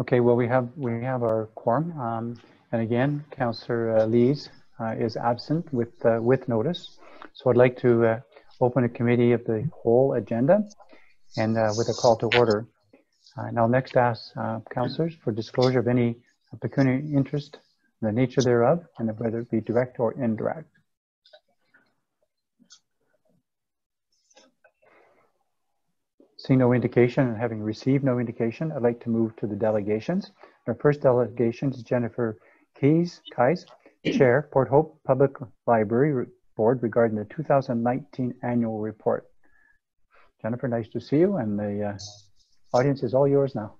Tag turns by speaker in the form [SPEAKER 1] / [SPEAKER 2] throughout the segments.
[SPEAKER 1] Okay, well, we have we have our quorum, um, and again, Councillor uh, Lees uh, is absent with uh, with notice. So I'd like to uh, open a committee of the whole agenda, and uh, with a call to order. Uh, and I'll next ask councillors for disclosure of any pecuniary interest, the nature thereof, and whether it be direct or indirect. Seeing no indication and having received no indication, I'd like to move to the delegations. Our first delegation is Jennifer Keys, Kais, Chair, Port Hope Public Library Board regarding the 2019 annual report. Jennifer, nice to see you, and the uh, audience is all yours now.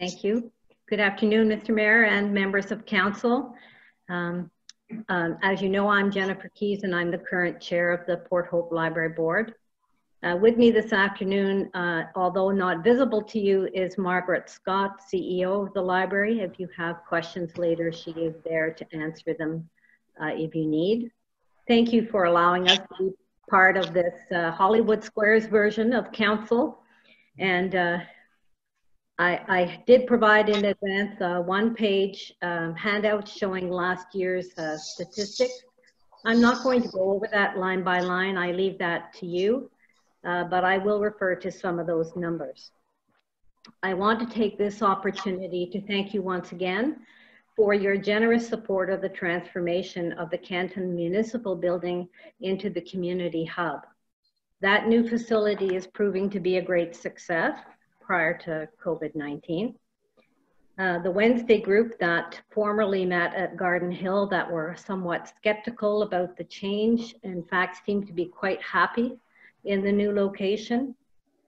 [SPEAKER 2] Thank you. Good afternoon, Mr. Mayor and members of council. Um, um, as you know, I'm Jennifer Keys, and I'm the current chair of the Port Hope Library Board. Uh, with me this afternoon, uh, although not visible to you, is Margaret Scott, CEO of the library. If you have questions later, she is there to answer them uh, if you need. Thank you for allowing us to be part of this uh, Hollywood Squares version of council. And uh, I, I, did provide in advance a one-page um, handout showing last year's uh, statistics. I'm not going to go over that line by line. I leave that to you uh, but I will refer to some of those numbers. I want to take this opportunity to thank you once again for your generous support of the transformation of the Canton Municipal Building into the community hub. That new facility is proving to be a great success prior to COVID-19. Uh, the Wednesday group that formerly met at Garden Hill that were somewhat skeptical about the change, in fact, seemed to be quite happy in the new location.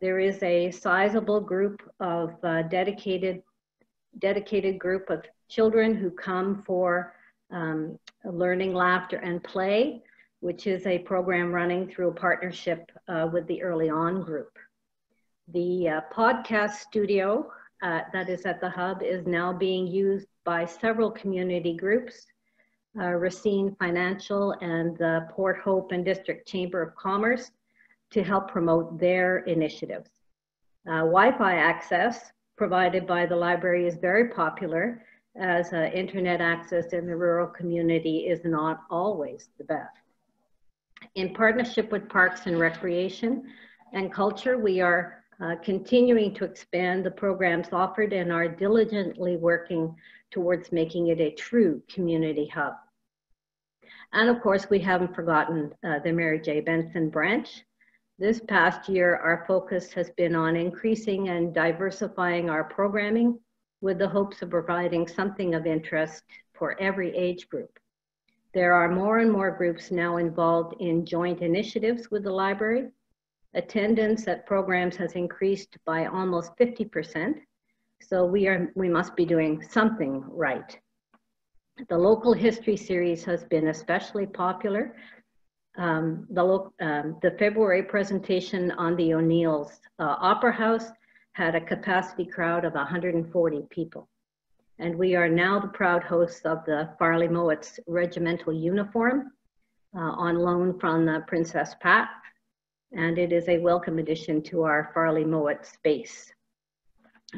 [SPEAKER 2] There is a sizable group of uh, dedicated, dedicated group of children who come for um, learning, laughter, and play, which is a program running through a partnership uh, with the Early On group. The uh, podcast studio uh, that is at the hub is now being used by several community groups, uh, Racine Financial and the Port Hope and District Chamber of Commerce, to help promote their initiatives. Uh, Wi-Fi access provided by the library is very popular as uh, internet access in the rural community is not always the best. In partnership with Parks and Recreation and Culture, we are uh, continuing to expand the programs offered and are diligently working towards making it a true community hub. And of course, we haven't forgotten uh, the Mary J. Benson branch, this past year, our focus has been on increasing and diversifying our programming with the hopes of providing something of interest for every age group. There are more and more groups now involved in joint initiatives with the library. Attendance at programs has increased by almost 50%, so we, are, we must be doing something right. The local history series has been especially popular um, the, um, the February presentation on the O'Neill's uh, Opera House had a capacity crowd of 140 people. And we are now the proud hosts of the Farley Mowat's regimental uniform uh, on loan from the Princess Pat. And it is a welcome addition to our Farley Mowat space.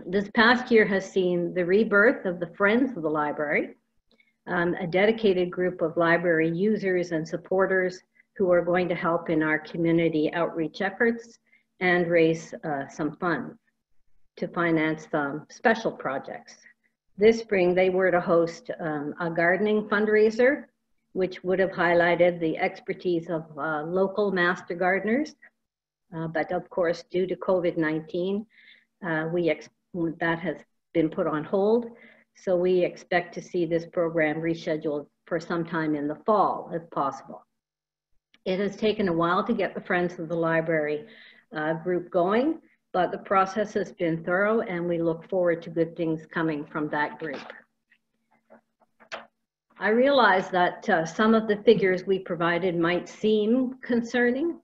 [SPEAKER 2] This past year has seen the rebirth of the Friends of the Library, um, a dedicated group of library users and supporters who are going to help in our community outreach efforts and raise uh, some funds to finance some special projects. This spring, they were to host um, a gardening fundraiser, which would have highlighted the expertise of uh, local master gardeners. Uh, but of course, due to COVID-19, uh, we that has been put on hold. So we expect to see this program rescheduled for some time in the fall, if possible. It has taken a while to get the Friends of the Library uh, group going, but the process has been thorough and we look forward to good things coming from that group. I realize that uh, some of the figures we provided might seem concerning.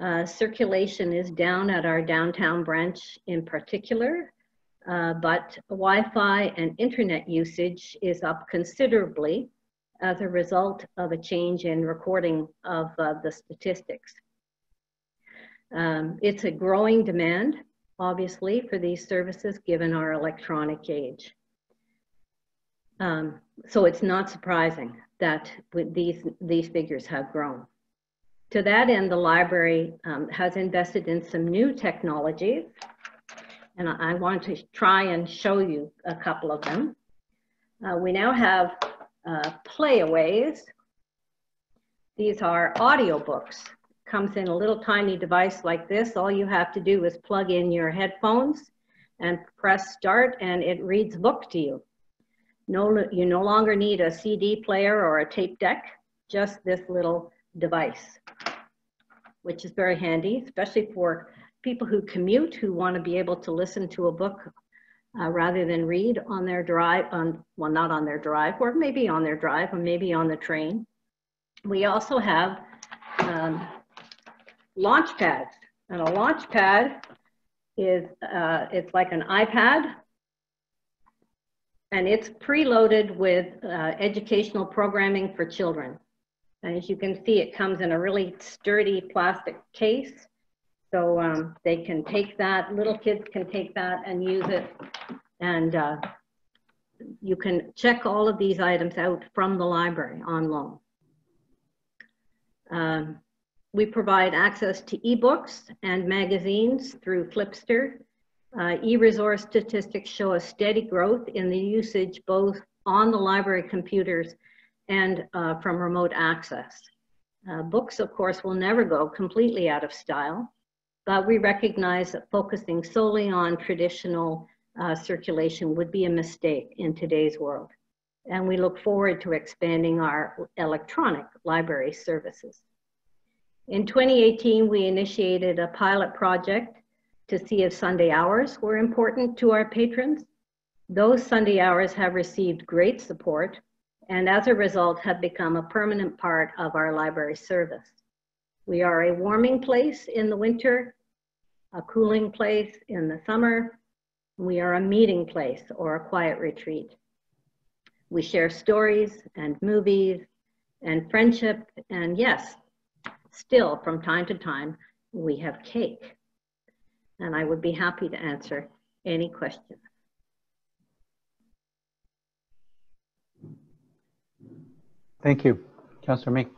[SPEAKER 2] Uh, circulation is down at our downtown branch in particular, uh, but Wi-Fi and internet usage is up considerably as a result of a change in recording of uh, the statistics. Um, it's a growing demand, obviously, for these services given our electronic age. Um, so it's not surprising that these, these figures have grown. To that end, the library um, has invested in some new technologies, and I want to try and show you a couple of them. Uh, we now have uh, playaways. These are audiobooks. Comes in a little tiny device like this. All you have to do is plug in your headphones and press start and it reads book to you. No, you no longer need a CD player or a tape deck, just this little device, which is very handy, especially for people who commute, who want to be able to listen to a book uh, rather than read on their drive, on, well, not on their drive, or maybe on their drive, or maybe on the train. We also have um, launch pads. And a launch pad is, uh, it's like an iPad, and it's preloaded with uh, educational programming for children. And as you can see, it comes in a really sturdy plastic case. So um, they can take that, little kids can take that and use it. And uh, you can check all of these items out from the library on loan. Um, we provide access to ebooks and magazines through Flipster. Uh, e-resource statistics show a steady growth in the usage both on the library computers and uh, from remote access. Uh, books, of course, will never go completely out of style but we recognize that focusing solely on traditional uh, circulation would be a mistake in today's world. And we look forward to expanding our electronic library services. In 2018, we initiated a pilot project to see if Sunday hours were important to our patrons. Those Sunday hours have received great support and as a result have become a permanent part of our library service. We are a warming place in the winter, a cooling place in the summer. We are a meeting place or a quiet retreat. We share stories and movies and friendship. And yes, still from time to time, we have cake. And I would be happy to answer any questions.
[SPEAKER 1] Thank you. Councillor Meek.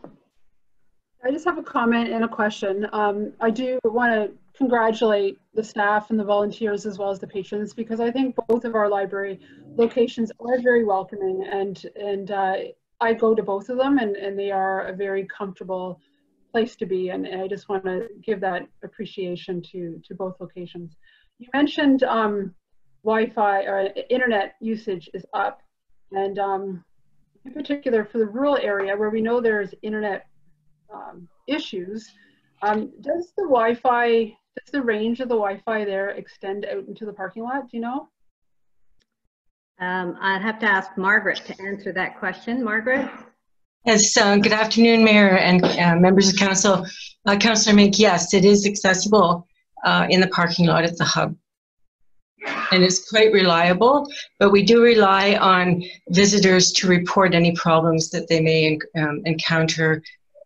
[SPEAKER 3] I just have a comment and a question. Um, I do want to congratulate the staff and the volunteers as well as the patrons because I think both of our library locations are very welcoming and and uh, I go to both of them and, and they are a very comfortable place to be and, and I just want to give that appreciation to to both locations. You mentioned um, Wi-Fi or internet usage is up and um, in particular for the rural area where we know there's internet um, issues. Um, does the Wi-Fi, does the range of the Wi-Fi there extend out into the parking lot? Do you know?
[SPEAKER 2] Um, I'd have to ask Margaret to answer that question. Margaret?
[SPEAKER 4] Yes, uh, good afternoon, Mayor and uh, members of Council. Uh, Councillor Meek, yes, it is accessible uh, in the parking lot at the hub. And it's quite reliable, but we do rely on visitors to report any problems that they may um, encounter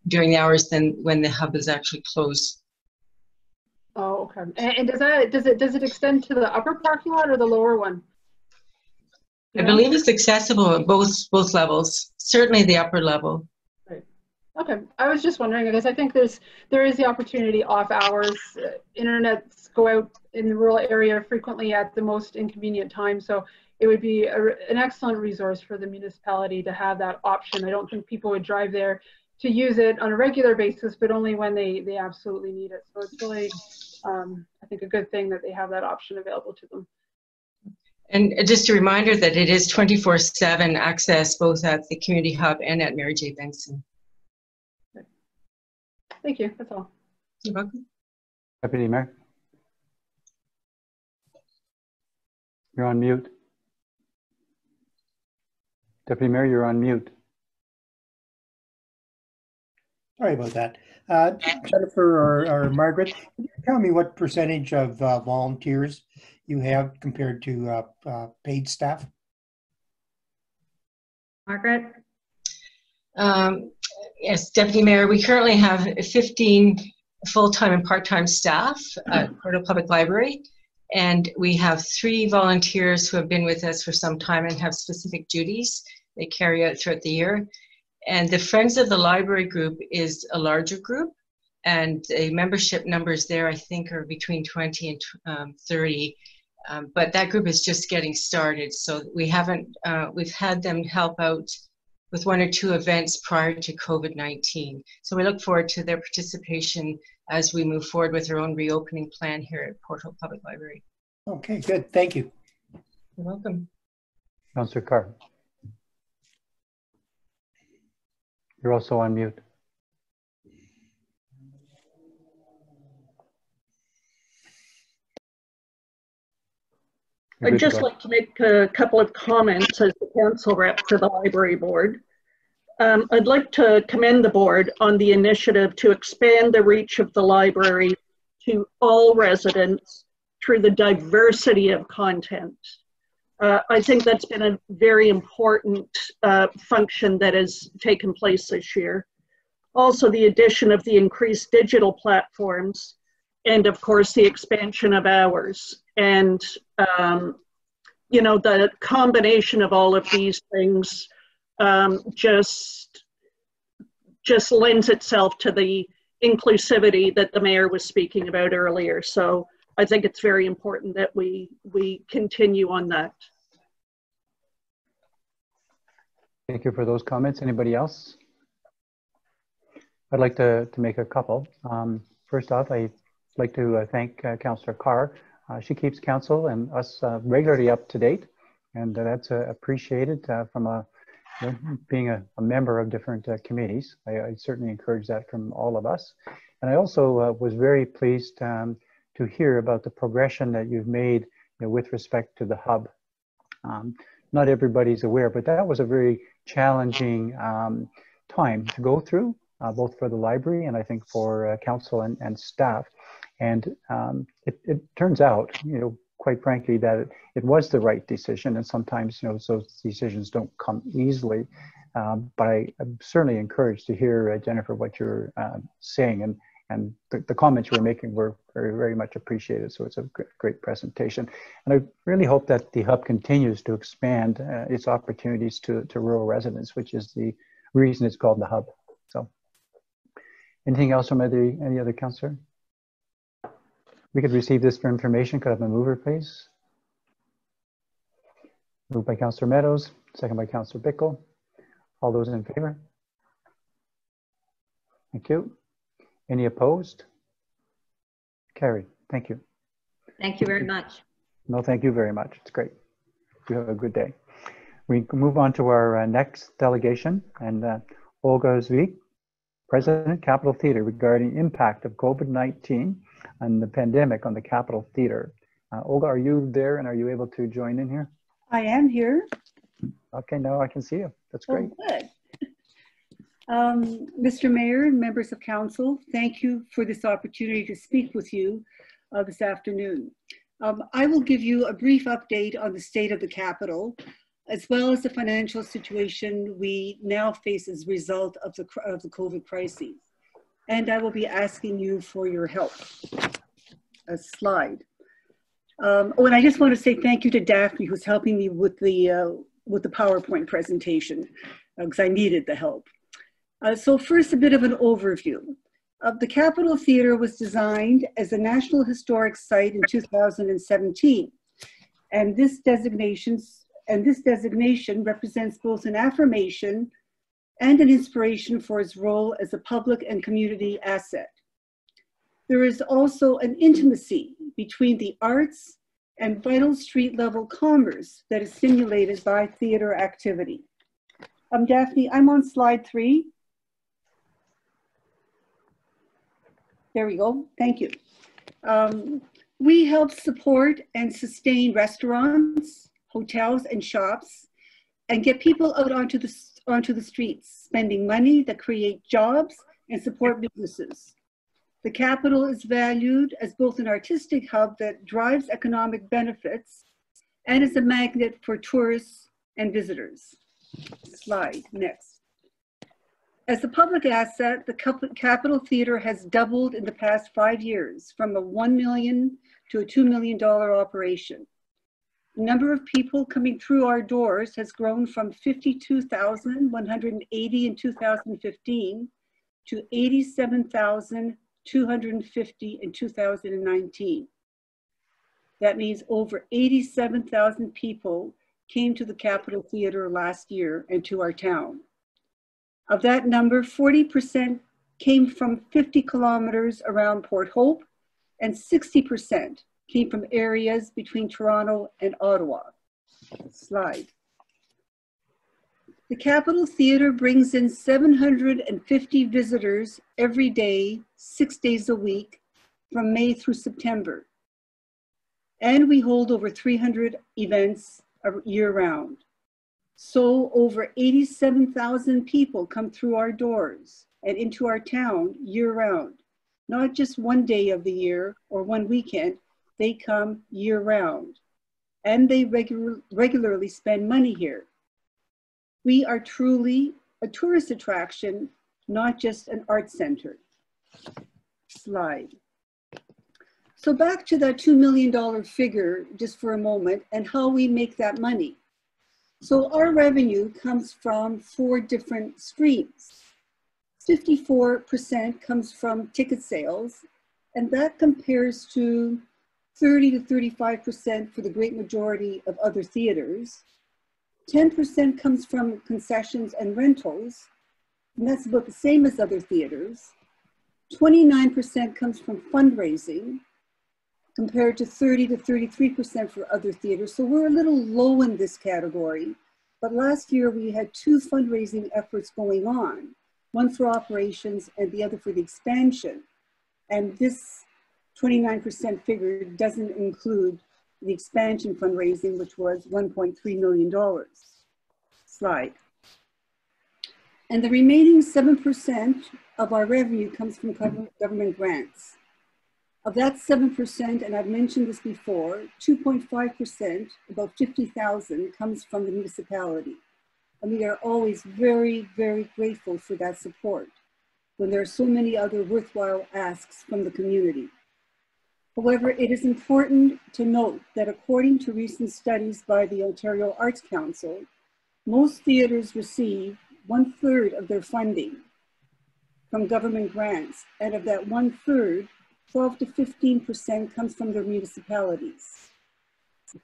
[SPEAKER 4] during the hours than when the hub is actually closed.
[SPEAKER 3] Oh, okay. And, and does that does it does it extend to the upper parking lot or the lower one?
[SPEAKER 4] I believe it's accessible at both both levels. Certainly the upper level.
[SPEAKER 3] Right. Okay. I was just wondering because I think there's there is the opportunity off hours. Uh, internets go out in the rural area frequently at the most inconvenient time. So it would be a, an excellent resource for the municipality to have that option. I don't think people would drive there to use it on a regular basis, but only when they, they absolutely need it. So it's really, um, I think, a good thing that they have that option available to them.
[SPEAKER 4] And just a reminder that it is 24-7 access both at the Community Hub and at Mary J. Benson.
[SPEAKER 3] Thank you. That's all.
[SPEAKER 4] You're welcome.
[SPEAKER 1] Deputy Mayor. You're on mute. Deputy Mayor, you're on mute.
[SPEAKER 5] Sorry about that. Uh, Jennifer or, or, Margaret, can you tell me what percentage of uh, volunteers you have compared to uh, uh paid staff?
[SPEAKER 2] Margaret?
[SPEAKER 4] Um, yes, Deputy Mayor, we currently have 15 full-time and part-time staff at Port Hope Public Library. And we have three volunteers who have been with us for some time and have specific duties they carry out throughout the year. And the Friends of the Library group is a larger group, and the membership numbers there, I think, are between 20 and um, 30. Um, but that group is just getting started, so we haven't, uh, we've had them help out with one or two events prior to COVID-19. So we look forward to their participation as we move forward with our own reopening plan here at Port Hope Public Library.
[SPEAKER 5] Okay, good. Thank you.
[SPEAKER 4] You're welcome.
[SPEAKER 1] Councillor Carr. You're also on mute.
[SPEAKER 6] I'd just like to make a couple of comments as the council rep for the library board. Um, I'd like to commend the board on the initiative to expand the reach of the library to all residents through the diversity of content. Uh, I think that's been a very important uh, function that has taken place this year. Also, the addition of the increased digital platforms and of course the expansion of hours and um, you know the combination of all of these things um, just just lends itself to the inclusivity that the mayor was speaking about earlier so i think it's very important that we we continue on that
[SPEAKER 1] Thank you for those comments. Anybody else? I'd like to, to make a couple. Um, first off, I'd like to uh, thank uh, Councillor Carr. Uh, she keeps council and us uh, regularly up to date, and uh, that's uh, appreciated uh, from a, you know, being a, a member of different committees. I, I certainly encourage that from all of us. And I also was very pleased um, to hear about the progression that you've made you know, with respect to the hub. Um, not everybody's aware, but that was a very challenging um, time to go through, uh, both for the library and I think for uh, council and, and staff. And um, it, it, turns out, you know, quite frankly, that it, it, was the right decision. And sometimes, you know, those decisions don't come easily. Um, but I, am certainly encouraged to hear, uh, Jennifer, what you're uh, saying. And, and the, the, comments you were making were very, very much appreciated. So it's a great, presentation. And I really hope that the hub continues to expand uh, its opportunities to, to rural residents, which is the reason it's called the hub. So anything else from any, any other councillor? We could receive this for information. Could I have a mover, please? Moved by Councillor Meadows, second by Councillor Bickle. All those in favor? Thank you. Any opposed? Carried. Thank you.
[SPEAKER 2] Thank you very much.
[SPEAKER 1] No, thank you very much. It's great. You have a good day. We move on to our uh, next delegation and uh, Olga Zwick, President, Capitol Theatre, regarding impact of COVID-19 and the pandemic on the Capitol Theatre. Uh, Olga, are you there and are you able to join in here?
[SPEAKER 7] I am here.
[SPEAKER 1] Okay, now I can see you. That's great.
[SPEAKER 7] Oh, good. Um, Mr. Mayor and members of council, thank you for this opportunity to speak with you uh, this afternoon. Um, I will give you a brief update on the state of the Capitol, as well as the financial situation we now face as a result of the, of the COVID crisis. And I will be asking you for your help. A slide. Um, oh, and I just want to say thank you to Daphne, who's helping me with the, uh, with the PowerPoint presentation, because uh, I needed the help. Uh, so first, a bit of an overview. Uh, the Capitol Theater was designed as a National Historic Site in 2017. And this, designations, and this designation represents both an affirmation and an inspiration for its role as a public and community asset. There is also an intimacy between the arts and vital street level commerce that is stimulated by theater activity. Um, Daphne, I'm on slide three. There we go. Thank you. Um, we help support and sustain restaurants, hotels, and shops, and get people out onto the, onto the streets, spending money that create jobs and support businesses. The Capitol is valued as both an artistic hub that drives economic benefits and as a magnet for tourists and visitors. Slide, next. As a public asset, the Capitol Theatre has doubled in the past five years from a 1 million to a $2 million operation. The number of people coming through our doors has grown from 52,180 in 2015 to 87,250 in 2019. That means over 87,000 people came to the Capitol Theatre last year and to our town. Of that number, 40% came from 50 kilometers around Port Hope and 60% came from areas between Toronto and Ottawa. Slide. The Capitol Theatre brings in 750 visitors every day, six days a week, from May through September. And we hold over 300 events year round. So over 87,000 people come through our doors and into our town year round. Not just one day of the year or one weekend, they come year round. And they regu regularly spend money here. We are truly a tourist attraction, not just an art center. Slide. So back to that $2 million figure just for a moment and how we make that money. So our revenue comes from four different streams. 54% comes from ticket sales, and that compares to 30 to 35% for the great majority of other theaters. 10% comes from concessions and rentals, and that's about the same as other theaters. 29% comes from fundraising, compared to 30 to 33% for other theaters. So we're a little low in this category. But last year we had two fundraising efforts going on, one for operations and the other for the expansion. And this 29% figure doesn't include the expansion fundraising, which was $1.3 million. Slide. And the remaining 7% of our revenue comes from government grants. Of that 7%, and I've mentioned this before, 2.5%, about 50,000, comes from the municipality. And we are always very, very grateful for that support when there are so many other worthwhile asks from the community. However, it is important to note that according to recent studies by the Ontario Arts Council, most theaters receive one third of their funding from government grants, and of that one third, 12 to 15% comes from their municipalities.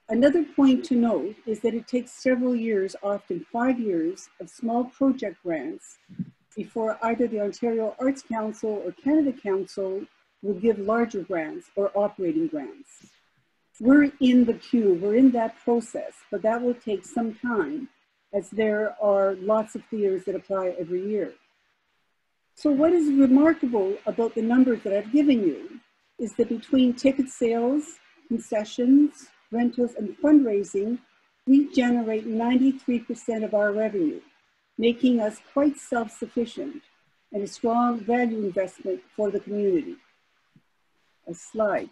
[SPEAKER 7] Another point to note is that it takes several years, often five years, of small project grants before either the Ontario Arts Council or Canada Council will give larger grants or operating grants. We're in the queue, we're in that process, but that will take some time as there are lots of theaters that apply every year. So what is remarkable about the numbers that I've given you is that between ticket sales, concessions, rentals, and fundraising, we generate 93% of our revenue, making us quite self-sufficient and a strong value investment for the community. A slide.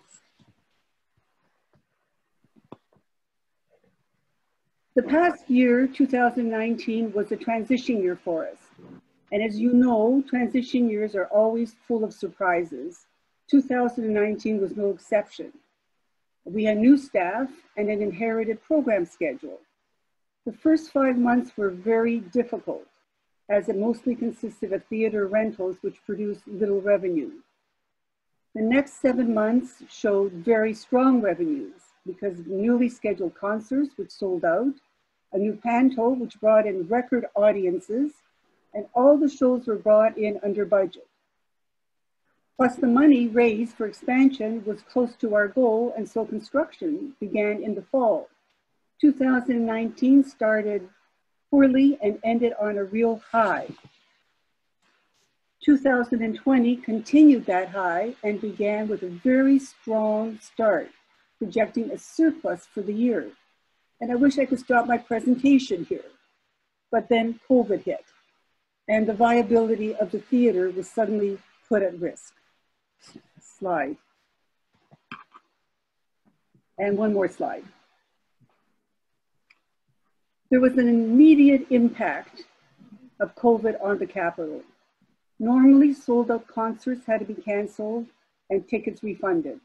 [SPEAKER 7] The past year, 2019, was a transition year for us. And as you know, transition years are always full of surprises. 2019 was no exception. We had new staff and an inherited program schedule. The first five months were very difficult as it mostly consisted of theater rentals which produced little revenue. The next seven months showed very strong revenues because of newly scheduled concerts which sold out, a new panto which brought in record audiences, and all the shows were brought in under budget. Plus the money raised for expansion was close to our goal and so construction began in the fall. 2019 started poorly and ended on a real high. 2020 continued that high and began with a very strong start, projecting a surplus for the year. And I wish I could stop my presentation here, but then COVID hit and the viability of the theater was suddenly put at risk. Slide. And one more slide. There was an immediate impact of COVID on the Capitol. Normally sold out concerts had to be canceled and tickets refunded.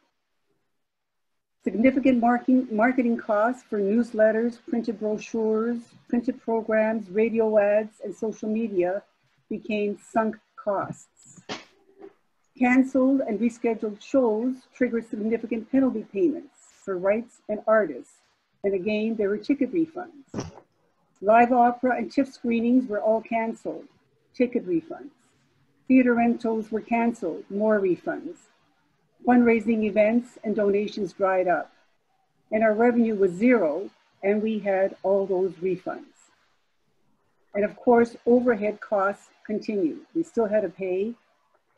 [SPEAKER 7] Significant marketing, marketing costs for newsletters, printed brochures, printed programs, radio ads, and social media became sunk costs. Canceled and rescheduled shows triggered significant penalty payments for rights and artists. And again, there were ticket refunds. Live opera and TIFF screenings were all canceled, ticket refunds. Theater rentals were canceled, more refunds. Fundraising events and donations dried up. And our revenue was zero, and we had all those refunds. And of course, overhead costs continued. We still had to pay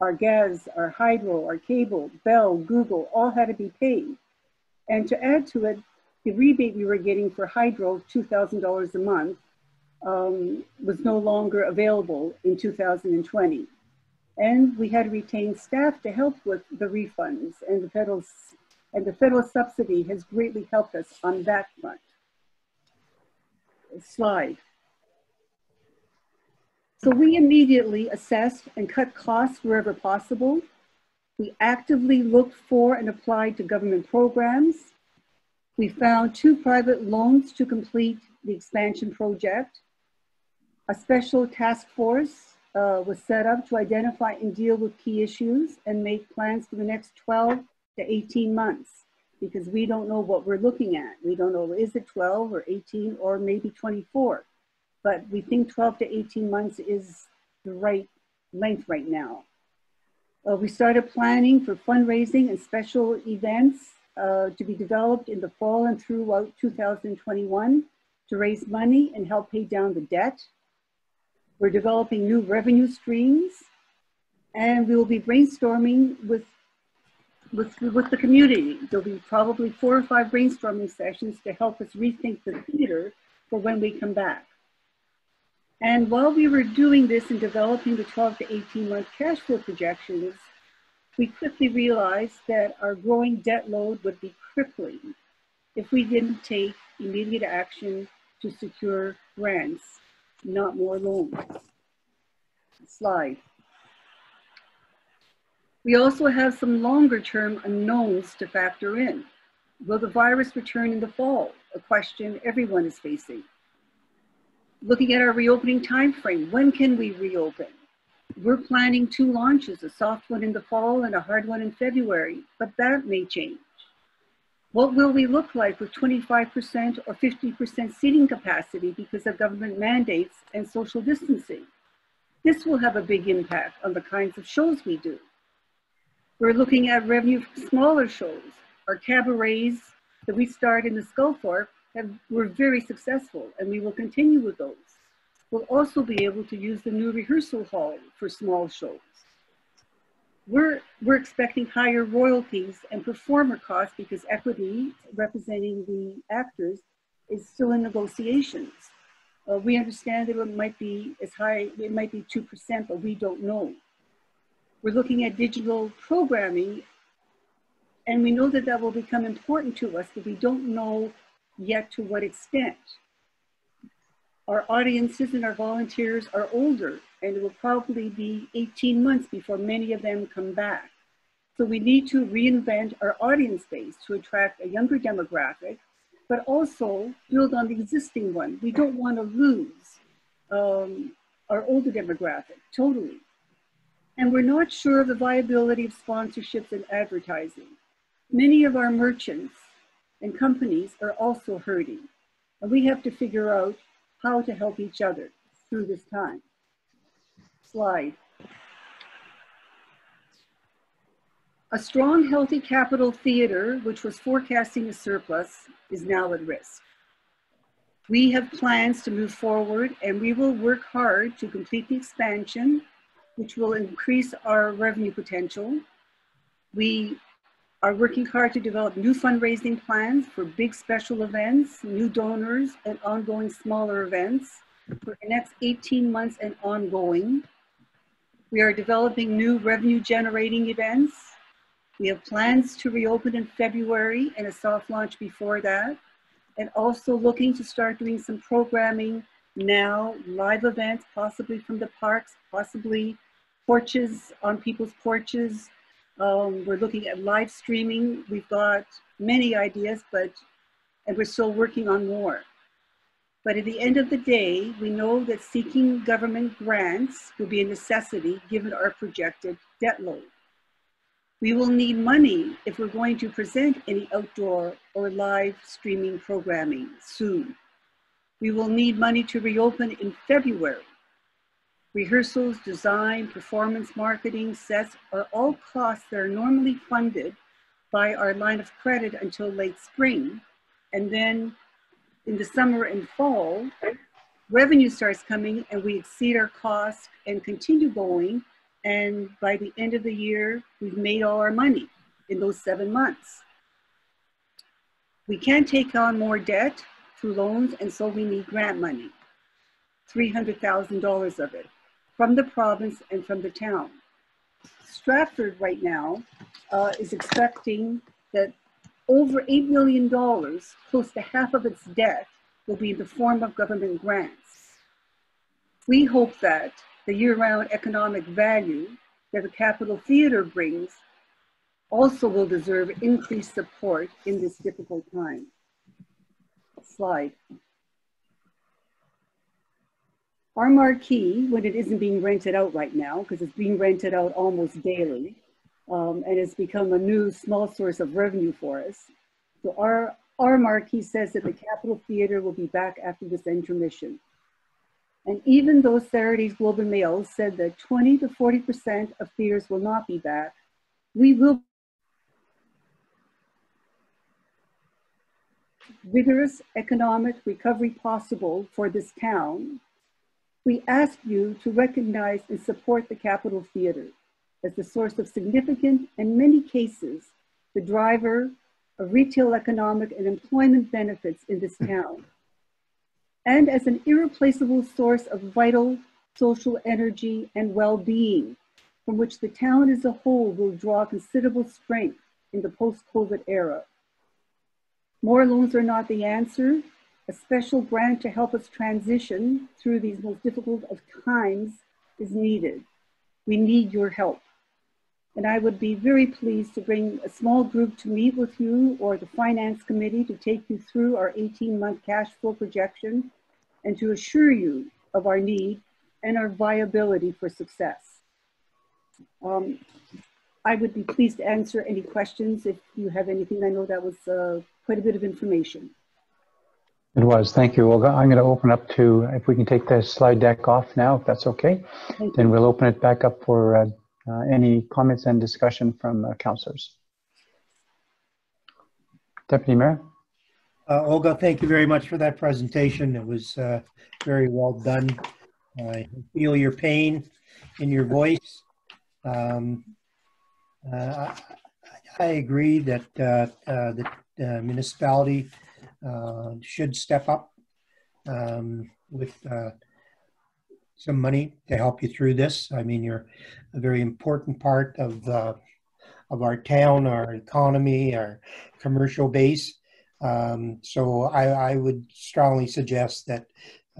[SPEAKER 7] our gas, our hydro, our cable, Bell, Google, all had to be paid. And to add to it, the rebate we were getting for hydro, $2,000 a month, um, was no longer available in 2020. And we had to retain staff to help with the refunds and the federal, and the federal subsidy has greatly helped us on that front. Slide. So we immediately assessed and cut costs wherever possible. We actively looked for and applied to government programs. We found two private loans to complete the expansion project. A special task force uh, was set up to identify and deal with key issues and make plans for the next 12 to 18 months because we don't know what we're looking at. We don't know, is it 12 or 18 or maybe 24? But we think 12 to 18 months is the right length right now. Uh, we started planning for fundraising and special events uh, to be developed in the fall and throughout 2021 to raise money and help pay down the debt. We're developing new revenue streams and we will be brainstorming with, with, with the community. There'll be probably four or five brainstorming sessions to help us rethink the theater for when we come back. And while we were doing this and developing the 12 to 18 month cash flow projections, we quickly realized that our growing debt load would be crippling if we didn't take immediate action to secure grants, not more loans. Slide. We also have some longer term unknowns to factor in. Will the virus return in the fall? A question everyone is facing looking at our reopening time frame. When can we reopen? We're planning two launches, a soft one in the fall and a hard one in February, but that may change. What will we look like with 25% or 50% seating capacity because of government mandates and social distancing? This will have a big impact on the kinds of shows we do. We're looking at revenue from smaller shows. Our cabarets that we start in the Sculthorpe have, were very successful and we will continue with those. We'll also be able to use the new rehearsal hall for small shows. We're, we're expecting higher royalties and performer costs because equity representing the actors is still in negotiations. Uh, we understand that it might be as high, it might be 2%, but we don't know. We're looking at digital programming and we know that that will become important to us, but we don't know yet to what extent. Our audiences and our volunteers are older and it will probably be 18 months before many of them come back. So we need to reinvent our audience base to attract a younger demographic, but also build on the existing one. We don't want to lose um, our older demographic, totally. And we're not sure of the viability of sponsorships and advertising. Many of our merchants and companies are also hurting. And we have to figure out how to help each other through this time. Slide. A strong, healthy Capitol theater, which was forecasting a surplus, is now at risk. We have plans to move forward and we will work hard to complete the expansion, which will increase our revenue potential. We are working hard to develop new fundraising plans for big special events, new donors, and ongoing smaller events for the next 18 months and ongoing. We are developing new revenue generating events. We have plans to reopen in February and a soft launch before that. And also looking to start doing some programming now, live events, possibly from the parks, possibly porches on people's porches. Um, we're looking at live streaming. We've got many ideas, but and we're still working on more. But at the end of the day, we know that seeking government grants will be a necessity given our projected debt load. We will need money if we're going to present any outdoor or live streaming programming soon. We will need money to reopen in February. Rehearsals, design, performance marketing, sets are all costs that are normally funded by our line of credit until late spring. And then in the summer and fall, revenue starts coming and we exceed our costs and continue going and by the end of the year, we've made all our money in those seven months. We can't take on more debt through loans, and so we need grant money, $300,000 of it, from the province and from the town. Stratford right now uh, is expecting that over $8 million, close to half of its debt, will be in the form of government grants. We hope that the year-round economic value that the Capitol Theatre brings also will deserve increased support in this difficult time. Slide. Our marquee, when it isn't being rented out right now, because it's being rented out almost daily, um, and it's become a new small source of revenue for us. So our, our marquee says that the Capitol Theatre will be back after this intermission. And even though Saturday's Globe and Mail said that 20 to 40% of theaters will not be back, we will vigorous economic recovery possible for this town, we ask you to recognize and support the Capitol Theatre as the source of significant, and, in many cases, the driver of retail economic and employment benefits in this hmm. town and as an irreplaceable source of vital social energy and well-being from which the town as a whole will draw considerable strength in the post-COVID era. More loans are not the answer. A special grant to help us transition through these most difficult of times is needed. We need your help. And I would be very pleased to bring a small group to meet with you or the finance committee to take you through our 18 month cash flow projection and to assure you of our need and our viability for success. Um, I would be pleased to answer any questions if you have anything. I know that was uh, quite a bit of information.
[SPEAKER 1] It was. Thank you, Olga. I'm going to open up to, if we can take the slide deck off now, if that's okay. Then we'll open it back up for uh, uh, any comments and discussion from uh, councillors. Deputy Mayor.
[SPEAKER 5] Uh, Olga, thank you very much for that presentation. It was uh, very well done. I feel your pain in your voice. Um, uh, I, agree that uh, uh, the municipality uh, should step up um, with some money to help you through this. I mean, you're a very important part of of our town, our economy, our commercial base. Um, so I, I, would strongly suggest that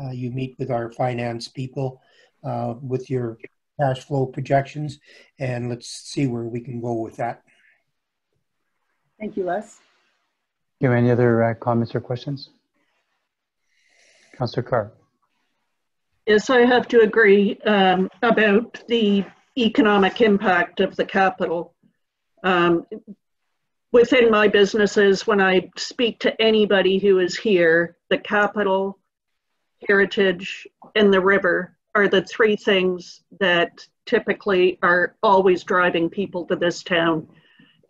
[SPEAKER 5] uh, you meet with our finance people uh, with your cash flow projections and let's see where we can go with that.
[SPEAKER 7] Thank you, Les.
[SPEAKER 1] Do you any other uh, comments or questions? Councillor Carr.
[SPEAKER 6] Yes, I have to agree um, about the economic impact of the Capitol. Um, within my businesses, when I speak to anybody who is here, the Capitol, heritage, and the river are the three things that typically are always driving people to this town.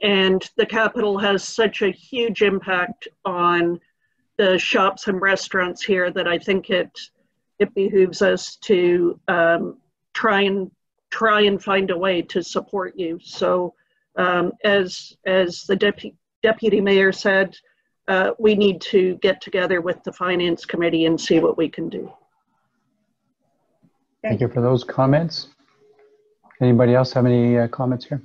[SPEAKER 6] And the Capitol has such a huge impact on the shops and restaurants here that I think it it behooves us to um, try and try and find a way to support you. So um, as, as the deputy, deputy mayor said, uh, we need to get together with the finance committee and see what we can do.
[SPEAKER 1] Thank you for those comments. Anybody else have any uh, comments here?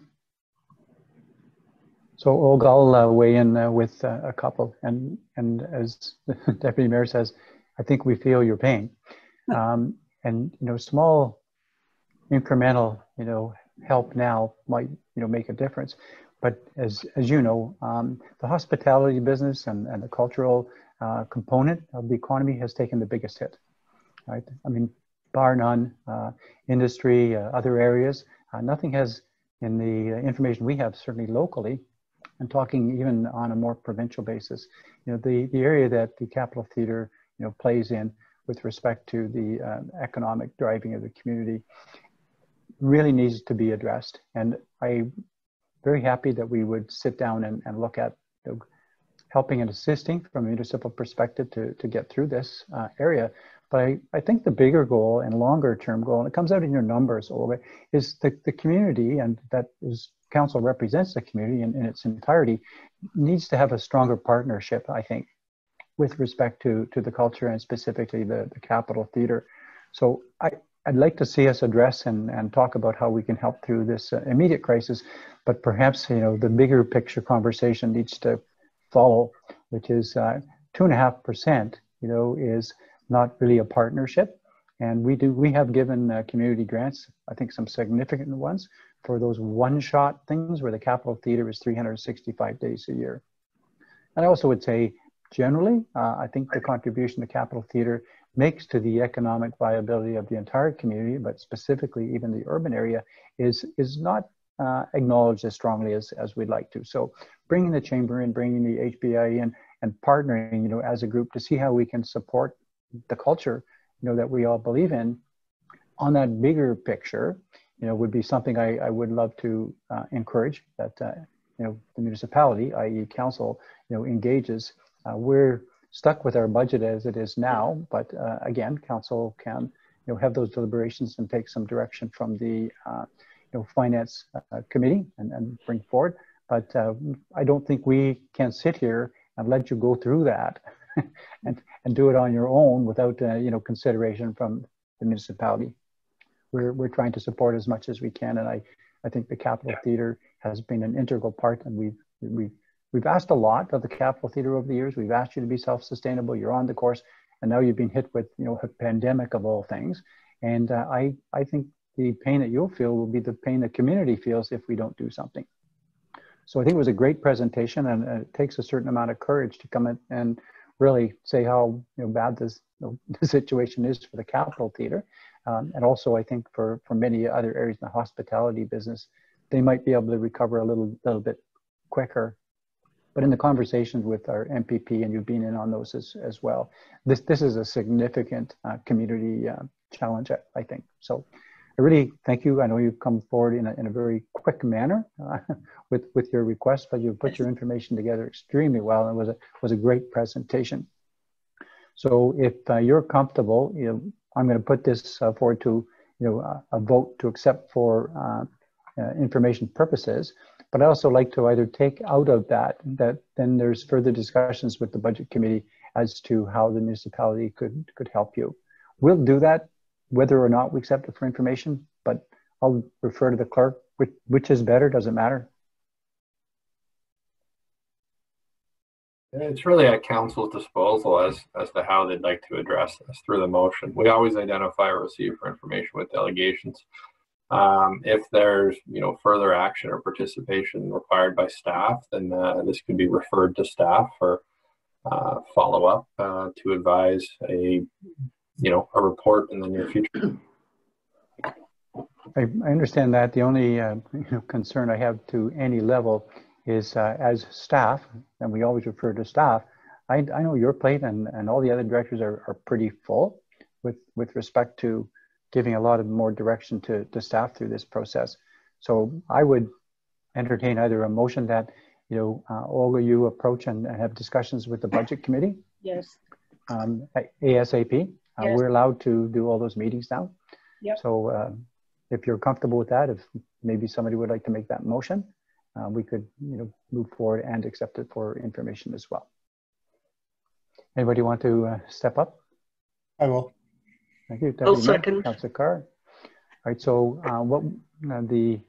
[SPEAKER 1] So Olga, I'll uh, weigh in uh, with uh, a couple. And, and as the Deputy Mayor says, I think we feel your pain. Um, and, you know, small incremental, you know, help now might, you know, make a difference. But as, as you know, um, the hospitality business and, and the cultural uh, component of the economy has taken the biggest hit, right? I mean, bar none, uh, industry, uh, other areas, uh, nothing has, in the information we have, certainly locally, and talking even on a more provincial basis, you know, the, the area that the Capitol Theatre, you know, plays in with respect to the uh, economic driving of the community really needs to be addressed. And I'm very happy that we would sit down and, and look at you know, helping and assisting from a municipal perspective to, to get through this uh, area. But I, I think the bigger goal and longer term goal, and it comes out in your numbers a little bit, is the, the community, and that is council represents the community in, in its entirety, needs to have a stronger partnership, I think, with respect to, to the culture and specifically the, the Capitol Theatre. So I, I'd like to see us address and, and talk about how we can help through this uh, immediate crisis, but perhaps, you know, the bigger picture conversation needs to follow, which is uh, two and a half percent, you know, is not really a partnership. And we do, we have given uh, community grants, I think some significant ones for those one shot things where the Capitol Theatre is 365 days a year. And I also would say generally, uh, I think the contribution the Capitol Theatre makes to the economic viability of the entire community, but specifically even the urban area, is, is not uh, acknowledged as strongly as, as we'd like to. So bringing the chamber in, bringing the HBI in, and partnering, you know, as a group to see how we can support the culture, you know, that we all believe in on that bigger picture, you know, would be something I, I would love to uh, encourage that, uh, you know, the municipality, i.e. council, you know, engages uh, we're stuck with our budget as it is now, but uh, again, council can you know have those deliberations and take some direction from the uh, you know finance uh, committee and, and bring forward. But I don't think we can sit here and let you go through that and and do it on your own without you know consideration from the municipality. We're we're trying to support as much as we can, and I I think the Capitol Theatre has been an integral part, and we've we've We've asked a lot of the Capitol Theatre over the years. We've asked you to be self-sustainable. You're on the course, and now you've been hit with you know a pandemic of all things. And uh, I I think the pain that you'll feel will be the pain the community feels if we don't do something. So I think it was a great presentation, and it takes a certain amount of courage to come in and really say how you know, bad this you know, the situation is for the Capitol Theatre, um, and also I think for for many other areas in the hospitality business, they might be able to recover a little little bit quicker but in the conversations with our MPP, and you've been in on those as, as well, this, this is a significant uh, community uh, challenge, I, think. So I really thank you. I know you've come forward in a, in a very quick manner uh, with, with your request, but you've put your information together extremely well. And it was a, was a great presentation. So if uh, you're comfortable, you know, I'm going to put this uh, forward to you know, a, a vote to accept for uh, information purposes. But I also like to either take out of that, that then there's further discussions with the budget committee as to how the municipality could, could help you. We'll do that whether or not we accept it for information, but I'll refer to the clerk, which, which is better, doesn't matter.
[SPEAKER 8] It's really at council's disposal as, as to how they'd like to address this through the motion. We always identify a receive for information with delegations. Um, if there's you know further action or participation required by staff, then uh, this could be referred to staff for uh, follow up uh, to advise a you know a report in the near future.
[SPEAKER 1] I, I understand that. The only uh, concern I have to any level is uh, as staff, and we always refer to staff. I, I know your plate and, and all the other directors are, are pretty full with with respect to giving a lot of more direction to, to staff through this process. So I would entertain either a motion that, you know, uh, Olga, you approach and, and, have discussions with the budget committee.
[SPEAKER 7] Yes.
[SPEAKER 1] Um, ASAP. Uh, yes. We're allowed to do all those meetings now.
[SPEAKER 7] Yep.
[SPEAKER 1] So uh, if you're comfortable with that, if maybe somebody would like to make that motion, uh, we could, you know, move forward and accept it for information as well. Anybody want to uh, step up?
[SPEAKER 5] I will.
[SPEAKER 1] Thank you.
[SPEAKER 6] Deputy I'll second.
[SPEAKER 1] Councilor Carr. All right, so uh, what uh, the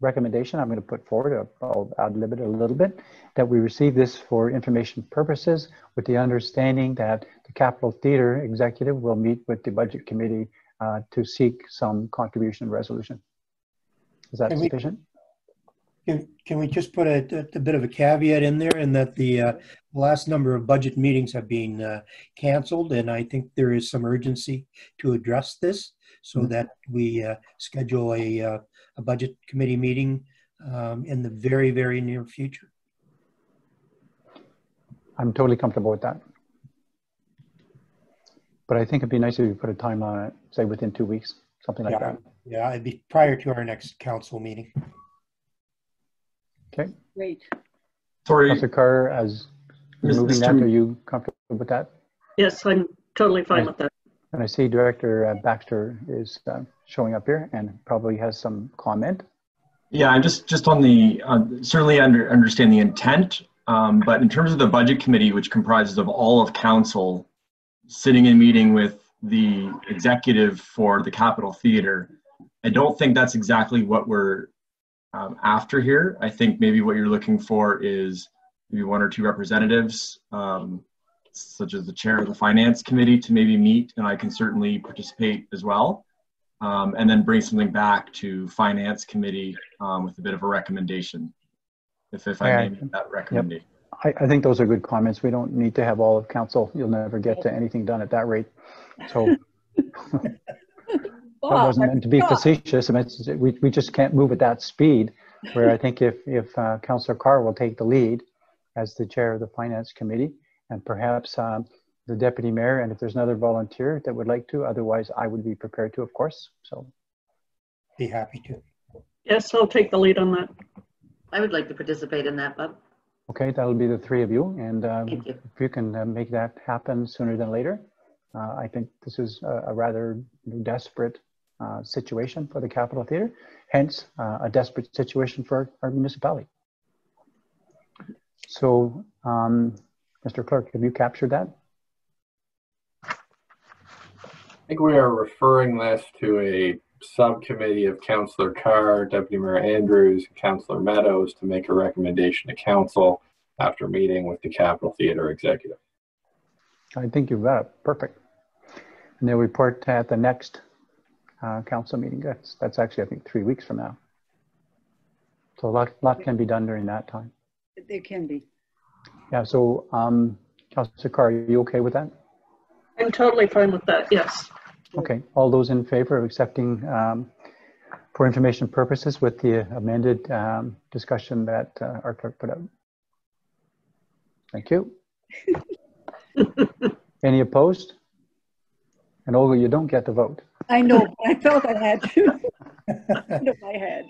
[SPEAKER 1] recommendation I'm going to put forward, uh, I'll ad lib it a little bit, that we receive this for information purposes with the understanding that the Capitol Theatre executive will meet with the budget committee uh, to seek some contribution resolution. Is that
[SPEAKER 5] Can we-
[SPEAKER 1] sufficient?
[SPEAKER 5] Can, can we just put a, a bit of a caveat in there in that the uh, last number of budget meetings have been uh, canceled and I think there is some urgency to address this so
[SPEAKER 1] Mhm.
[SPEAKER 5] that we uh, schedule a, uh, a budget committee meeting um, in the very, very near future.
[SPEAKER 1] I'm totally comfortable with that. But I think it'd be nice if you put a time on it, say within two weeks, something like
[SPEAKER 5] Yeah.
[SPEAKER 1] that.
[SPEAKER 5] Yeah, it'd be prior to our next council meeting.
[SPEAKER 1] Okay.
[SPEAKER 7] Great.
[SPEAKER 9] Sorry,
[SPEAKER 1] Councillor Carr, as
[SPEAKER 9] Mis-
[SPEAKER 1] moving
[SPEAKER 9] Mr.
[SPEAKER 1] that, are you comfortable with that?
[SPEAKER 6] Yes, I'm totally fine with that.
[SPEAKER 1] And I see Director uh, Baxter is uh, showing up here and probably has some comment.
[SPEAKER 9] yeah, I'm just, just on the, uh, certainly under, understand the intent, um, but in terms of the budget committee, which comprises of all of council, sitting in meeting with the executive for the Capitol Theater, I don't think that's exactly what we're um, after here. I think maybe what you're looking for is maybe one or two representatives, um, such as the chair of the finance committee to maybe meet, and I can certainly participate as well. Um, and then bring something back to finance committee um, with a bit of a recommendation, if, if I
[SPEAKER 1] Yeah,
[SPEAKER 9] may make that recommendation.
[SPEAKER 1] I, I think those are good comments. We don't need to have all of council. You'll never get to anything done at that rate. So that wasn't meant to be facetious. I mean, it's- we, we just can't move at that speed. Where I think if, if uh, Councillor Carr will take the lead as the chair of the finance committee and perhaps um, the deputy mayor, and if there's another volunteer that would like to, otherwise I would be prepared to, of course. So,
[SPEAKER 5] Be happy to.
[SPEAKER 6] Yes, I'll take the lead on that.
[SPEAKER 10] I would like to participate in that, Bob.
[SPEAKER 1] okay, that'll be the three of you. And um,
[SPEAKER 10] you.
[SPEAKER 1] if you can uh, make that happen sooner than later, uh, I think this is a, a rather desperate uh, situation for the Capitol Theatre, hence uh, a desperate situation for our municipality. So, um, Mr. Clerk, have you captured that?
[SPEAKER 8] I think we are referring this to a subcommittee of Councillor Carr, Deputy Mayor Andrews, and Councillor Meadows to make a recommendation to council after meeting with the Capitol Theater executive.
[SPEAKER 1] I think you've got it. Perfect. And they'll report at the next uh, council meeting. That's, that's actually, I think, three weeks from now. So a lot, lot can be done during that time.
[SPEAKER 7] There can be.
[SPEAKER 1] Yeah, so um, Councillor Carr, are you okay with that?
[SPEAKER 6] I'm totally fine with that, yes.
[SPEAKER 1] Okay, all those in favor of accepting um, for information purposes with the amended um, discussion that uh, our clerk put out? Thank you. Any opposed? And Olga, you don't get the vote.
[SPEAKER 7] I know, but I felt I had to. I had.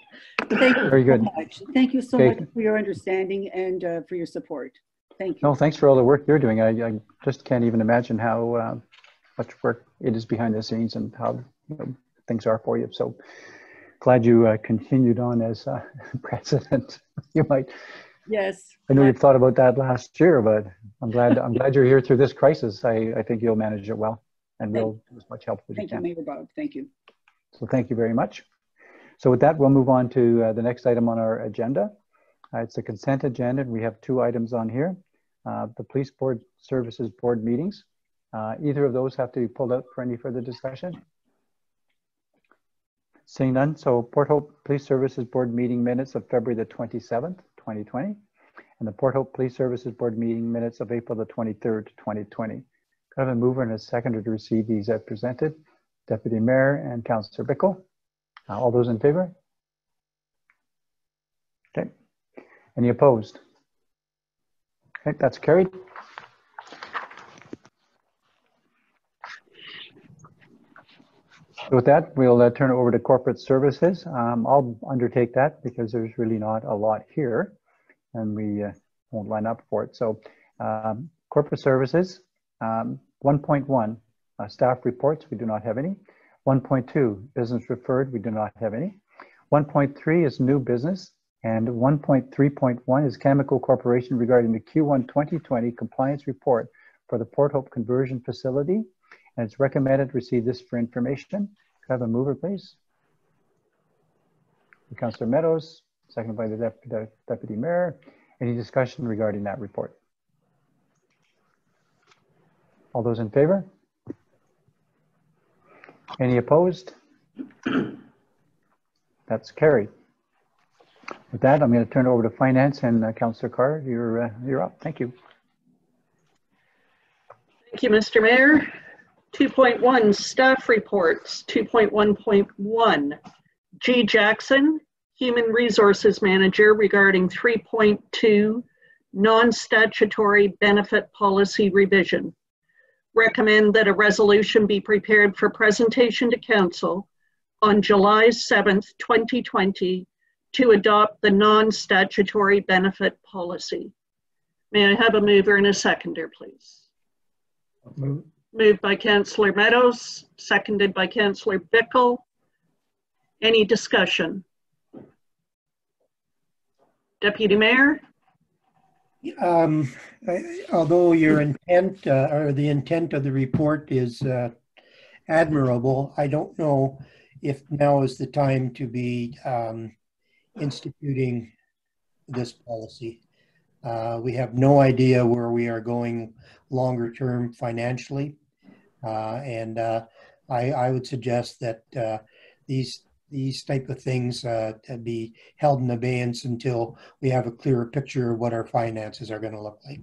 [SPEAKER 7] Thank you
[SPEAKER 1] Very
[SPEAKER 7] so much. Thank you so
[SPEAKER 1] Okay.
[SPEAKER 7] much for your understanding and uh, for your support. Thank you.
[SPEAKER 1] No, thanks for all the work you're doing. I, I just can't even imagine how uh, much work it is behind the scenes and how you know, things are for you. So glad you uh, continued on as uh, president. You might.
[SPEAKER 7] Yes.
[SPEAKER 1] I know you've thought about that last year, but I'm glad I'm glad you're here through this crisis. I, I think you'll manage it well, and we'll do as much help as we
[SPEAKER 7] Thank you. Mayor Bob. Thank you.
[SPEAKER 1] So thank you very much. So with that, we'll move on to uh, the next item on our agenda. Uh, it's a consent agenda, and we have two items on here. Uh, the Police Board Services Board meetings. Uh, either of those have to be pulled out for any further discussion. Seeing none, so Port Hope Police Services Board meeting minutes of February the 27th, 2020, and the Port Hope Police Services Board meeting minutes of April the 23rd, 2020. I have a mover and a seconder to receive these as presented? Deputy Mayor and Councillor Bickle. Uh, All those in favor? Okay. Any opposed? Okay, that's carried. So With that, we'll uh, turn it over to corporate services. Um, I'll undertake that because there's really not a lot here and we uh, won't line up for it. So um, corporate services, um, 1.1, uh, staff reports, we do not have any. 1.2, business referred, we do not have any. 1.3 is new business, and 1.3.1 is Cameco Corporation regarding the Q1 2020 compliance report for the Port Hope conversion facility. And it's recommended receive this for information. Could I have a mover, please? Councillor Meadows, seconded by the Deputy Mayor. Any discussion regarding that report? All those in favor? Any opposed? That's carried. With that, I'm going to turn it over to Finance and uh, Councillor Carr, you're, uh, you're up. Thank you.
[SPEAKER 6] Thank you, Mr. Mayor. 2.1 Staff Reports, 2.1.1 G. Jackson, Human Resources Manager regarding 3.2 Non-Statutory Benefit Policy Revision. Recommend that a resolution be prepared for presentation to Council on July 7th, 2020 to adopt the non-statutory benefit policy. May I have a mover and a seconder, please?
[SPEAKER 5] Move.
[SPEAKER 6] Moved by Councillor Meadows, seconded by Councillor Bickle. Any discussion? Deputy Mayor?
[SPEAKER 5] Um, although your intent, uh, or the intent of the report is, uh, admirable, I don't know if now is the time to be, um, instituting this policy. Uh, we have no idea where we are going longer term financially. Uh, and, uh, I, I would suggest that, uh, these, these type of things, uh, to be held in abeyance until we have a clearer picture of what our finances are going to look like.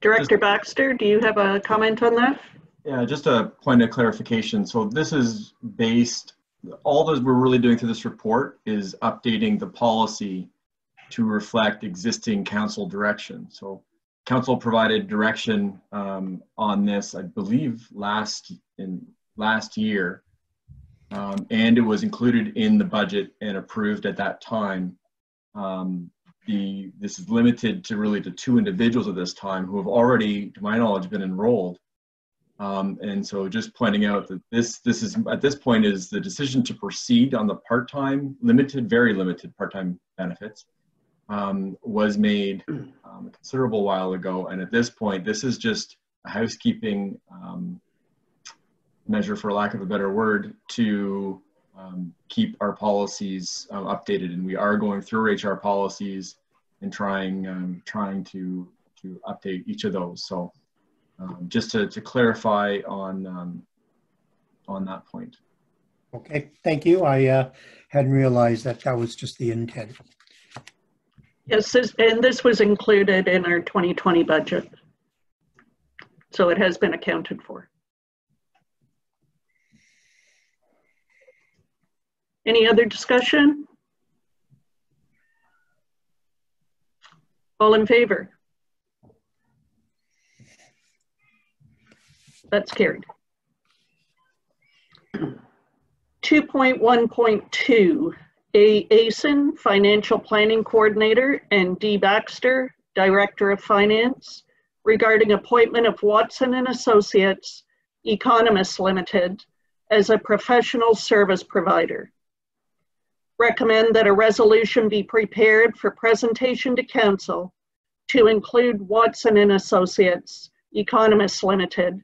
[SPEAKER 6] Director Baxter, do you have a comment on that?
[SPEAKER 9] Yeah, just a point of clarification. So this is based, all that we're really doing through this report is updating the policy to reflect existing council direction. So council provided direction um, on this, I believe, last in last year, um, and it was included in the budget and approved at that time. Um, the this is limited to really to two individuals at this time who have already, to my knowledge, been enrolled. Um, and so just pointing out that this this is at this point is the decision to proceed on the part-time limited, very limited part-time benefits um, was made um, a considerable while ago. And at this point, this is just a housekeeping um, measure, for lack of a better word, to um, keep our policies um, updated. And we are going through HR policies and trying um, trying to to update each of those. So um, just to, to clarify on um, on that point.
[SPEAKER 5] Okay, thank you. I uh, hadn't realized that that was just the intent.
[SPEAKER 6] Yes, this- and this was included in our 2020 budget. So it has been accounted for. Any other discussion? All in favor? That's carried. 2.1.2, A. Asen, Financial Planning Coordinator, and D. Baxter, Director of Finance, regarding appointment of Watson and Associates, Economists Limited, as a professional service provider. Recommend that a resolution be prepared for presentation to council to include Watson and Associates, Economists Limited,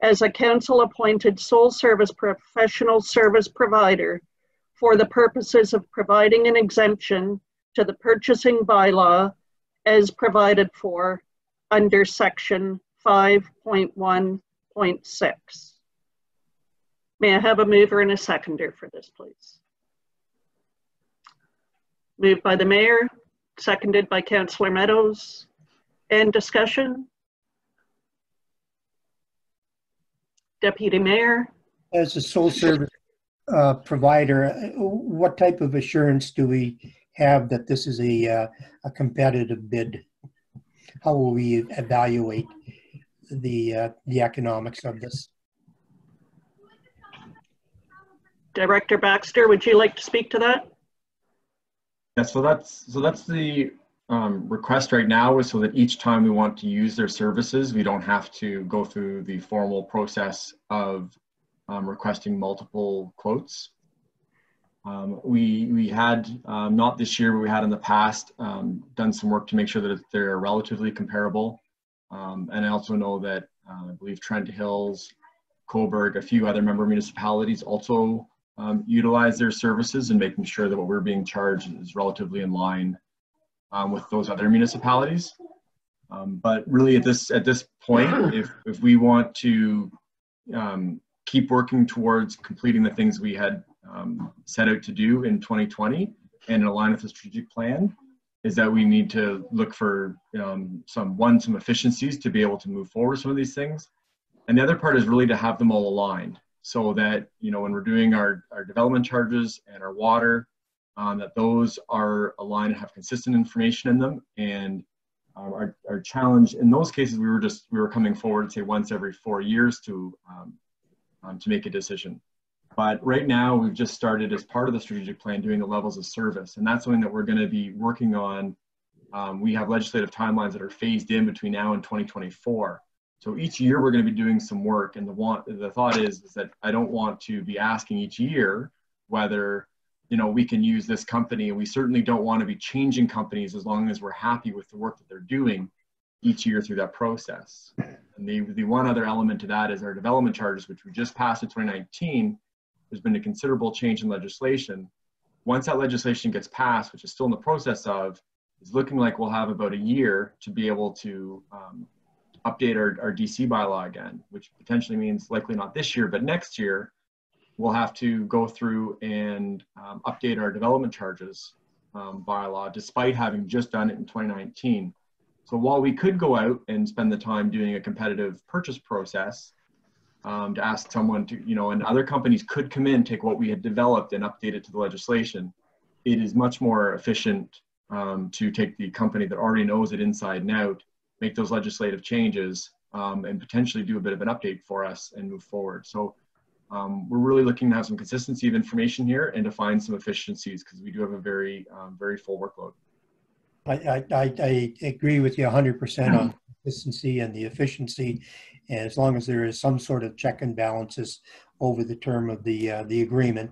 [SPEAKER 6] as a council-appointed sole service professional service provider for the purposes of providing an exemption to the purchasing bylaw as provided for under section 5.1.6. May I have a mover and a seconder for this, please? Moved by the mayor, seconded by Councillor Meadows. And discussion? Deputy Mayor?
[SPEAKER 5] As a sole service uh, provider, uh, what type of assurance do we have that this is a, uh, a competitive bid? How will we evaluate the, uh, the economics of this?
[SPEAKER 6] Director Baxter, would you like to speak to that?
[SPEAKER 9] Yeah, so that's so that's the um, request right now is so that each time we want to use their services, we don't have to go through the formal process of um, requesting multiple quotes. Um, we we had um, not this year, but we had in the past um, done some work to make sure that they're relatively comparable. Um, and I also know that uh, I believe Trent Hills, Cobourg, a few other member municipalities also um, utilize their services and making sure that what we're being charged is relatively in line um, with those other municipalities. Um, but really at this at this point, if if we want to um, keep working towards completing the things we had um, set out to do in 2020 and align with the strategic plan, is that we need to look for um, some one some efficiencies to be able to move forward some of these things, and the other part is really to have them all aligned so that you know when we're doing our our development charges and our water, um, that those are aligned and have consistent information in them. And um, our, our challenge in those cases, we were just we were coming forward, say once every four years to um, um, to make a decision. But right now, we've just started as part of the strategic plan doing the levels of service, and that's something that we're going to be working on. Um, we have legislative timelines that are phased in between now and 2024. So each year we're going to be doing some work, and the want the thought is, is that I don't want to be asking each year whether you know, we can use this company. And we certainly don't want to be changing companies as long as we're happy with the work that they're doing each year through that process. And the, the one other element to that is our development charges, which we just passed in 2019. There's been a considerable change in legislation. Once that legislation gets passed, which is still in the process of, is looking like we'll have about a year to be able to um, update our, our DC bylaw again, which potentially means likely not this year, but next year, we'll have to go through and um, update our development charges um, bylaw despite having just done it in 2019. So while we could go out and spend the time doing a competitive purchase process um, to ask someone to, you know, and other companies could come in, take what we had developed and update it to the legislation, it is much more efficient um, to take the company that already knows it inside and out, make those legislative changes, um, and potentially do a bit of an update for us and move forward. So um, we're really looking to have some consistency of information here and to find some efficiencies because we do have a very, um, very full workload.
[SPEAKER 5] I, I, I agree with you 100% on consistency and the efficiency. And as long as there is some sort of check and balances over the term of the, uh, the agreement,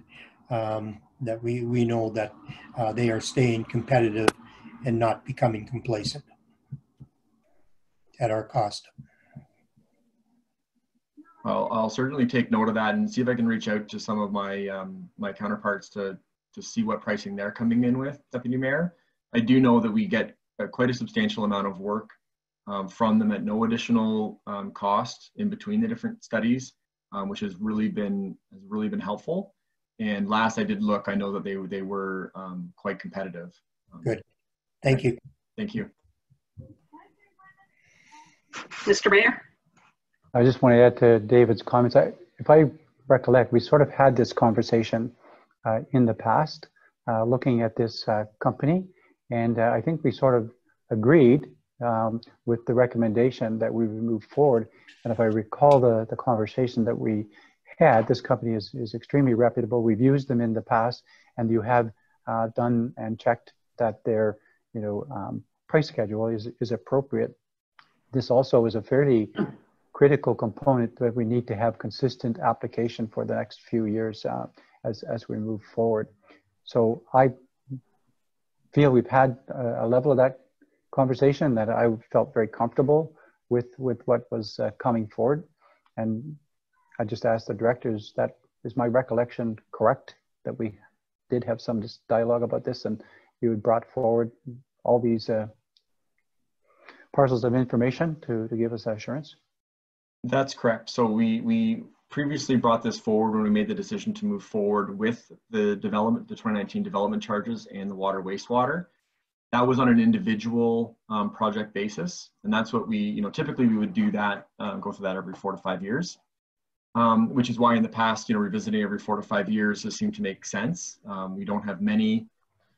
[SPEAKER 5] um, that we, we know that uh, they are staying competitive and not becoming complacent at our cost.
[SPEAKER 9] I'll, I'll certainly take note of that and see if I can reach out to some of my um, my counterparts to to see what pricing they're coming in with, Deputy Mayor. I do know that we get a, quite a substantial amount of work um, from them at no additional um, cost in between the different studies, um, which has really been has really been helpful. And last I did look, I know that they they were um, quite competitive. Um,
[SPEAKER 5] Good, thank you.
[SPEAKER 9] Thank you.
[SPEAKER 6] Mr. Mayor?
[SPEAKER 1] I just want to add to David's comments. I, if I recollect, we sort of had this conversation uh, in the past, uh, looking at this uh, company, and uh, I think we sort of agreed um, with the recommendation that we move forward. And if I recall the, the conversation that we had, this company is, is extremely reputable. We've used them in the past, and you have uh, done and checked that their you know um, price schedule is, is appropriate. This also is a fairly critical component that we need to have consistent application for the next few years uh, as, as we move forward. So I feel we've had a, level of that conversation that I felt very comfortable with, with what was uh, coming forward. And I just asked the directors, that is my recollection correct, that we did have some dialogue about this and you had brought forward all these uh, parcels of information to, to give us assurance?
[SPEAKER 9] That's correct. So we, we previously brought this forward when we made the decision to move forward with the development, the 2019 development charges and the water wastewater. That was on an individual um, project basis. And that's what we, you know, typically we would do that, uh, go through that every four to five years. Um, which is why in the past, you know, revisiting every four to five years has seemed to make sense. Um, we don't have many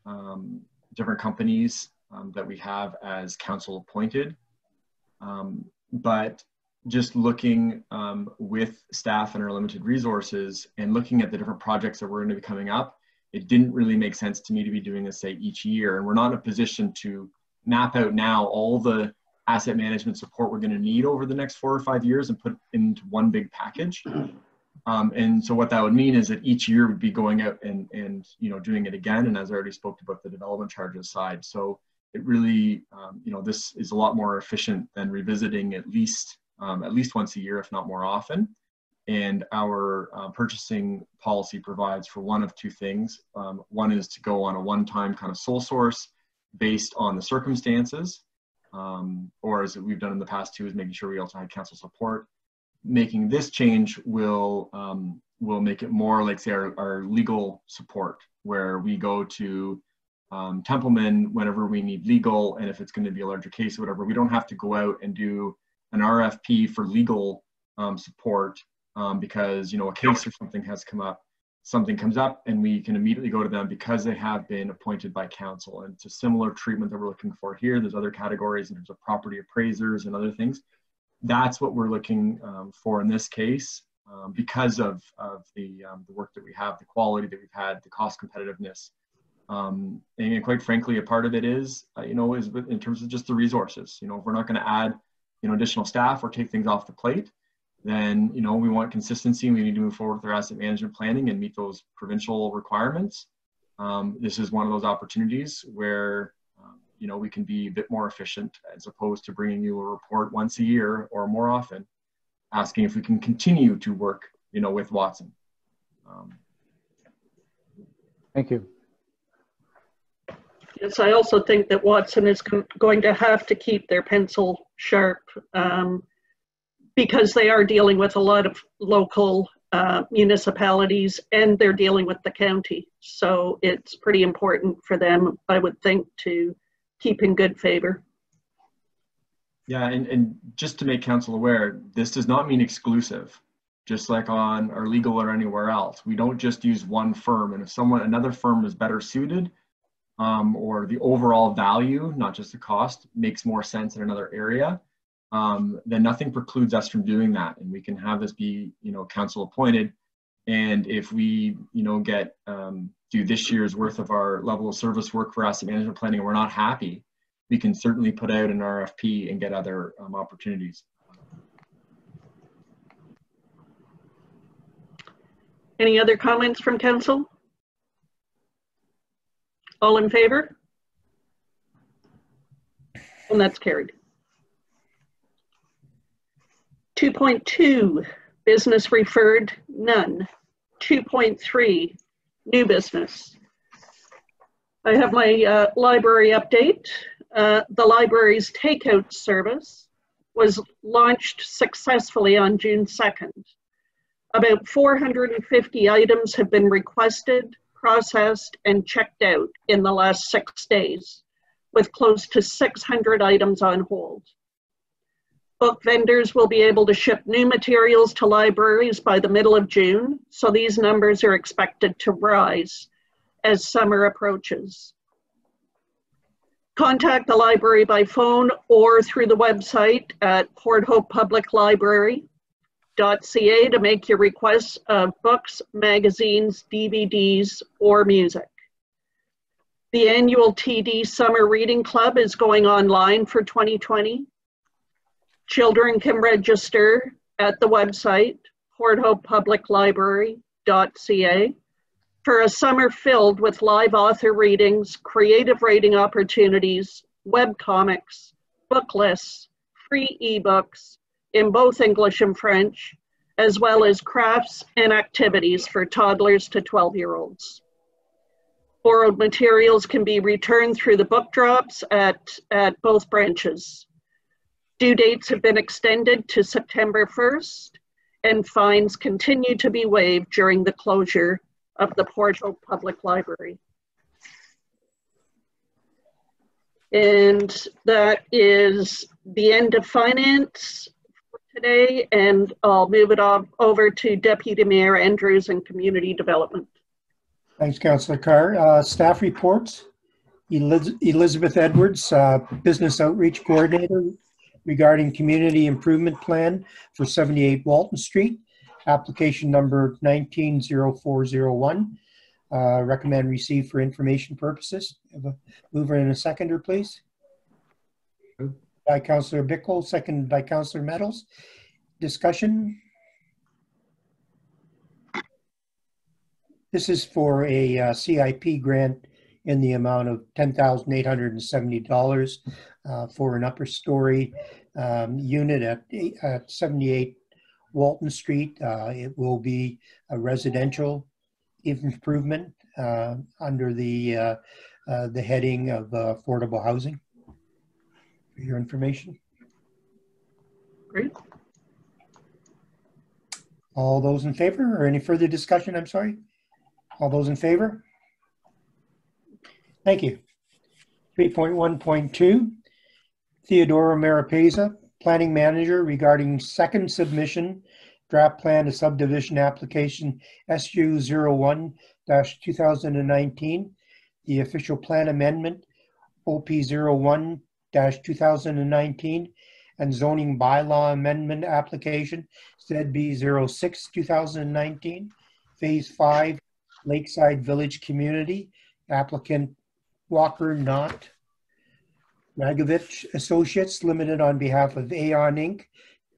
[SPEAKER 9] um, different companies um, that we have as council appointed. Um, but just looking um, with staff and our limited resources and looking at the different projects that were going to be coming up, it didn't really make sense to me to be doing this say each year. And we're not in a position to map out now all the asset management support we're going to need over the next four or five years and put into one big package. Um, and so what that would mean is that each year would be going out and, and you know doing it again. And as I already spoke about the development charges side, so it really um, you know this is a lot more efficient than revisiting at least um, at least once a year, if not more often. And our uh, purchasing policy provides for one of two things. Um, one is to go on a one-time kind of sole source based on the circumstances. um, or as we've done in the past too, is making sure we also had council support. Making this change will um, will make it more like say our, our legal support, where we go to um, Templeman whenever we need legal, and if it's going to be a larger case or whatever, we don't have to go out and do an RFP for legal um, support um, because you know a case or something has come up something comes up and we can immediately go to them because they have been appointed by council and it's a similar treatment that we're looking for here. There's other categories in terms of property appraisers and other things. That's what we're looking um, for in this case um, because of, of the, um, the work that we have the quality that we've had the cost competitiveness. Um, and quite frankly a part of it is uh, you know is in terms of just the resources. You know if we're not going to add you know additional staff or take things off the plate then you know we want consistency. We need to move forward with our asset management planning and meet those provincial requirements. Um, this is one of those opportunities where um, you know we can be a bit more efficient as opposed to bringing you a report once a year or more often, asking if we can continue to work you know with Watson. Um,
[SPEAKER 1] Thank you.
[SPEAKER 6] Yes, I also think that Watson is going to have to keep their pencil sharp. Um, because they are dealing with a lot of local uh, municipalities and they're dealing with the county. So it's pretty important for them, I would think, to keep in good favor.
[SPEAKER 9] Yeah, and, and just to make council aware, this does not mean exclusive, just like on our legal or anywhere else. We don't just use one firm, and if someone, another firm is better suited, um, or the overall value, not just the cost, makes more sense in another area, um, then nothing precludes us from doing that. And we can have this be, you know, council appointed. And if we, you know, get um, do this year's worth of our level of service work for asset management planning and we're not happy, we can certainly put out an RFP and get other um, opportunities.
[SPEAKER 6] Any other comments from council? All in favor? And that's carried. 2.2, business referred, none. 2.3, new business. I have my uh, library update. Uh, the library's takeout service was launched successfully on June 2nd. About 450 items have been requested, processed, and checked out in the last six days, with close to 600 items on hold. Book vendors will be able to ship new materials to libraries by the middle of June, so these numbers are expected to rise as summer approaches. Contact the library by phone or through the website at Port Hope Public Library.ca to make your requests of books, magazines, DVDs, or music. The annual TD Summer Reading Club is going online for 2020. Children can register at the website, porthopepubliclibrary.ca, for a summer filled with live author readings, creative writing opportunities, web comics, book lists, free ebooks in both English and French, as well as crafts and activities for toddlers to 12 year olds. Borrowed materials can be returned through the book drops at, at both branches. Due dates have been extended to September 1st, and fines continue to be waived during the closure of the Port Hope Public Library. And that is the end of finance today, and I'll move it off over to Deputy Mayor Andrews and Community Development.
[SPEAKER 5] Thanks, Councillor Carr. Uh, staff reports. Eliz Elizabeth Edwards, uh, Business Outreach Coordinator, regarding community improvement plan for 78 Walton Street, application number 190401. Uh, recommend receive for information purposes. Have a mover and a seconder, please. By Councillor Bickle, second by Councillor Meadows. Discussion? This is for a uh, CIP grant in the amount of $10,870 uh, for an upper story um, unit at, at 78 Walton Street. Uh, it will be a residential improvement uh, under the, uh, uh, the heading of affordable housing for your information.
[SPEAKER 6] Great.
[SPEAKER 5] All those in favor or any further discussion, I'm sorry? All those in favor? Thank you. 3.1.2, Theodora Maripesa, Planning Manager regarding second submission, draft plan to subdivision application SU01-2019, the official plan amendment OP01 2019 and zoning bylaw amendment application ZB06 2019, Phase 5 Lakeside Village Community, applicant Walker Nott Dragicevic Associates Limited on behalf of Aon Inc.,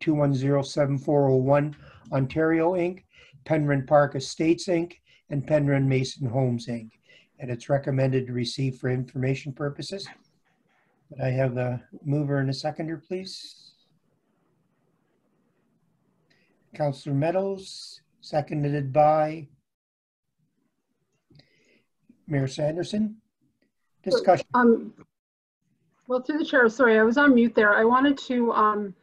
[SPEAKER 5] 2107401 Ontario Inc., Penryn Park Estates Inc., and Penryn Mason Homes Inc. And it's recommended to receive for information purposes. Could I have a mover and a seconder, please? Councillor Meadows, seconded by Mayor Sanderson. Discussion.
[SPEAKER 3] Um, well, through the chair, sorry, I was on mute there. I wanted to, um,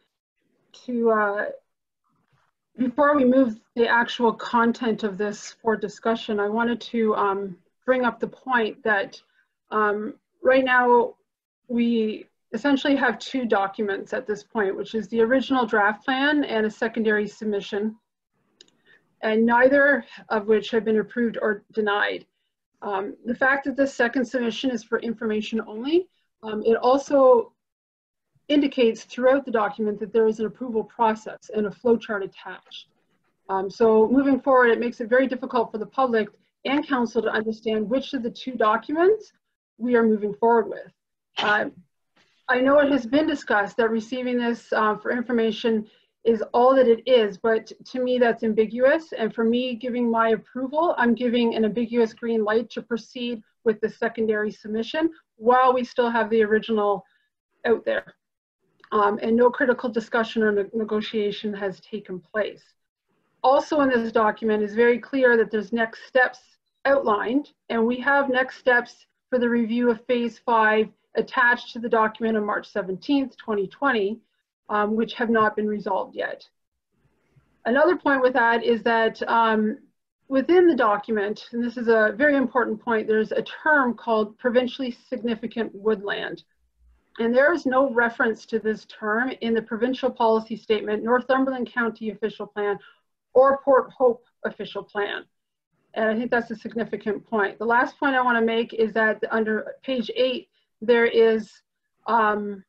[SPEAKER 3] to, uh, before we move the actual content of this for discussion, I wanted to um, bring up the point that um, right now we essentially have two documents at this point, which is the original draft plan and a secondary submission, and neither of which have been approved or denied. Um, the fact that the second submission is for information only, um, it also indicates throughout the document that there is an approval process and a flowchart attached. Um, so moving forward, it makes it very difficult for the public and council to understand which of the two documents we are moving forward with. Uh, I know it has been discussed that receiving this uh, for information is all that it is, but to me that's ambiguous. And for me giving my approval, I'm giving an ambiguous green light to proceed with the secondary submission while we still have the original out there. Um, and no critical discussion or ne negotiation has taken place. Also in this document is very clear that there's next steps outlined, and we have next steps for the review of phase five attached to the document on March 17th, 2020, um, which have not been resolved yet. Another point with that is that um, within the document, and this is a very important point, there's a term called provincially significant woodland. And there is no reference to this term in the provincial policy statement, Northumberland County official plan, or Port Hope official plan. And I think that's a significant point. The last point I want to make is that under page eight, there is um,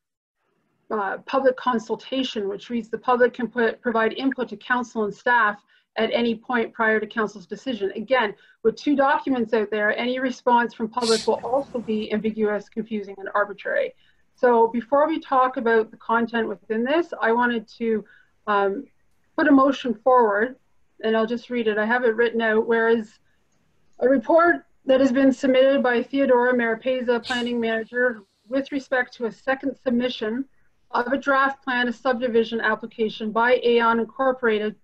[SPEAKER 3] uh, public consultation, which reads the public can put, provide input to council and staff at any point prior to council's decision. Again, with two documents out there, any response from public will also be ambiguous, confusing, and arbitrary. So before we talk about the content within this, I wanted to um, put a motion forward, and I'll just read it. I have it written out, whereas a report that has been submitted by Theodora Marapeza, Planning Manager, with respect to a second submission of a draft plan of subdivision application by Aon Incorporated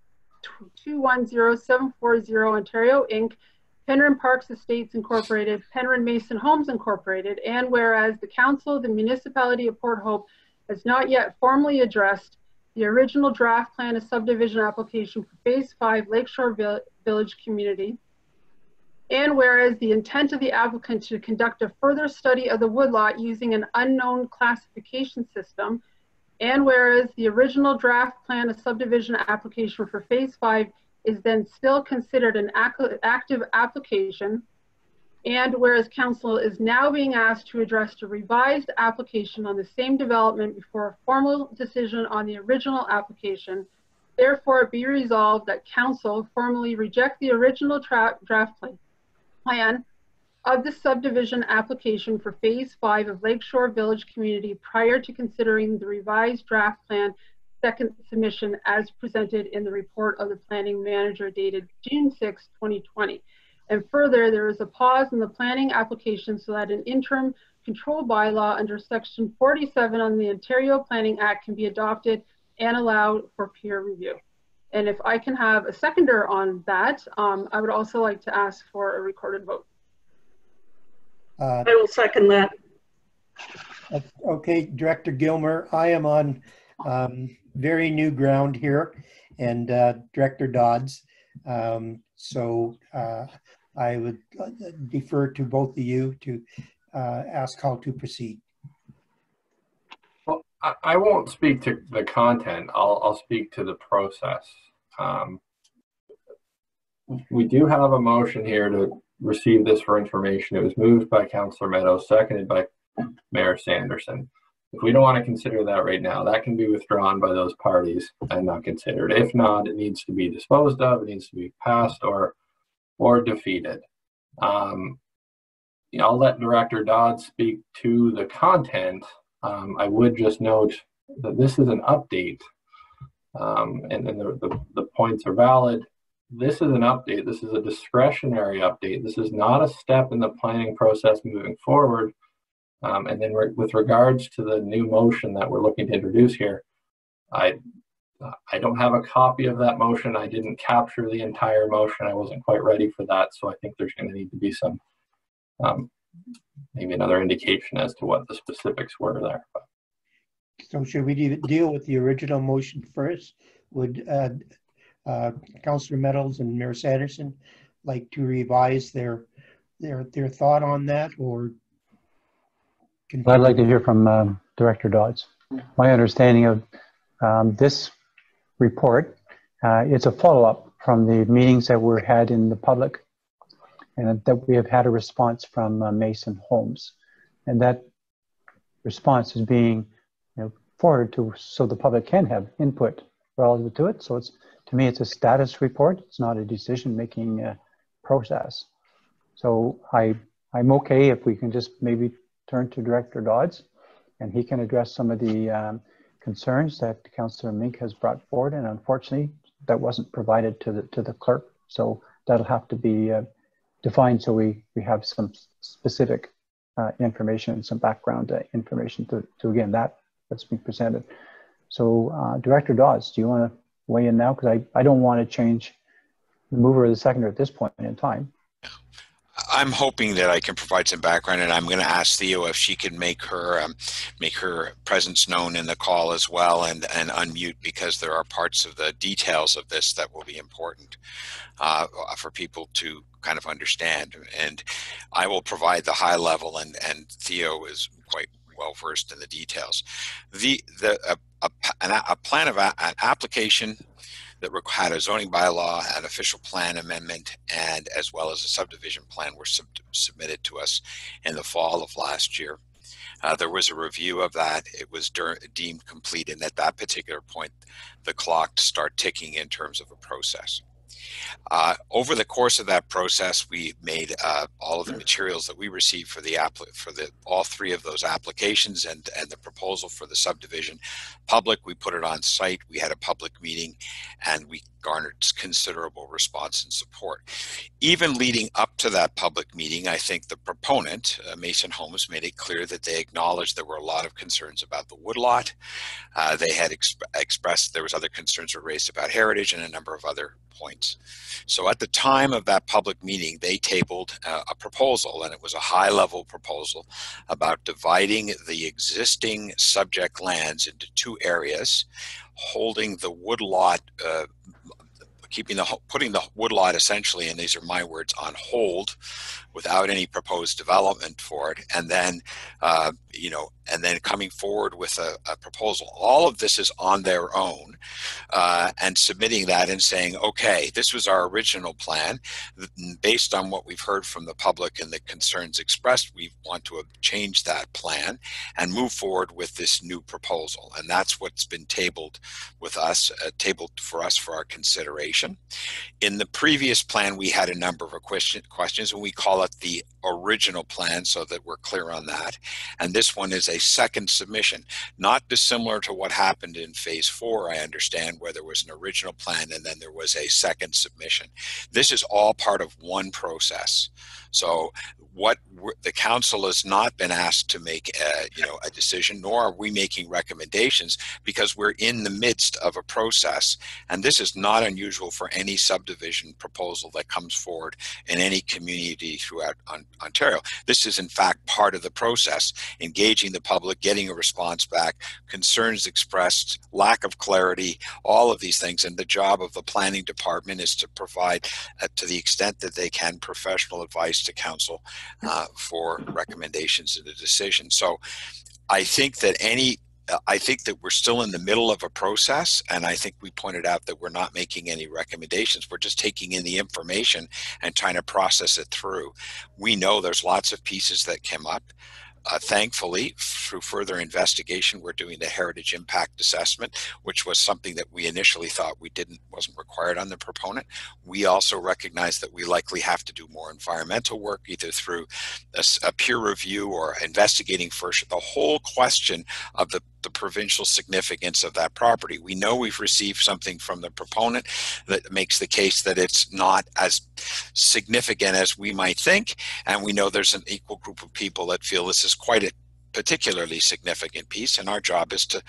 [SPEAKER 3] 210740 Ontario Inc., Penryn Parks Estates Incorporated, Penryn Mason Homes Incorporated, and whereas the Council of the Municipality of Port Hope has not yet formally addressed the original draft plan of subdivision application for Phase 5 Lakeshore Village Community, and whereas the intent of the applicant to conduct a further study of the woodlot using an unknown classification system, and whereas the original draft plan of subdivision application for phase five is then still considered an active application, and whereas council is now being asked to address a revised application on the same development before a formal decision on the original application, therefore it be resolved that council formally reject the original draft plan plan of the subdivision application for phase five of Lakeshore Village Community prior to considering the revised draft plan second submission as presented in the report of the planning manager dated June 6, 2020. And further, there is a pause in the planning application so that an interim control bylaw under section 47 on the Ontario Planning Act can be adopted and allowed for peer review. And if I can have a seconder on that, um, I would also like to ask for a recorded vote.
[SPEAKER 6] Uh, I will second that.
[SPEAKER 5] Okay, Director Gilmer, I am on um, very new ground here, and uh, Director Dodds. Um, so uh, I would uh, defer to both of you to uh, ask how to proceed.
[SPEAKER 8] Well, I, I won't speak to the content. I'll, I'll speak to the process. Um, we do have a motion here to receive this for information. It was moved by Councillor Meadows, seconded by Mayor Sanderson. If we don't want to consider that right now, that can be withdrawn by those parties and not considered. If not, it needs to be disposed of, it needs to be passed or or defeated. Um, you know, I'll let Director Dodd speak to the content. Um, I would just note that this is an update um, and, and the, the, the points are valid. This is an update. This is a discretionary update. This is not a step in the planning process moving forward. Um, and then re with regards to the new motion that we're looking to introduce here, I I don't have a copy of that motion. I didn't capture the entire motion. I wasn't quite ready for that. So I think there's going to need to be some, um, maybe another indication as to what the specifics were there. But.
[SPEAKER 5] So should we deal with the original motion first? Would uh, uh, Councillor Meadows and Mayor Sanderson like to revise their their their thought on that, or?
[SPEAKER 1] I'd like to hear from um, Director Dodds. My understanding of um, this report. Uh, it's a follow-up from the meetings that were had in the public and that we have had a response from uh, Mason Homes. And that response is being forwarded to so the public can have input relative to it. So it's to me, it's a status report. It's not a decision-making uh, process. So I, I'm okay if we can just maybe turn to Director Dodds and he can address some of the um, concerns that Councillor Mink has brought forward, and unfortunately, that wasn't provided to the to the clerk. So that'll have to be uh, defined so we we have some specific uh, information and some background uh, information to, to again that that's being presented. So uh, Director Dodds, do you want to weigh in now? Because I, I don't want to change the mover or the seconder at this point in time.
[SPEAKER 11] I'm hoping that I can provide some background, and I'm going to ask Theo if she can make her um, make her presence known in the call as well, and and unmute because there are parts of the details of this that will be important uh, for people to kind of understand. And I will provide the high level, and and Theo is quite well versed in the details. The the a, a, a plan of a, an application that had a zoning bylaw, an official plan amendment, and as well as a subdivision plan were sub submitted to us in the fall of last year. Uh, there was a review of that. It was deemed complete, and at that particular point, the clock start ticking in terms of a process. Uh, over the course of that process, we made uh, all of the materials that we received for the app for the all three of those applications and and the proposal for the subdivision public. We put it on site. We had a public meeting, and we garnered considerable response and support. Even leading up to that public meeting, I think the proponent, uh, Mason Homes, made it clear that they acknowledged there were a lot of concerns about the woodlot. Uh, they had exp expressed there was other concerns were raised about heritage and a number of other points. So at the time of that public meeting, they tabled uh, a proposal, and it was a high level proposal about dividing the existing subject lands into two areas, holding the woodlot uh, keeping the putting the woodlot essentially, and these are my words, on hold, without any proposed development for it, and then uh, you know, and then coming forward with a, a, proposal. All of this is on their own, uh, and submitting that and saying, okay, this was our original plan. Based on what we've heard from the public and the concerns expressed, we want to change that plan and move forward with this new proposal. And that's what's been tabled with us, uh, tabled for us for our consideration. In the previous plan, we had a number of question, questions, and we call it the original plan so that we're clear on that. And this one is a second submission, not dissimilar to what happened in phase four, I understand, where there was an original plan and then there was a second submission. This is all part of one process. So what the council has not been asked to make a, you know a decision nor are we making recommendations because we're in the midst of a process and this is not unusual for any subdivision proposal that comes forward in any community throughout Ontario this is in fact part of the process engaging the public, getting a response back, concerns expressed, lack of clarity, all of these things. And the job of the planning department is to provide, uh, to the extent that they can, professional advice to council uh, for recommendations and a decision. So I think that any I think that we're still in the middle of a process, and I think we pointed out that we're not making any recommendations. We're just taking in the information and trying to process it through. We know there's lots of pieces that came up. Uh, thankfully, through further investigation, we're doing the heritage impact assessment, which was something that we initially thought we didn't wasn't required on the proponent. We also recognize that we likely have to do more environmental work, either through a, a peer review or investigating first the whole question of the the provincial significance of that property. We know we've received something from the proponent that makes the case that it's not as significant as we might think, and we know there's an equal group of people that feel this is quite a particularly significant piece, and our job is to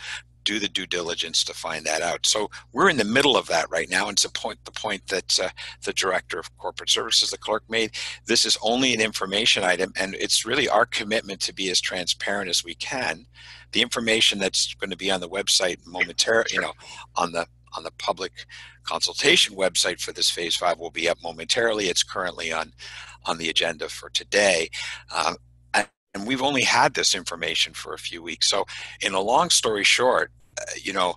[SPEAKER 11] do the due diligence to find that out. So we're in the middle of that right now. And a point, the point that uh, the director of corporate services, the clerk made. This is only an information item, and it's really our commitment to be as transparent as we can. The information that's going to be on the website momentarily, you know, on the on the public consultation website for this phase five will be up momentarily. It's currently on on the agenda for today. Um, and we've only had this information for a few weeks. So, in a long story short, you know,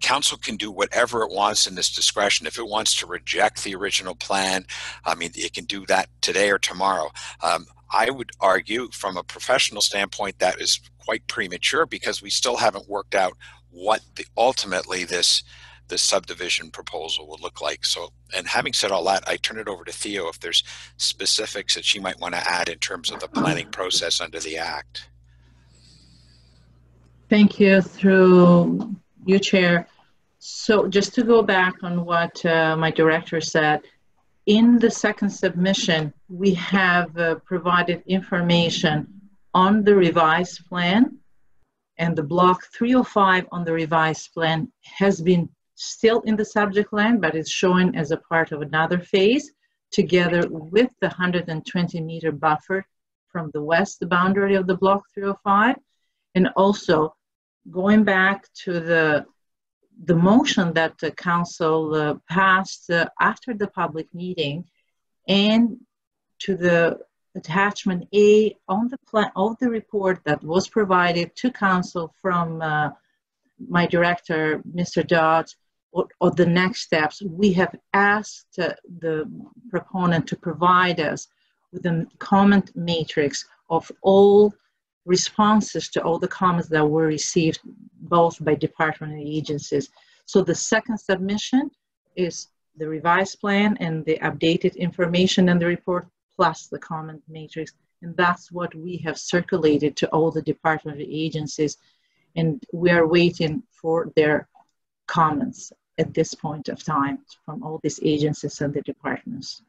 [SPEAKER 11] council can do whatever it wants in this discretion. If it wants to reject the original plan, I mean, it can do that today or tomorrow. Um, I would argue, from a professional standpoint, that is quite premature because we still haven't worked out what the, ultimately this the subdivision proposal will look like. So, and having said all that, I turn it over to Theo if there's specifics that she might want to add in terms of the planning process under the Act.
[SPEAKER 12] Thank you, through you, Chair. So just to go back on what uh, my director said, in the second submission, we have uh, provided information on the revised plan and the block 305 on the revised plan has been still in the subject land, but it's shown as a part of another phase together with the 120 meter buffer from the west boundary of the block 305 and also going back to the the motion that the council uh, passed uh, after the public meeting and to the attachment A on the plan of the report that was provided to council from uh, my director, Mr. Dodds, or, or, the next steps, we have asked uh, the proponent to provide us with a comment matrix of all responses to all the comments that were received both by department and agencies. So the second submission is the revised plan and the updated information in the report plus the comment matrix. And that's what we have circulated to all the department and agencies. And we are waiting for their comments at this point of time from all these agencies and the departments.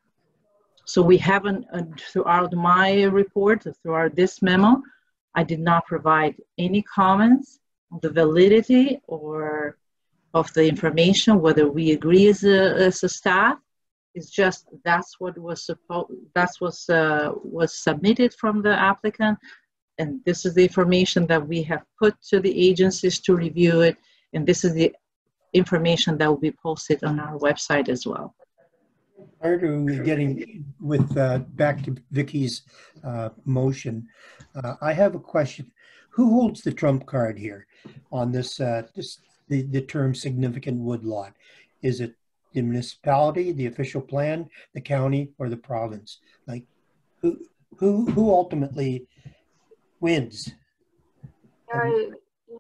[SPEAKER 12] So we haven't, uh, throughout my report, throughout this memo, I did not provide any comments on the validity or of the information, whether we agree as a, as a staff. It's just that's what was supposed, that's was uh, was submitted from the applicant, and this is the information that we have put to the agencies to review it, and this is the information that will be posted on our website as well.
[SPEAKER 5] Prior to getting with uh, back to Vicky's uh, motion, uh, I have a question. Who holds the trump card here on this, uh, this the, the term significant woodlot? Is it the municipality, the official plan, the county, or the province? Like, who who who ultimately wins?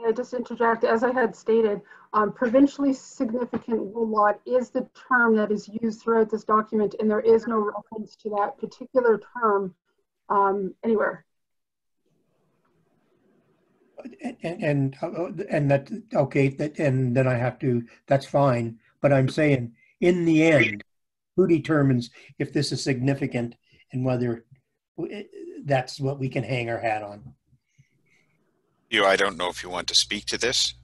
[SPEAKER 3] I, just interject, as I had stated, um, provincially significant woodlot is the term that is used throughout this document, and there is no reference to that particular term um, anywhere.
[SPEAKER 5] And, and uh, and that okay that and then I have to that's fine but I'm saying in the end who determines if this is significant and whether that's what we can hang our hat on
[SPEAKER 11] you I don't know if you want to speak to this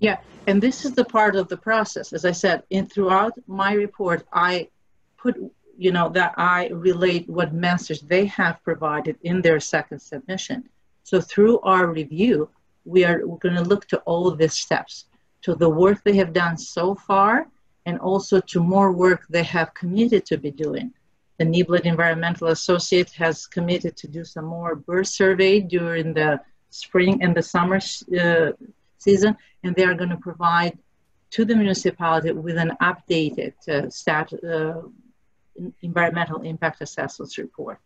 [SPEAKER 12] yeah, and this is the part of the process. As I said, in throughout my report, I put, you know, that I relate what message they have provided in their second submission. So through our review, we are going to look to all these steps, to the work they have done so far, and also to more work they have committed to be doing. The Niblett Environmental Associate has committed to do some more bird survey during the spring and the summer uh, season, and they are going to provide to the municipality with an updated uh, stat, uh, environmental impact assessment report.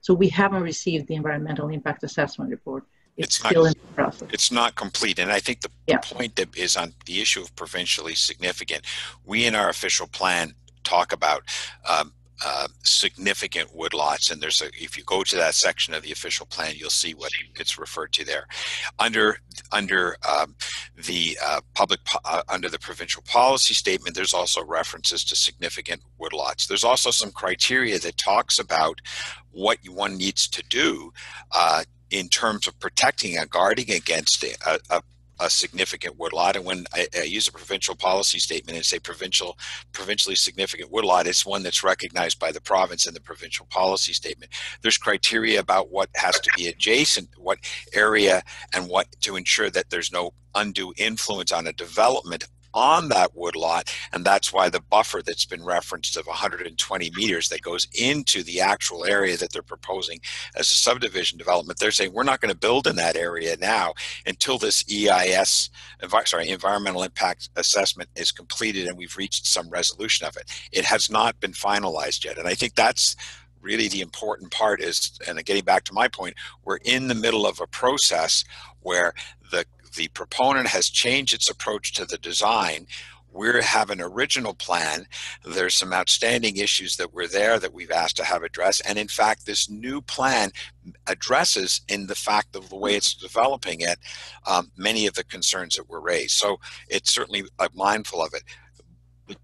[SPEAKER 12] So we haven't received the environmental impact assessment report. It's, it's still
[SPEAKER 11] not,
[SPEAKER 12] in process.
[SPEAKER 11] It's not complete. And I think the, yeah. the point that is on the issue of provincially significant, we in our official plan talk about um, uh, significant woodlots and there's a if you go to that section of the official plan you'll see what it's referred to there. Under under um, the uh, public uh, under the provincial policy statement there's also references to significant woodlots there's also some criteria that talks about what one needs to do uh, in terms of protecting and guarding against a, a a significant woodlot. And when I, I, use a provincial policy statement and say provincial, provincially significant woodlot, it's one that's recognized by the province in the provincial policy statement. There's criteria about what has to be adjacent, what area, and what to ensure that there's no undue influence on a development on that woodlot, and that's why the buffer that's been referenced of 120 meters that goes into the actual area that they're proposing as a subdivision development, they're saying we're not going to build in that area now until this EIS, sorry, environmental impact assessment is completed and we've reached some resolution of it. It has not been finalized yet, and I think that's really the important part is, and getting back to my point, we're in the middle of a process where the the proponent has changed its approach to the design we have an original plan. There's some outstanding issues that were there that we've asked to have addressed. And in fact, this new plan addresses, in the fact of the way it's developing it, um, many of the concerns that were raised. So it's certainly uh, mindful of it.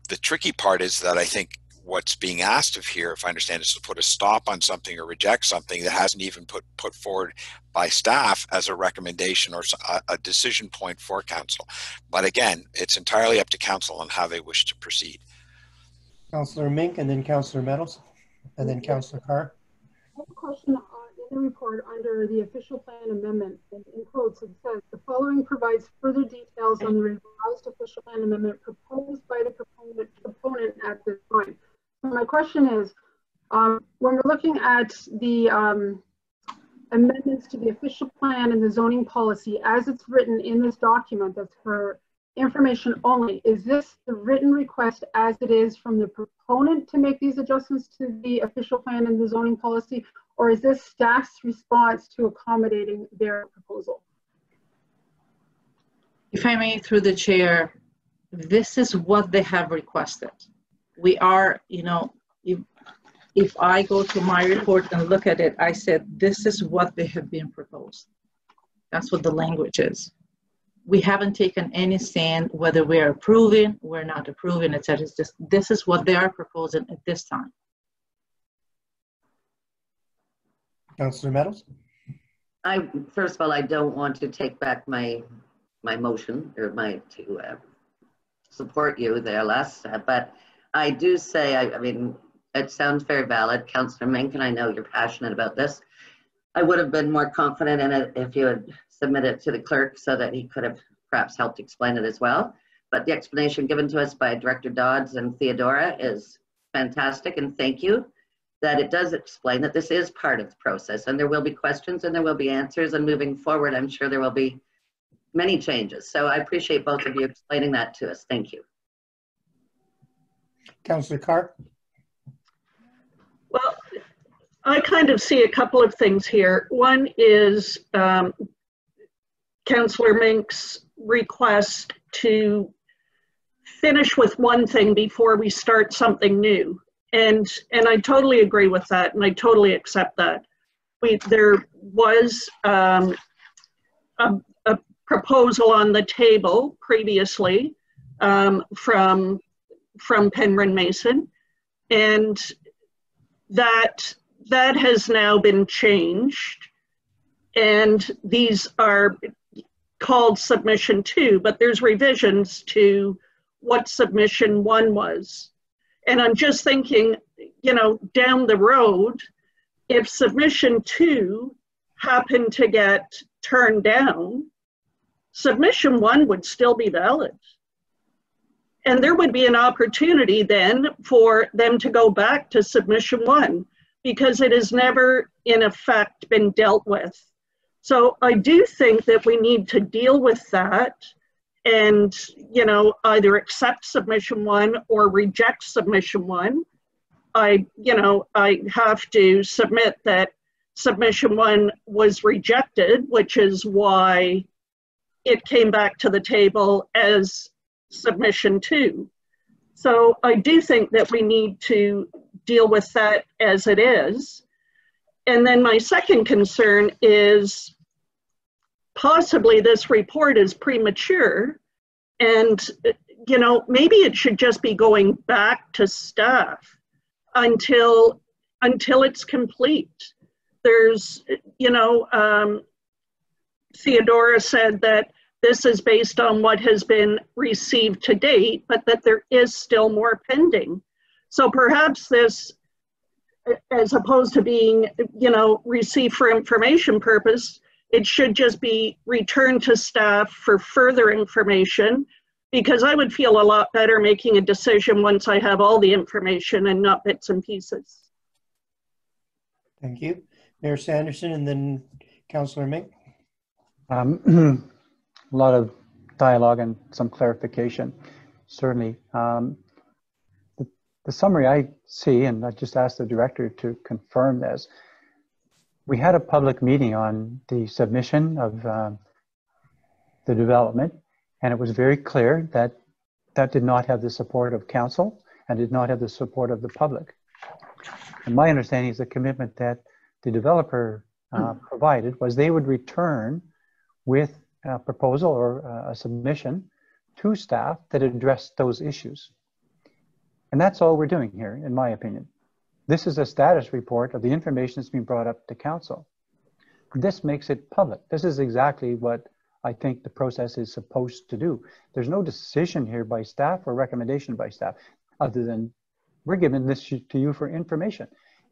[SPEAKER 11] The tricky part is that I think what's being asked of here, if I understand, is to put a stop on something or reject something that hasn't even put put forward by staff as a recommendation or a, a decision point for council. But again, it's entirely up to council on how they wish to proceed.
[SPEAKER 5] Councillor Mink and then Councillor Meadows and then Councillor Carr.
[SPEAKER 3] I have a question in the report under the official plan amendment in, in quotes it says the following provides further details on the revised official plan amendment proposed by the proponent, proponent at this time my question is, um, when we're looking at the um, amendments to the official plan and the zoning policy as it's written in this document that's for information only, is this the written request as it is from the proponent to make these adjustments to the official plan and the zoning policy, or is this staff's response to accommodating their proposal?
[SPEAKER 12] If I may, through the chair, this is what they have requested we are, you know, if, if I go to my report and look at it, I said, this is what they have been proposed. That's what the language is. We haven't taken any stand whether we're approving, we're not approving, etc. It's just, this is what they are proposing at this time.
[SPEAKER 5] Councillor Meadows?
[SPEAKER 10] I, first of all, I don't want to take back my, my motion or my, to uh, support you there, Les, uh, but I do say, I, I mean, it sounds very valid, Councillor and I know you're passionate about this. I would have been more confident in it if you had submitted it to the clerk so that he could have perhaps helped explain it as well. But the explanation given to us by Director Dodds and Theodora is fantastic, and thank you that it does explain that this is part of the process and there will be questions and there will be answers and moving forward, I'm sure there will be many changes. So I appreciate both of you explaining that to us. Thank you.
[SPEAKER 5] Councillor Carr?
[SPEAKER 6] Well, I kind of see a couple of things here. One is um, Councillor Mink's request to finish with one thing before we start something new. And, and I totally agree with that, and I totally accept that. We, there was um, a, a proposal on the table previously um, from from Penryn Mason, and that that has now been changed, and these are called submission two, but there's revisions to what submission one was. And I'm just thinking, you know, down the road, if submission two happened to get turned down, submission one would still be valid. And there would be an opportunity then for them to go back to submission one because it has never, in effect, been dealt with. So I do think that we need to deal with that and, you know, either accept submission one or reject submission one. I, you know, I have to submit that submission one was rejected, which is why it came back to the table as submission two. So I do think that we need to deal with that as it is. And then my second concern is possibly this report is premature and you know maybe it should just be going back to staff until until it's complete there's you know um, theodora said that this is based on what has been received to date but that there is still more pending so perhaps this as opposed to being you know received for information purpose it should just be returned to staff for further information because I would feel a lot better making a decision once I have all the information and not bits and pieces.
[SPEAKER 5] Thank you. Mayor Sanderson and then Councillor Mink.
[SPEAKER 1] Um, a lot of dialogue and some clarification, certainly. Um, the, the summary I see, and I just asked the director to confirm this, we had a public meeting on the submission of um, the development, and it was very clear that that did not have the support of council and did not have the support of the public. And my understanding is the commitment that the developer uh, hmm. provided was they would return with a proposal or uh, a submission to staff that addressed those issues. And that's all we're doing here, in my opinion. This is a status report of the information that's being brought up to council. This makes it public. This is exactly what I think the process is supposed to do. There's no decision here by staff or recommendation by staff other than we're giving this to you for information.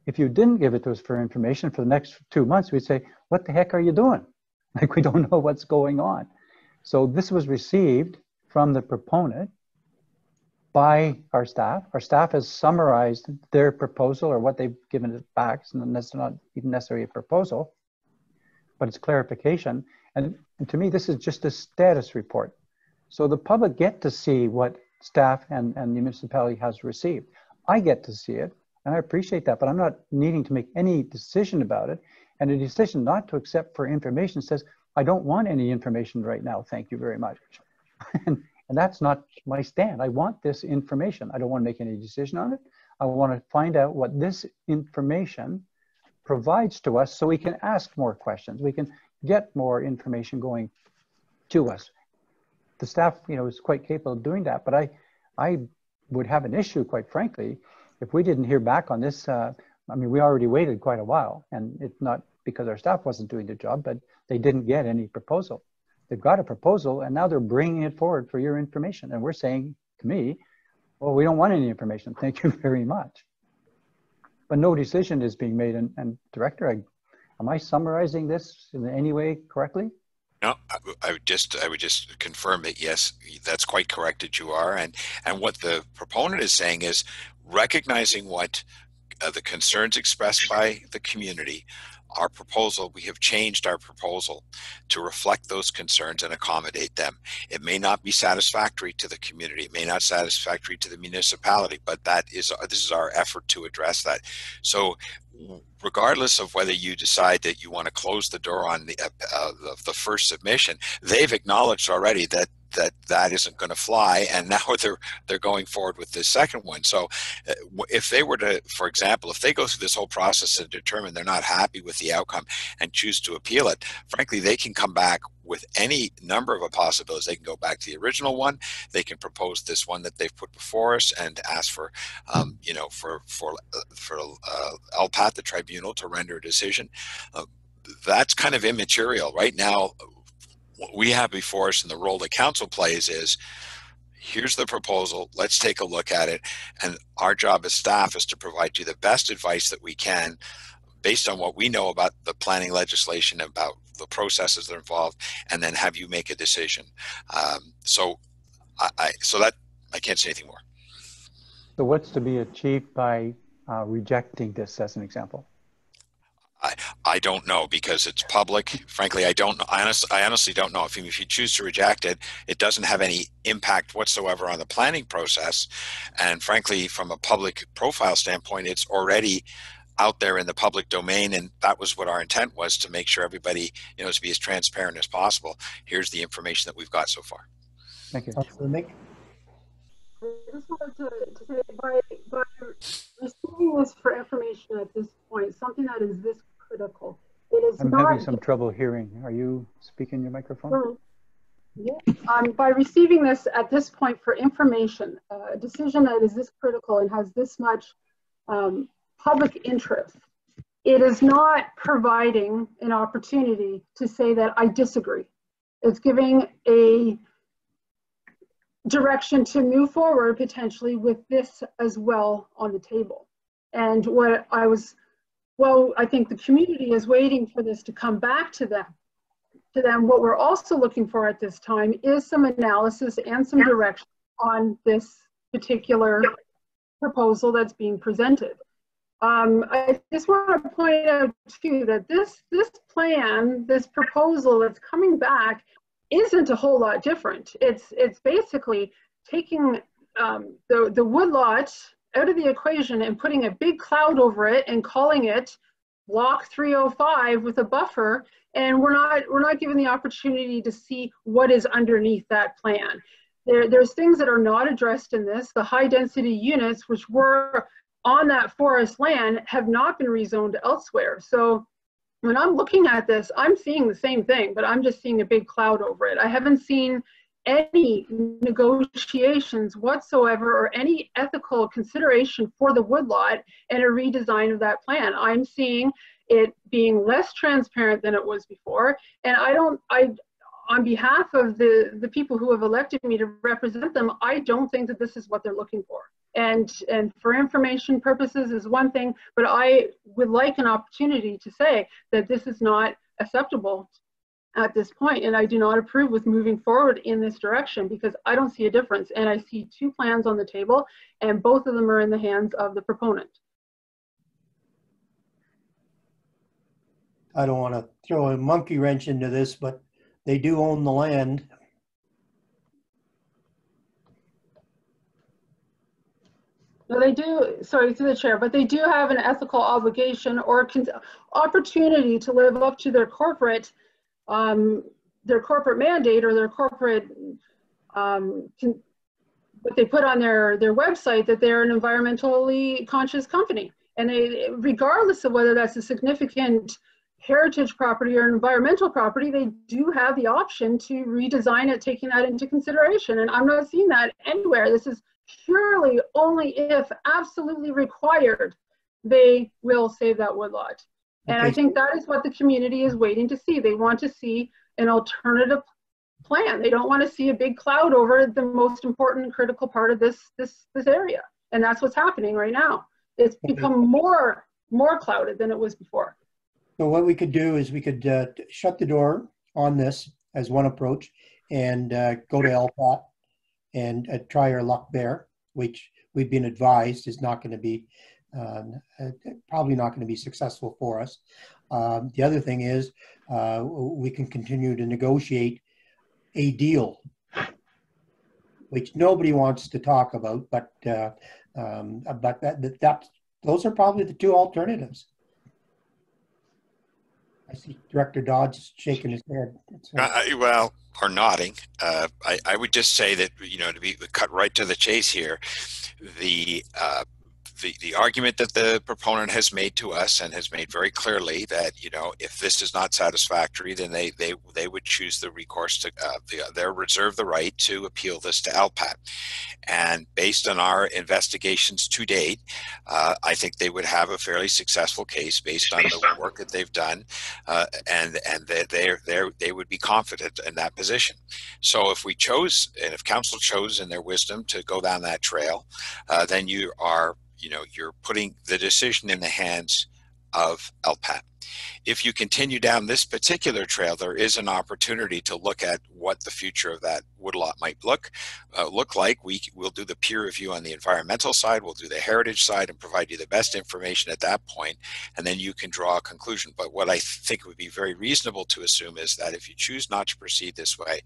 [SPEAKER 1] If you didn't give it to us for information for the next two months, we'd say, what the heck are you doing? Like we don't know what's going on. So this was received from the proponent by our staff. Our staff has summarized their proposal or what they've given it back. So that's not even necessarily a proposal, but it's clarification. And, and to me, this is just a status report. So the public get to see what staff and, and the municipality has received. I get to see it, and I appreciate that, but I'm not needing to make any decision about it. And a decision not to accept for information says, I don't want any information right now. Thank you very much. and, and that's not my stand. I want this information. I don't want to make any decision on it. I want to find out what this information provides to us so we can ask more questions. We can get more information going to us. The staff, you know, is quite capable of doing that, but I, I would have an issue, quite frankly, if we didn't hear back on this. Uh, I mean, we already waited quite a while, and it's not because our staff wasn't doing the job, but they didn't get any proposal. They've got a proposal and now they're bringing it forward for your information. And we're saying to me, well, we don't want any information. Thank you very much. But no decision is being made. And, and Director, I, am I summarizing this in any way correctly?
[SPEAKER 11] No, I, I, would just I would just confirm that yes, that's quite correct that you are, and and what the proponent is saying is recognizing what uh, the concerns expressed by the community, our proposal, we have changed our proposal to reflect those concerns and accommodate them. It may not be satisfactory to the community, it may not satisfactory to the municipality, but that is this is our effort to address that. So regardless of whether you decide that you want to close the door on the, uh, the, the first submission, they've acknowledged already that that that isn't going to fly and now they're they're going forward with this second one. So uh, if they were to for example if they go through this whole process and determine they're not happy with the outcome and choose to appeal it frankly they can come back with any number of possibilities. They can go back to the original one. They can propose this one that they've put before us and ask for um, you know for for uh, for uh, LPAT the tribunal to render a decision uh, that's kind of immaterial right now what we have before us and the role the council plays is here's the proposal let's take a look at it and our job as staff is to provide you the best advice that we can based on what we know about the planning legislation, about the processes that are involved, and then have you make a decision. Um, so, I, I, so that I can't say anything more.
[SPEAKER 1] So, what's to be achieved by uh, rejecting this, as an example?
[SPEAKER 11] I, I don't know because it's public. Frankly, I don't. I, honest, I honestly don't know. If you, if you choose to reject it, it doesn't have any impact whatsoever on the planning process. And frankly, from a public profile standpoint, it's already out there in the public domain. And that was what our intent was to make sure everybody, you know, to be as transparent as possible. Here's the information that we've got so far.
[SPEAKER 1] Thank you.
[SPEAKER 5] Mink?
[SPEAKER 3] I just wanted to, to say by, by receiving this for information at this point, something that is this critical. It is
[SPEAKER 1] I'm
[SPEAKER 3] not,
[SPEAKER 1] having some trouble hearing. Are you speaking your microphone?
[SPEAKER 3] Yeah. Um, by receiving this at this point for information, uh, a decision that is this critical and has this much um, public interest, it is not providing an opportunity to say that I disagree. It's giving a direction to move forward potentially with this as well on the table. And what I was well, I think the community is waiting for this to come back to them. To them, what we're also looking for at this time is some analysis and some direction on this particular proposal that's being presented. Um, I just want to point out too that this this plan, this proposal that's coming back, isn't a whole lot different. It's it's basically taking um, the the woodlot out of the equation and putting a big cloud over it and calling it block 305 with a buffer and we're not we're not given the opportunity to see what is underneath that plan. There, there's things that are not addressed in this. The high density units which were on that forest land have not been rezoned elsewhere. So when i'm looking at this i'm seeing the same thing but i'm just seeing a big cloud over it. I haven't seen any negotiations whatsoever or any ethical consideration for the woodlot and a redesign of that plan. I'm seeing it being less transparent than it was before. And I don't, I, on behalf of the, the people who have elected me to represent them, I don't think that this is what they're looking for. And, and for information purposes is one thing, but I would like an opportunity to say that this is not acceptable at this point, and I do not approve with moving forward in this direction because I don't see a difference. And I see two plans on the table, and both of them are in the hands of the proponent.
[SPEAKER 5] I don't want to throw a monkey wrench into this, but they do own the land.
[SPEAKER 3] No, they do, sorry, through the chair, but they do have an ethical obligation or opportunity to live up to their corporate um, their corporate mandate or their corporate um, what they put on their their website that they're an environmentally conscious company. And they regardless of whether that's a significant heritage property or environmental property they do have the option to redesign it taking that into consideration. And i'm not seeing that anywhere. This is purely only if absolutely required they will save that woodlot and okay. I think that is what the community is waiting to see. They want to see an alternative plan. They don't want to see a big cloud over the most important critical part of this this this area. And that's what's happening right now. It's become more more clouded than it was before.
[SPEAKER 5] So what we could do is we could uh, shut the door on this as one approach and uh, go to LPAT and uh, try our luck there, which we've been advised is not going to be um, uh, probably not going to be successful for us. Um, the other thing is uh, we can continue to negotiate a deal, which nobody wants to talk about, but uh, um, but that, that those are probably the two alternatives. I see Director Dodds shaking his head.
[SPEAKER 11] Uh, well, or nodding. Uh, I, I, would just say that you know to be cut right to the chase here, the uh, the, the argument that the proponent has made to us and has made very clearly that you know if this is not satisfactory then they they, they would choose the recourse to uh, the, reserve the right to appeal this to LPAT and based on our investigations to date uh, I think they would have a fairly successful case based on the work that they've done uh, and and they they they they would be confident in that position. So if we chose and if council chose in their wisdom to go down that trail uh, then you are you know you're putting the decision in the hands of LPAT. If you continue down this particular trail, there is an opportunity to look at what the future of that woodlot might look uh, look like. We will do the peer review on the environmental side, we'll do the heritage side and provide you the best information at that point, and then you can draw a conclusion. But what I think would be very reasonable to assume is that if you choose not to proceed this way,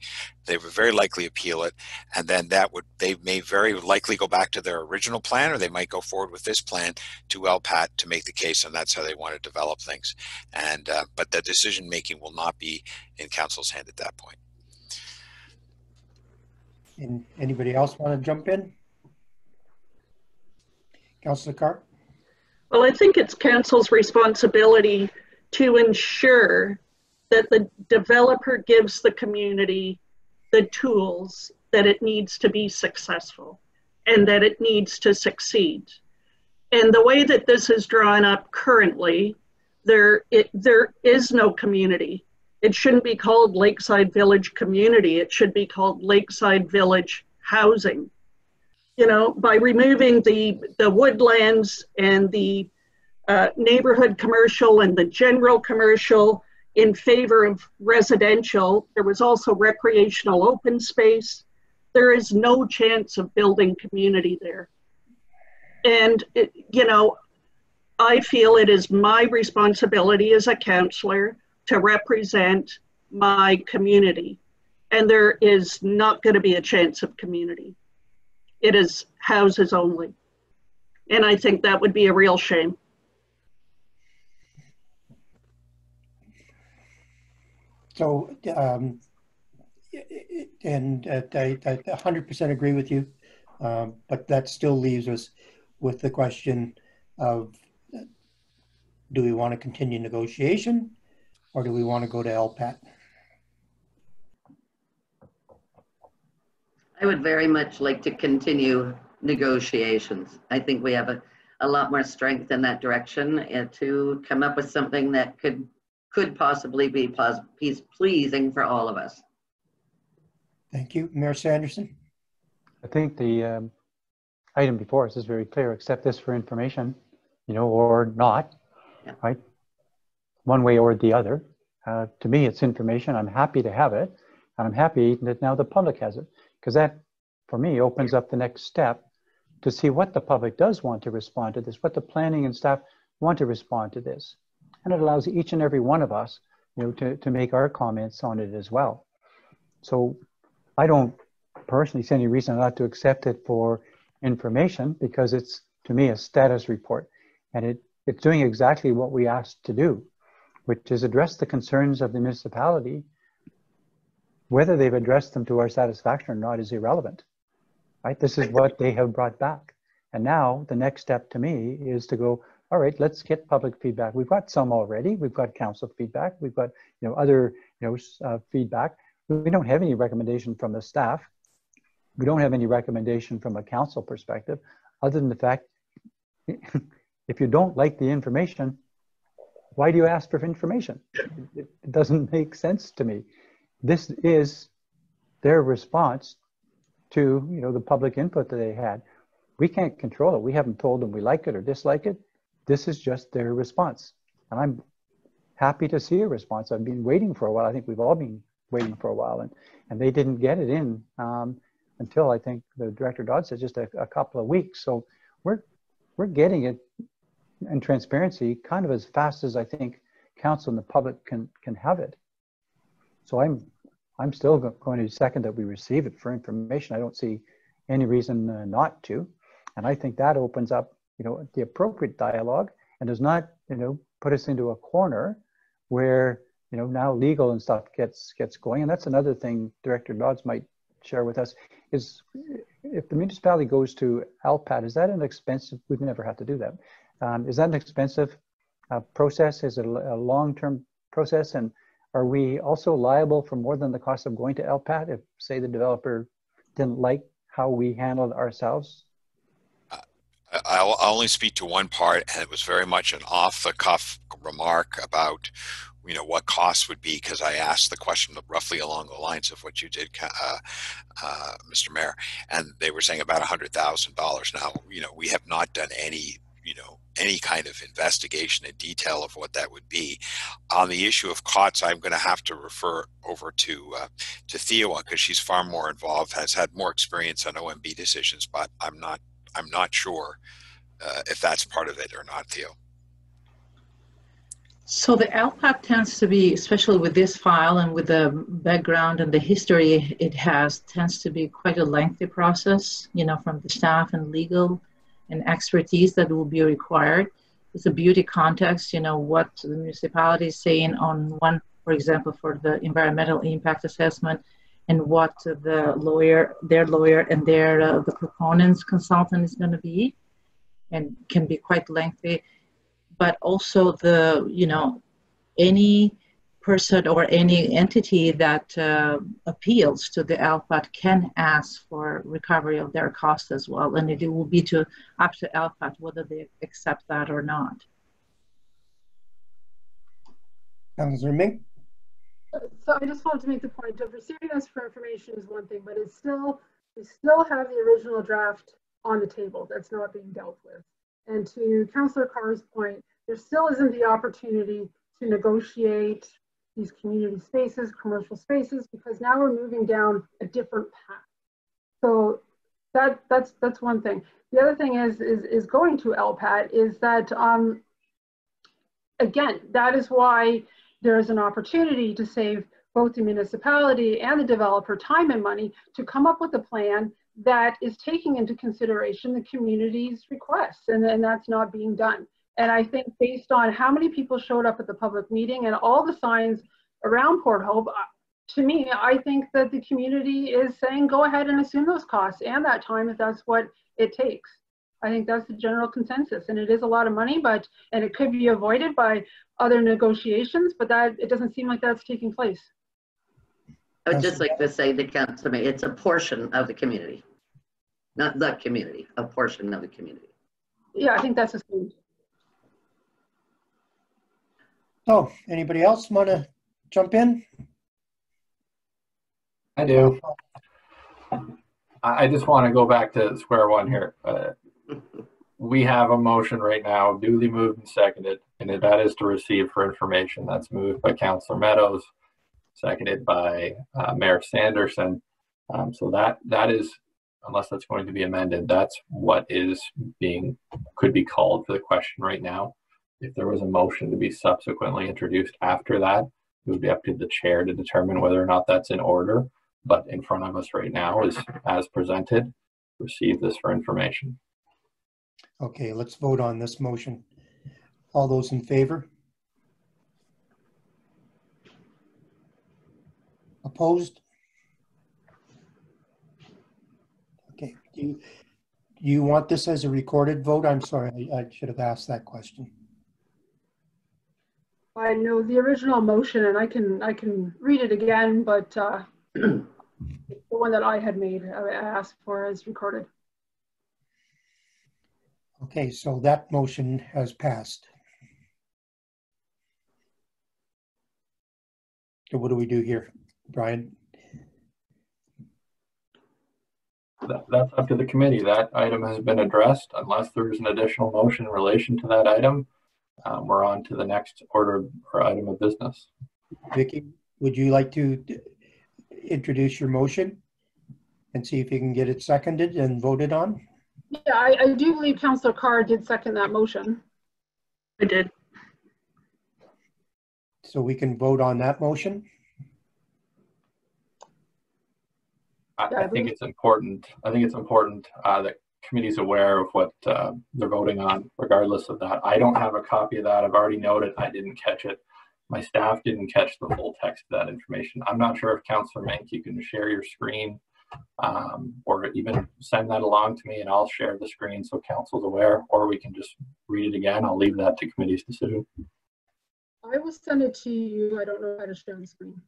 [SPEAKER 11] they would very likely appeal it, and then that would they may very likely go back to their original plan, or they might go forward with this plan to LPAT to make the case, and that's how they want to develop things. And uh, but the decision making will not be in council's hand at that point.
[SPEAKER 5] And anybody else want to jump in? Councillor Carr?
[SPEAKER 6] Well, I think it's council's responsibility to ensure that the developer gives the community the tools that it needs to be successful and that it needs to succeed. And the way that this is drawn up currently, there, it, there is no community. It shouldn't be called Lakeside Village Community. It should be called Lakeside Village Housing. You know, by removing the, the woodlands and the uh, neighborhood commercial and the general commercial in favor of residential, there was also recreational open space. There is no chance of building community there. And, it, you know, I feel it is my responsibility as a counselor to represent my community. And there is not going to be a chance of community. It is houses only. And I think that would be a real shame.
[SPEAKER 5] So, um, and uh, I, I 100% agree with you, um, but that still leaves us with the question of do we want to continue negotiation or do we want to go to LPAT?
[SPEAKER 10] I would very much like to continue negotiations. I think we have a, a lot more strength in that direction uh, to come up with something that could could possibly be pos- pleasing for all of us.
[SPEAKER 5] Thank you. Mayor Sanderson?
[SPEAKER 1] I think the um, item before us is very clear. Accept this for information, you know, or not, yeah. right? One way or the other. Uh, to me, it's information. I'm happy to have it. And I'm happy that now the public has it. Because that, for me, opens up the next step to see what the public does want to respond to this, what the planning and staff want to respond to this. And it allows each and every one of us, you know, to, to make our comments on it as well. So I don't personally see any reason not to accept it for information because it's, to me, a status report. And it, it's doing exactly what we asked to do, which is address the concerns of the municipality. Whether they've addressed them to our satisfaction or not is irrelevant, right? This is what they have brought back. And now the next step to me is to go, all right, let's get public feedback. We've got some already. We've got council feedback. We've got, you know, other, you know, uh, feedback. We don't have any recommendation from the staff. We don't have any recommendation from a council perspective, other than the fact, if you don't like the information, why do you ask for information? It, it doesn't make sense to me. This is their response to, you know, the public input that they had. We can't control it. We haven't told them we like it or dislike it. This is just their response. And I'm happy to see a response. I've been waiting for a while. I think we've all been waiting for a while, and, and they didn't get it in um, until I think the director Dodd said just a, a, couple of weeks. So we're we're getting it in transparency kind of as fast as I think council and the public can can have it. So I'm I'm still going to second that we receive it for information. I don't see any reason uh, not to, and I think that opens up you know the appropriate dialogue and does not you know put us into a corner where you know, now legal and stuff gets gets going. And that's another thing Director Dodds might share with us is if the municipality goes to LPAT, is that an expensive, we've never had to do that. Um, is that an expensive uh, process? Is it a, long-term process? And are we also liable for more than the cost of going to LPAT if say the developer didn't like how we handled ourselves?
[SPEAKER 11] I'll, I'll only speak to one part, and it was very much an off-the-cuff remark about you know what costs would be because I asked the question roughly along the lines of what you did, uh, uh, Mr. Mayor, and they were saying about a hundred thousand dollars. Now, you know, we have not done any, you know, any kind of investigation in detail of what that would be. On the issue of COTS, I'm going to have to refer over to uh, to Theo because she's far more involved, has had more experience on OMB decisions, but I'm not I'm not sure uh, if that's part of it or not, Theo.
[SPEAKER 12] So the LPAT tends to be, especially with this file and with the background and the history it has, tends to be quite a lengthy process, you know, from the staff and legal and expertise that will be required. It's a beauty context, you know, what the municipality is saying on one, for example, for the environmental impact assessment and what the lawyer, their lawyer and their, uh, the proponent's consultant is going to be and can be quite lengthy but also the you know any person or any entity that uh, appeals to the LPAT can ask for recovery of their costs as well, and it will be to up to LPAT whether they accept that or not.
[SPEAKER 5] Councilor Mink?
[SPEAKER 3] So I just wanted to make the point of receiving this for information is one thing, but it's still, we still have the original draft on the table that's not being dealt with. And to Councillor Carr's point, there still isn't the opportunity to negotiate these community spaces, commercial spaces, because now we're moving down a different path. So that that's that's one thing. The other thing is is is going to LPAT is that um, again that is why there is an opportunity to save both the municipality and the developer time and money to come up with a plan that is taking into consideration the community's requests, and, and that's not being done. And I think based on how many people showed up at the public meeting and all the signs around Port Hope, uh, to me, I think that the community is saying go ahead and assume those costs and that time if that's what it takes. I think that's the general consensus, and it is a lot of money, but and it could be avoided by other negotiations, but that it doesn't seem like that's taking place.
[SPEAKER 10] I would just like to say to Councilor May, it's a portion of the community, not the community, a portion of the community.
[SPEAKER 3] Yeah, I think that's assumed.
[SPEAKER 5] Oh, anybody else want to jump in?
[SPEAKER 8] I do. I just want to go back to square one here. Uh, we have a motion right now, duly moved and seconded, and that is to receive for information. That's moved by Councillor Meadows, seconded by uh, Mayor Sanderson. Um, so that that is, unless that's going to be amended, that's what is being could be called for the question right now. If there was a motion to be subsequently introduced after that, it would be up to the chair to determine whether or not that's in order. But in front of us right now is as presented. Receive this for information.
[SPEAKER 5] Okay, let's vote on this motion. All those in favor? Opposed? Okay, do you, do you want this as a recorded vote? I'm sorry, I, I should have asked that question.
[SPEAKER 3] I know the original motion, and I can I can read it again, but uh, the one that I had made, I asked for is recorded.
[SPEAKER 5] Okay, so that motion has passed. So what do we do here, Brian?
[SPEAKER 8] That, that's up to the committee. That item has been addressed. Unless there's an additional motion in relation to that item, um, we're on to the next order or item of business.
[SPEAKER 5] Vicky, would you like to introduce your motion and see if you can get it seconded and voted on?
[SPEAKER 3] Yeah, I, I do believe Councillor Carr did second that motion.
[SPEAKER 6] I did.
[SPEAKER 5] So we can vote on that motion?
[SPEAKER 8] I, I think it's important. I think it's important uh, that committee's aware of what uh, they're voting on, regardless of that. I don't have a copy of that. I've already noted I didn't catch it. My staff didn't catch the full text of that information. I'm not sure if Councillor Mink, you can share your screen um, or even send that along to me and I'll share the screen so council's aware, or we can just read it again. I'll leave that to committee's decision.
[SPEAKER 3] I will send it to you. I don't know how to share the screen.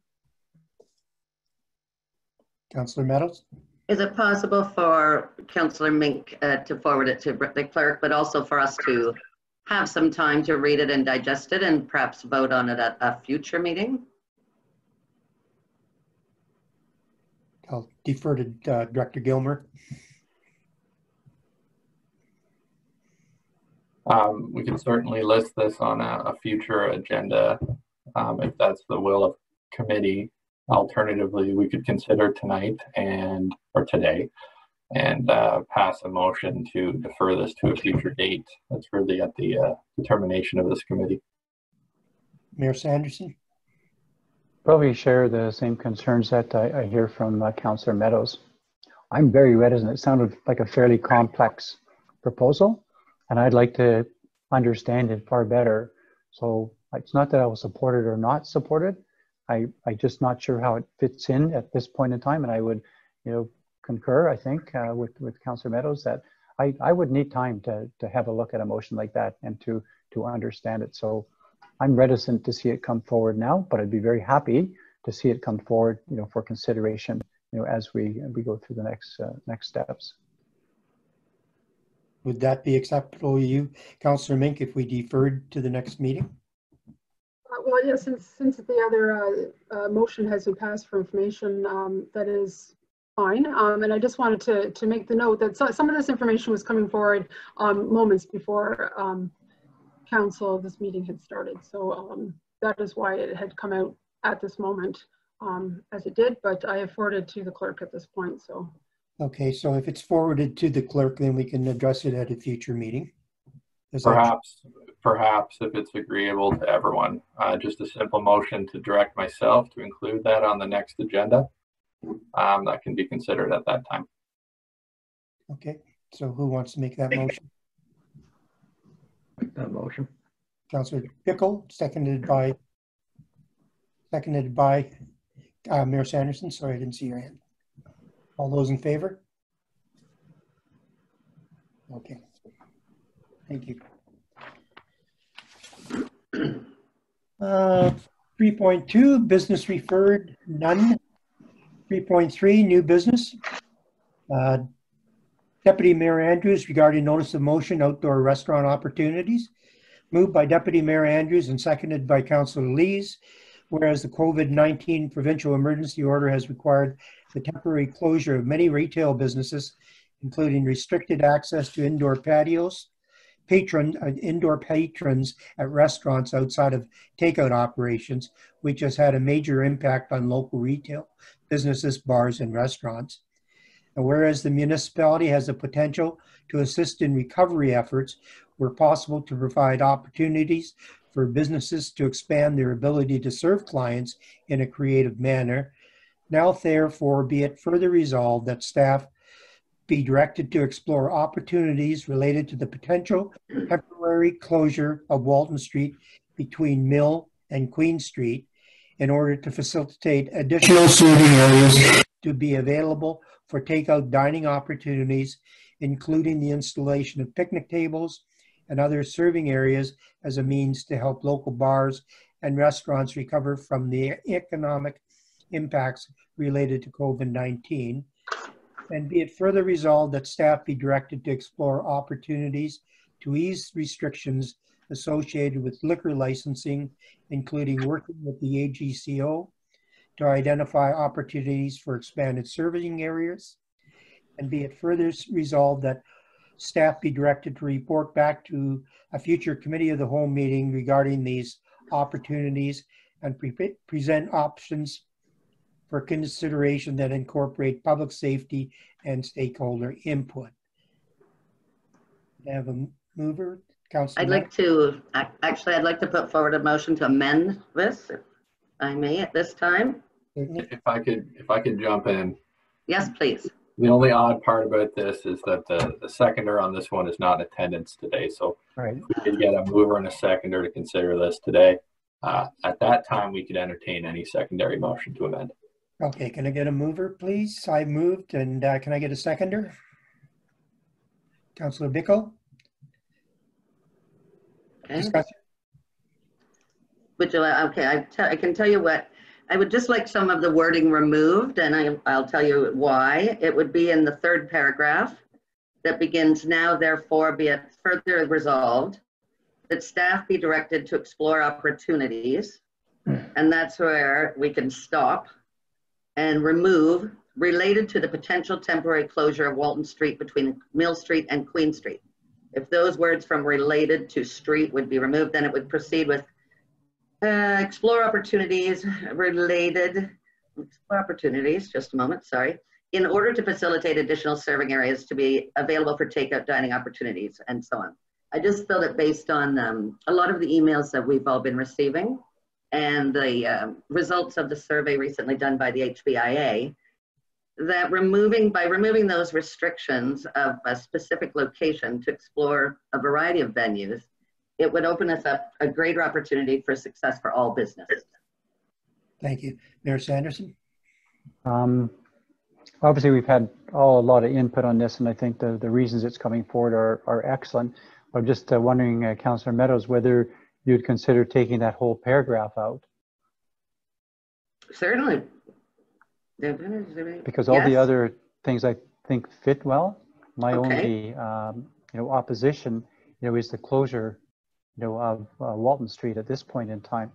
[SPEAKER 5] Councillor Meadows?
[SPEAKER 10] Is it possible for Councillor Mink uh, to forward it to the clerk, but also for us to have some time to read it and digest it and perhaps vote on it at a future meeting?
[SPEAKER 5] I'll defer to uh, Director Gilmer.
[SPEAKER 8] Um, we can certainly list this on a, a future agenda um, if that's the will of committee. Alternatively, we could consider tonight and or today and uh, pass a motion to defer this to a future date. That's really at the uh, determination of this committee.
[SPEAKER 5] Mayor Sanderson?
[SPEAKER 1] Probably share the same concerns that I, I hear from uh, Councillor Meadows. I'm very reticent. It sounded like a fairly complex proposal, and I'd like to understand it far better. So it's not that I will support it or not support it. I, I just not sure how it fits in at this point in time, and I would, you know, concur, I think, uh, with, with Councillor Meadows that I, I would need time to, to have a look at a motion like that and to, to understand it. So I'm reticent to see it come forward now, but I'd be very happy to see it come forward, you know, for consideration, you know, as we, we go through the next, uh, next steps.
[SPEAKER 5] Would that be acceptable to you, Councillor Mink, if we deferred to the next meeting?
[SPEAKER 3] Well, yeah, since, since the other uh, uh, motion has been passed for information, um, that is fine. Um, And I just wanted to, to make the note that so- some of this information was coming forward um, moments before um, council, this meeting had started. So um, that is why it had come out at this moment um, as it did, but I forwarded to the clerk at this point, so.
[SPEAKER 5] Okay, so if it's forwarded to the clerk, then we can address it at a future meeting. Is that-
[SPEAKER 8] Perhaps, perhaps if it's agreeable to everyone, uh, just a simple motion to direct myself to include that on the next agenda. Um, that can be considered at that time.
[SPEAKER 5] Okay, so who wants to make that motion?
[SPEAKER 13] Make that motion.
[SPEAKER 5] Councillor Pickle, seconded by, seconded by uh, Mayor Sanderson. Sorry, I didn't see your hand. All those in favor? Okay. Thank you. Uh, 3.2, business referred, none. 3.3, new business. Uh, Deputy Mayor Andrews regarding notice of motion outdoor restaurant opportunities. Moved by Deputy Mayor Andrews and seconded by Councilor Lees. Whereas the COVID-19 provincial emergency order has required the temporary closure of many retail businesses, including restricted access to indoor patios, patron, uh, indoor patrons at restaurants outside of takeout operations, which has had a major impact on local retail businesses, bars, and restaurants. And whereas the municipality has the potential to assist in recovery efforts where possible to provide opportunities for businesses to expand their ability to serve clients in a creative manner, now therefore be it further resolved that staff be directed to explore opportunities related to the potential temporary closure of Walton Street between Mill and Queen Street in order to facilitate additional serving areas to be available for takeout dining opportunities, including the installation of picnic tables and other serving areas as a means to help local bars and restaurants recover from the economic impacts related to COVID-19. And be it further resolved that staff be directed to explore opportunities to ease restrictions associated with liquor licensing, including working with the AGCO to identify opportunities for expanded serving areas. And be it further resolved that staff be directed to report back to a future committee of the whole meeting regarding these opportunities and pre- present options for consideration that incorporate public safety and stakeholder input. Have a mover, Councilor.
[SPEAKER 10] I'd like to, actually, I'd like to put forward a motion to amend this, if I may, at this time.
[SPEAKER 8] If I could, if I could jump in,
[SPEAKER 10] Yes, please.
[SPEAKER 8] the only odd part about this is that the, the seconder on this one is not in attendance today. So
[SPEAKER 1] Right.
[SPEAKER 8] if we could get a mover and a seconder to consider this today. Uh, at that time, we could entertain any secondary motion to amend.
[SPEAKER 5] Okay, can I get a mover, please? I moved, and uh, can I get a seconder? Councilor Bickle?
[SPEAKER 10] Okay.
[SPEAKER 5] Discussion?
[SPEAKER 10] Would you, okay, I, I can tell you what, I would just like some of the wording removed, and I, I'll tell you why. It would be in the third paragraph that begins, now therefore be it further resolved that staff be directed to explore opportunities, and that's where we can stop and remove related to the potential temporary closure of Walton Street between Mill Street and Queen Street. If those words from related to street would be removed, then it would proceed with uh, explore opportunities related, explore opportunities, just a moment, sorry, in order to facilitate additional serving areas to be available for takeout dining opportunities and so on. I just felt it based on um, a lot of the emails that we've all been receiving and the uh, results of the survey recently done by the HBIA that removing by removing those restrictions of a specific location to explore a variety of venues, it would open us up a greater opportunity for success for all businesses.
[SPEAKER 5] Thank you. Mayor Sanderson?
[SPEAKER 1] Um, obviously, we've had all a lot of input on this, and I think the, the reasons it's coming forward are, are excellent. I'm just uh, wondering, uh, Councillor Meadows, whether you'd consider taking that whole paragraph out.
[SPEAKER 10] Certainly.
[SPEAKER 1] Because all
[SPEAKER 10] yes.
[SPEAKER 1] the other things I think fit well. My
[SPEAKER 10] Okay.
[SPEAKER 1] only, um, you know, opposition, you know, is the closure, you know, of uh, Walton Street at this point in time.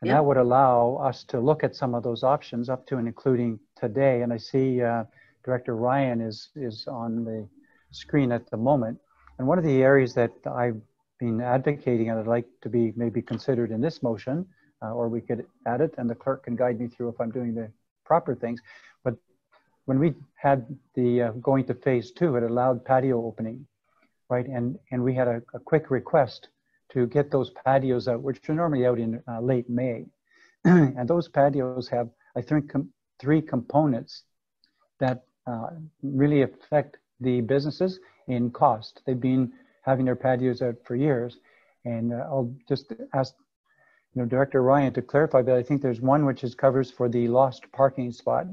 [SPEAKER 1] And
[SPEAKER 10] Yeah.
[SPEAKER 1] that would allow us to look at some of those options up to and including today. And I see uh, Director Ryan is, is on the screen at the moment. And one of the areas that I've been advocating and I'd like to be maybe considered in this motion, uh, or we could add it and the clerk can guide me through if I'm doing the proper things. But when we had the uh, going to phase two, it allowed patio opening, right? And and we had a, a quick request to get those patios out, which are normally out in uh, late May. and those patios have, I think, com three components that uh, really affect the businesses in cost. They've been having their patios out for years. And uh, I'll just ask you know, Director Ryan to clarify, but I think there's one which is covers for the lost parking spot,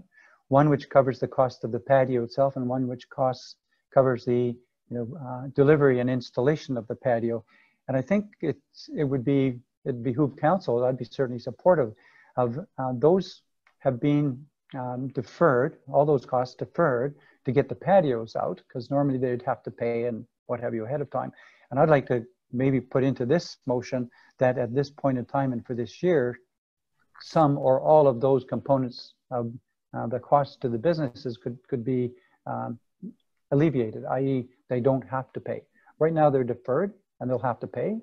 [SPEAKER 1] one which covers the cost of the patio itself, and one which costs covers the you know uh, delivery and installation of the patio. And I think it's it would be it behoove council. I'd be certainly supportive of uh, those have been um, deferred, all those costs deferred to get the patios out because normally they'd have to pay and what have you ahead of time. And I'd like to maybe put into this motion that at this point in time and for this year, some or all of those components of uh, the costs to the businesses could, could be um, alleviated, i.e. they don't have to pay. Right now they're deferred and they'll have to pay.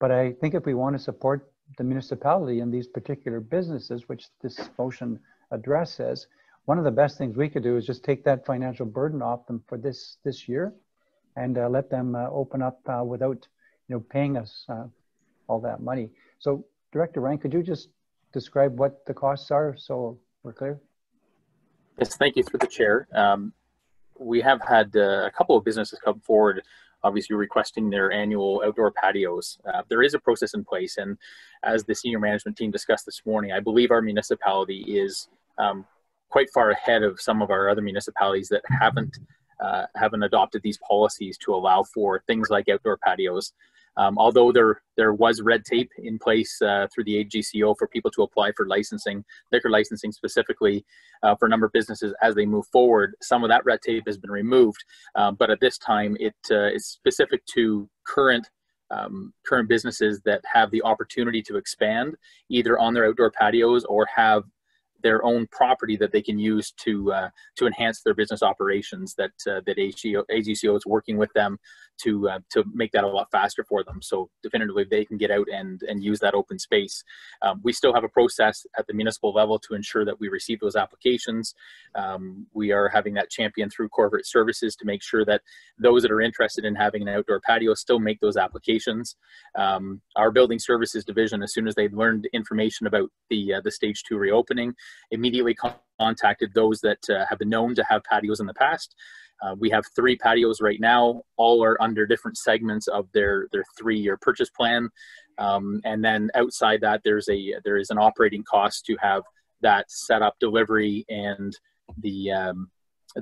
[SPEAKER 1] But I think if we want to support the municipality and these particular businesses, which this motion addresses, one of the best things we could do is just take that financial burden off them for this this year and uh, let them uh, open up uh, without you know paying us uh, all that money. So Director Ryan, could you just describe what the costs are so we're clear?
[SPEAKER 14] Yes, thank you through the chair. Um, we have had uh, a couple of businesses come forward, obviously requesting their annual outdoor patios. Uh, there is a process in place, and as the senior management team discussed this morning, I believe our municipality is um, quite far ahead of some of our other municipalities that haven't uh, haven't adopted these policies to allow for things like outdoor patios. Um, although there there was red tape in place uh, through the AGCO for people to apply for licensing, liquor licensing specifically uh, for a number of businesses as they move forward, some of that red tape has been removed. Um, but at this time, it uh, is specific to current um, current businesses that have the opportunity to expand either on their outdoor patios or have their own property that they can use to uh, to enhance their business operations. That uh, that AGCO, AGCO is working with them to uh, to make that a lot faster for them. So definitively, they can get out and and use that open space. Um, we still have a process at the municipal level to ensure that we receive those applications. Um, we are having that champion through corporate services to make sure that those that are interested in having an outdoor patio still make those applications. Um, our building services division, as soon as they learned information about the uh, the stage two reopening, immediately contacted those that uh, have been known to have patios in the past. Uh, we have three patios right now. All are under different segments of their their three-year purchase plan, um, and then outside that, there's a there is an operating cost to have that setup, delivery, and the um,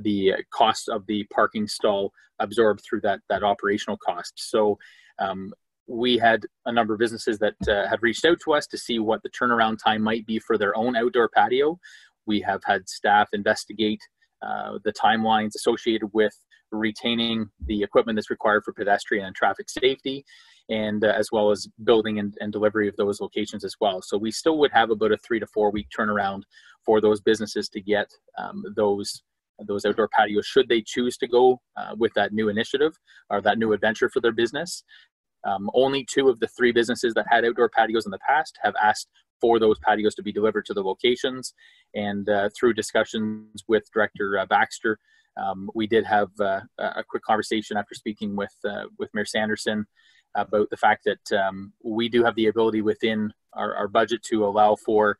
[SPEAKER 14] the cost of the parking stall absorbed through that that operational cost. So. Um, we had a number of businesses that uh, had reached out to us to see what the turnaround time might be for their own outdoor patio. We have had staff investigate uh, the timelines associated with retaining the equipment that's required for pedestrian and traffic safety, and uh, as well as building and, and, delivery of those locations as well. So we still would have about a three to four week turnaround for those businesses to get um, those those outdoor patios should they choose to go uh, with that new initiative or that new adventure for their business. Um, only two of the three businesses that had outdoor patios in the past have asked for those patios to be delivered to the locations. And uh, through discussions with Director uh, Baxter, um, we did have uh, a quick conversation after speaking with uh, with Mayor Sanderson about the fact that um, we do have the ability within our, our budget to allow for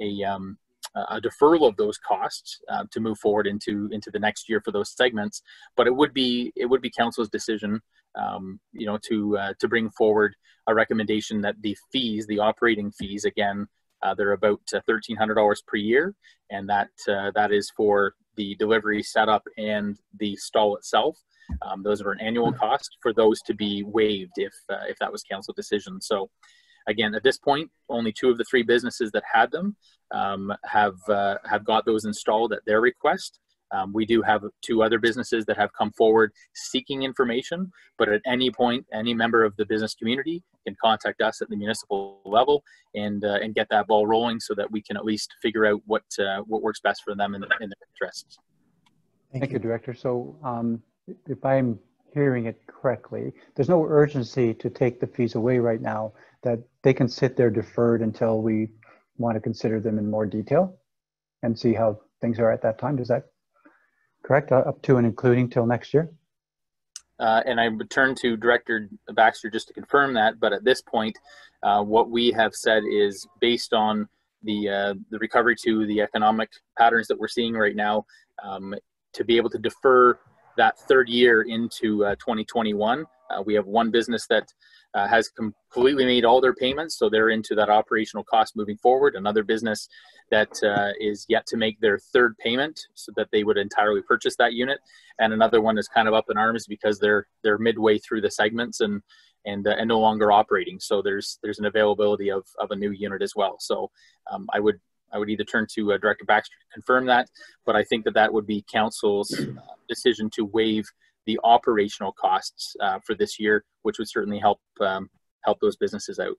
[SPEAKER 14] a um, a deferral of those costs uh, to move forward into into the next year for those segments. But it would be it would be council's decision, um, you know, to uh, to bring forward a recommendation that the fees, the operating fees, again, uh, they're about uh, thirteen hundred dollars per year, and that uh, that is for the delivery setup and the stall itself. Um, those are an annual cost for those to be waived if uh, if that was council decision. So again, at this point, only two of the three businesses that had them um, have uh, have got those installed at their request. Um, we do have two other businesses that have come forward seeking information, but at any point, any member of the business community can contact us at the municipal level and uh, and get that ball rolling so that we can at least figure out what uh, what works best for them in, in their interests.
[SPEAKER 1] Thank, Thank you. you, Director. So um, if I'm hearing it correctly, there's no urgency to take the fees away right now, that they can sit there deferred until we want to consider them in more detail and see how things are at that time. Does that correct? Uh, up to and including till next year?
[SPEAKER 14] Uh, and I would turn to Director Baxter just to confirm that. But at this point, uh, what we have said is based on the uh, the recovery to the economic patterns that we're seeing right now, um, to be able to defer that third year into uh, 2021. Uh, we have one business that has completely made all their payments, so they're into that operational cost moving forward. Another business that uh, is yet to make their third payment, so that they would entirely purchase that unit, and another one is kind of up in arms because they're they're midway through the segments and and uh, and no longer operating. So there's there's an availability of of a new unit as well. So um, I would I would either turn to uh, Director Baxter to confirm that, but I think that that would be council's uh, decision to waive the operational costs uh, for this year, which would certainly help um, help those businesses out.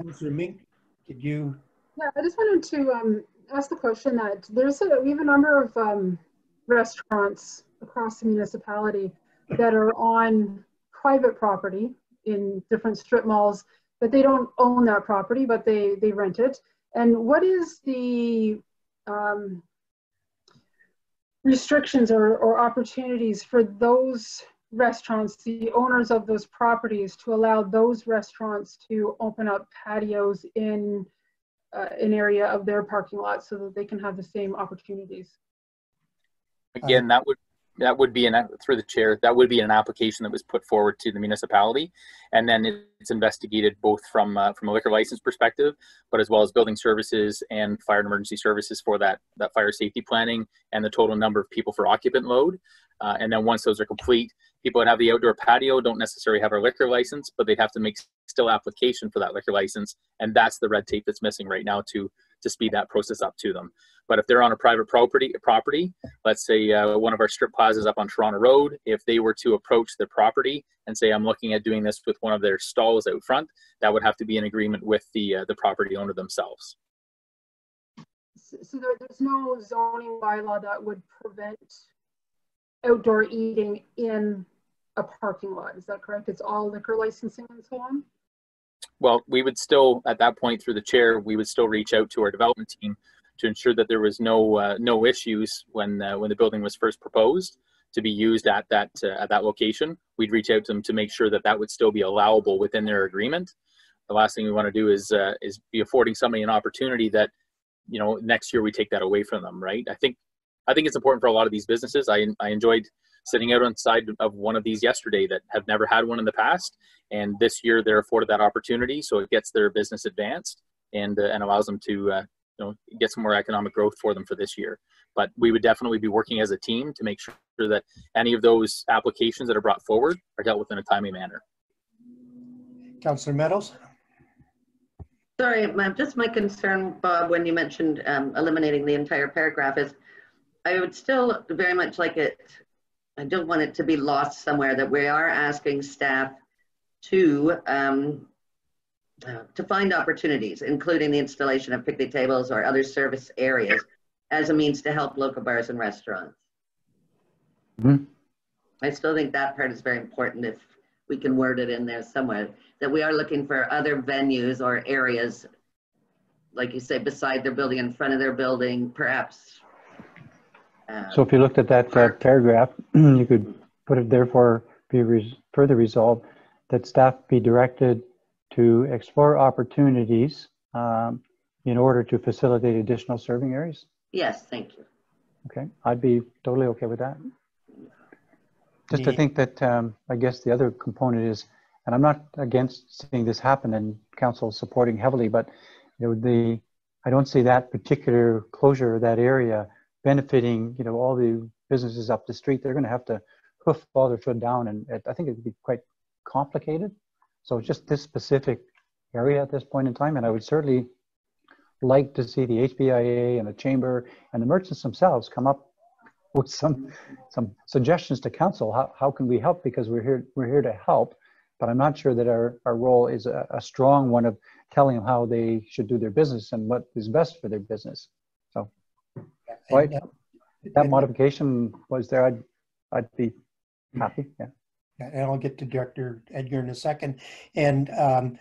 [SPEAKER 5] Councilor Mink, did you?
[SPEAKER 3] Yeah, I just wanted to um, ask the question that there's a, we have a number of um, restaurants across the municipality that are on private property in different strip malls that they don't own that property, but they, they rent it. And what is the um, restrictions or, or opportunities for those restaurants, the owners of those properties, to allow those restaurants to open up patios in uh, an area of their parking lot so that they can have the same opportunities?
[SPEAKER 14] Again, that would that would be an through the chair that would be an application that was put forward to the municipality and then it's investigated both from uh, from a liquor license perspective but as well as building services and fire and emergency services for that that fire safety planning and the total number of people for occupant load uh, and then once those are complete people that have the outdoor patio don't necessarily have a liquor license but they'd have to make still application for that liquor license and that's the red tape that's missing right now to to speed that process up to them but if they're on a private property, property, let's say uh, one of our strip plazas up on Toronto Road, if they were to approach the property and say, "I'm looking at doing this with one of their stalls out front," that would have to be an agreement with the uh, the property owner themselves.
[SPEAKER 3] So there, there's no zoning bylaw that would prevent outdoor eating in a parking lot. Is that correct? It's all liquor licensing and so on.
[SPEAKER 14] Well, we would still, at that point, through the chair, we would still reach out to our development team to ensure that there was no uh, no issues when uh, when the building was first proposed to be used at that uh, at that location. We'd reach out to them to make sure that that would still be allowable within their agreement. The last thing we want to do is uh, is be affording somebody an opportunity that you know next year we take that away from them. Right? I think I think it's important for a lot of these businesses. I I enjoyed sitting out on the side of one of these yesterday that have never had one in the past, and this year they're afforded that opportunity, so it gets their business advanced and uh, and allows them to uh, you know get some more economic growth for them for this year. But we would definitely be working as a team to make sure that any of those applications that are brought forward are dealt with in a timely manner.
[SPEAKER 5] Councillor meadows?
[SPEAKER 10] Sorry just my concern bob when you mentioned um, eliminating the entire paragraph is i would still very much like it i don't want it to be lost somewhere that we are asking staff to um, uh, to find opportunities, including the installation of picnic tables or other service areas as a means to help local bars and restaurants.
[SPEAKER 1] Mhm.
[SPEAKER 10] I still think that part is very important if we can word it in there somewhere, that we are looking for other venues or areas, like you say, beside their building, in front of their building, perhaps. Uh,
[SPEAKER 1] So if you looked at that uh, paragraph, you could put it therefore be res- further resolved that staff be directed to explore opportunities um, in order to facilitate additional serving areas.
[SPEAKER 10] Yes, thank you.
[SPEAKER 1] Okay, I'd be totally okay with that. Just to think that, um, I guess the other component is, and I'm not against seeing this happen and council supporting heavily, but you know, the, I don't see that particular closure of that area benefiting, you know, all the businesses up the street. They're going to have to hoof all their foot down and it- I think it'd be quite complicated. So just this specific area at this point in time, and I would certainly like to see the HBIA and the chamber and the merchants themselves come up with some some suggestions to council. How, how can we help? Because we're here we're here to help, but I'm not sure that our, our role is a, a strong one of telling them how they should do their business and what is best for their business. Right,
[SPEAKER 5] And, uh,
[SPEAKER 1] that modification was there. I'd I'd be happy. Yeah.
[SPEAKER 5] Yeah, And I'll get to Director Edgar in a second. And um,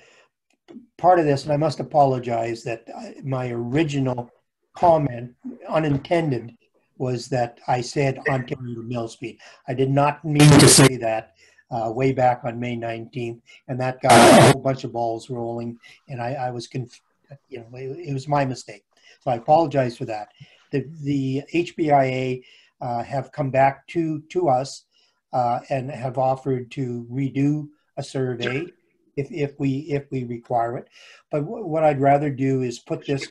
[SPEAKER 5] part of this, and I must apologize that my original comment, unintended, was that I said Ontario mill speed. I did not mean to say that uh, way back on May 19th, and that got a whole bunch of balls rolling, and I, I was, conf- you know, it, it was my mistake. So I apologize for that. The, the HBIA uh, have come back to, to us uh, and have offered to redo a survey if, if we if we require it. But wh- what I'd rather do is put this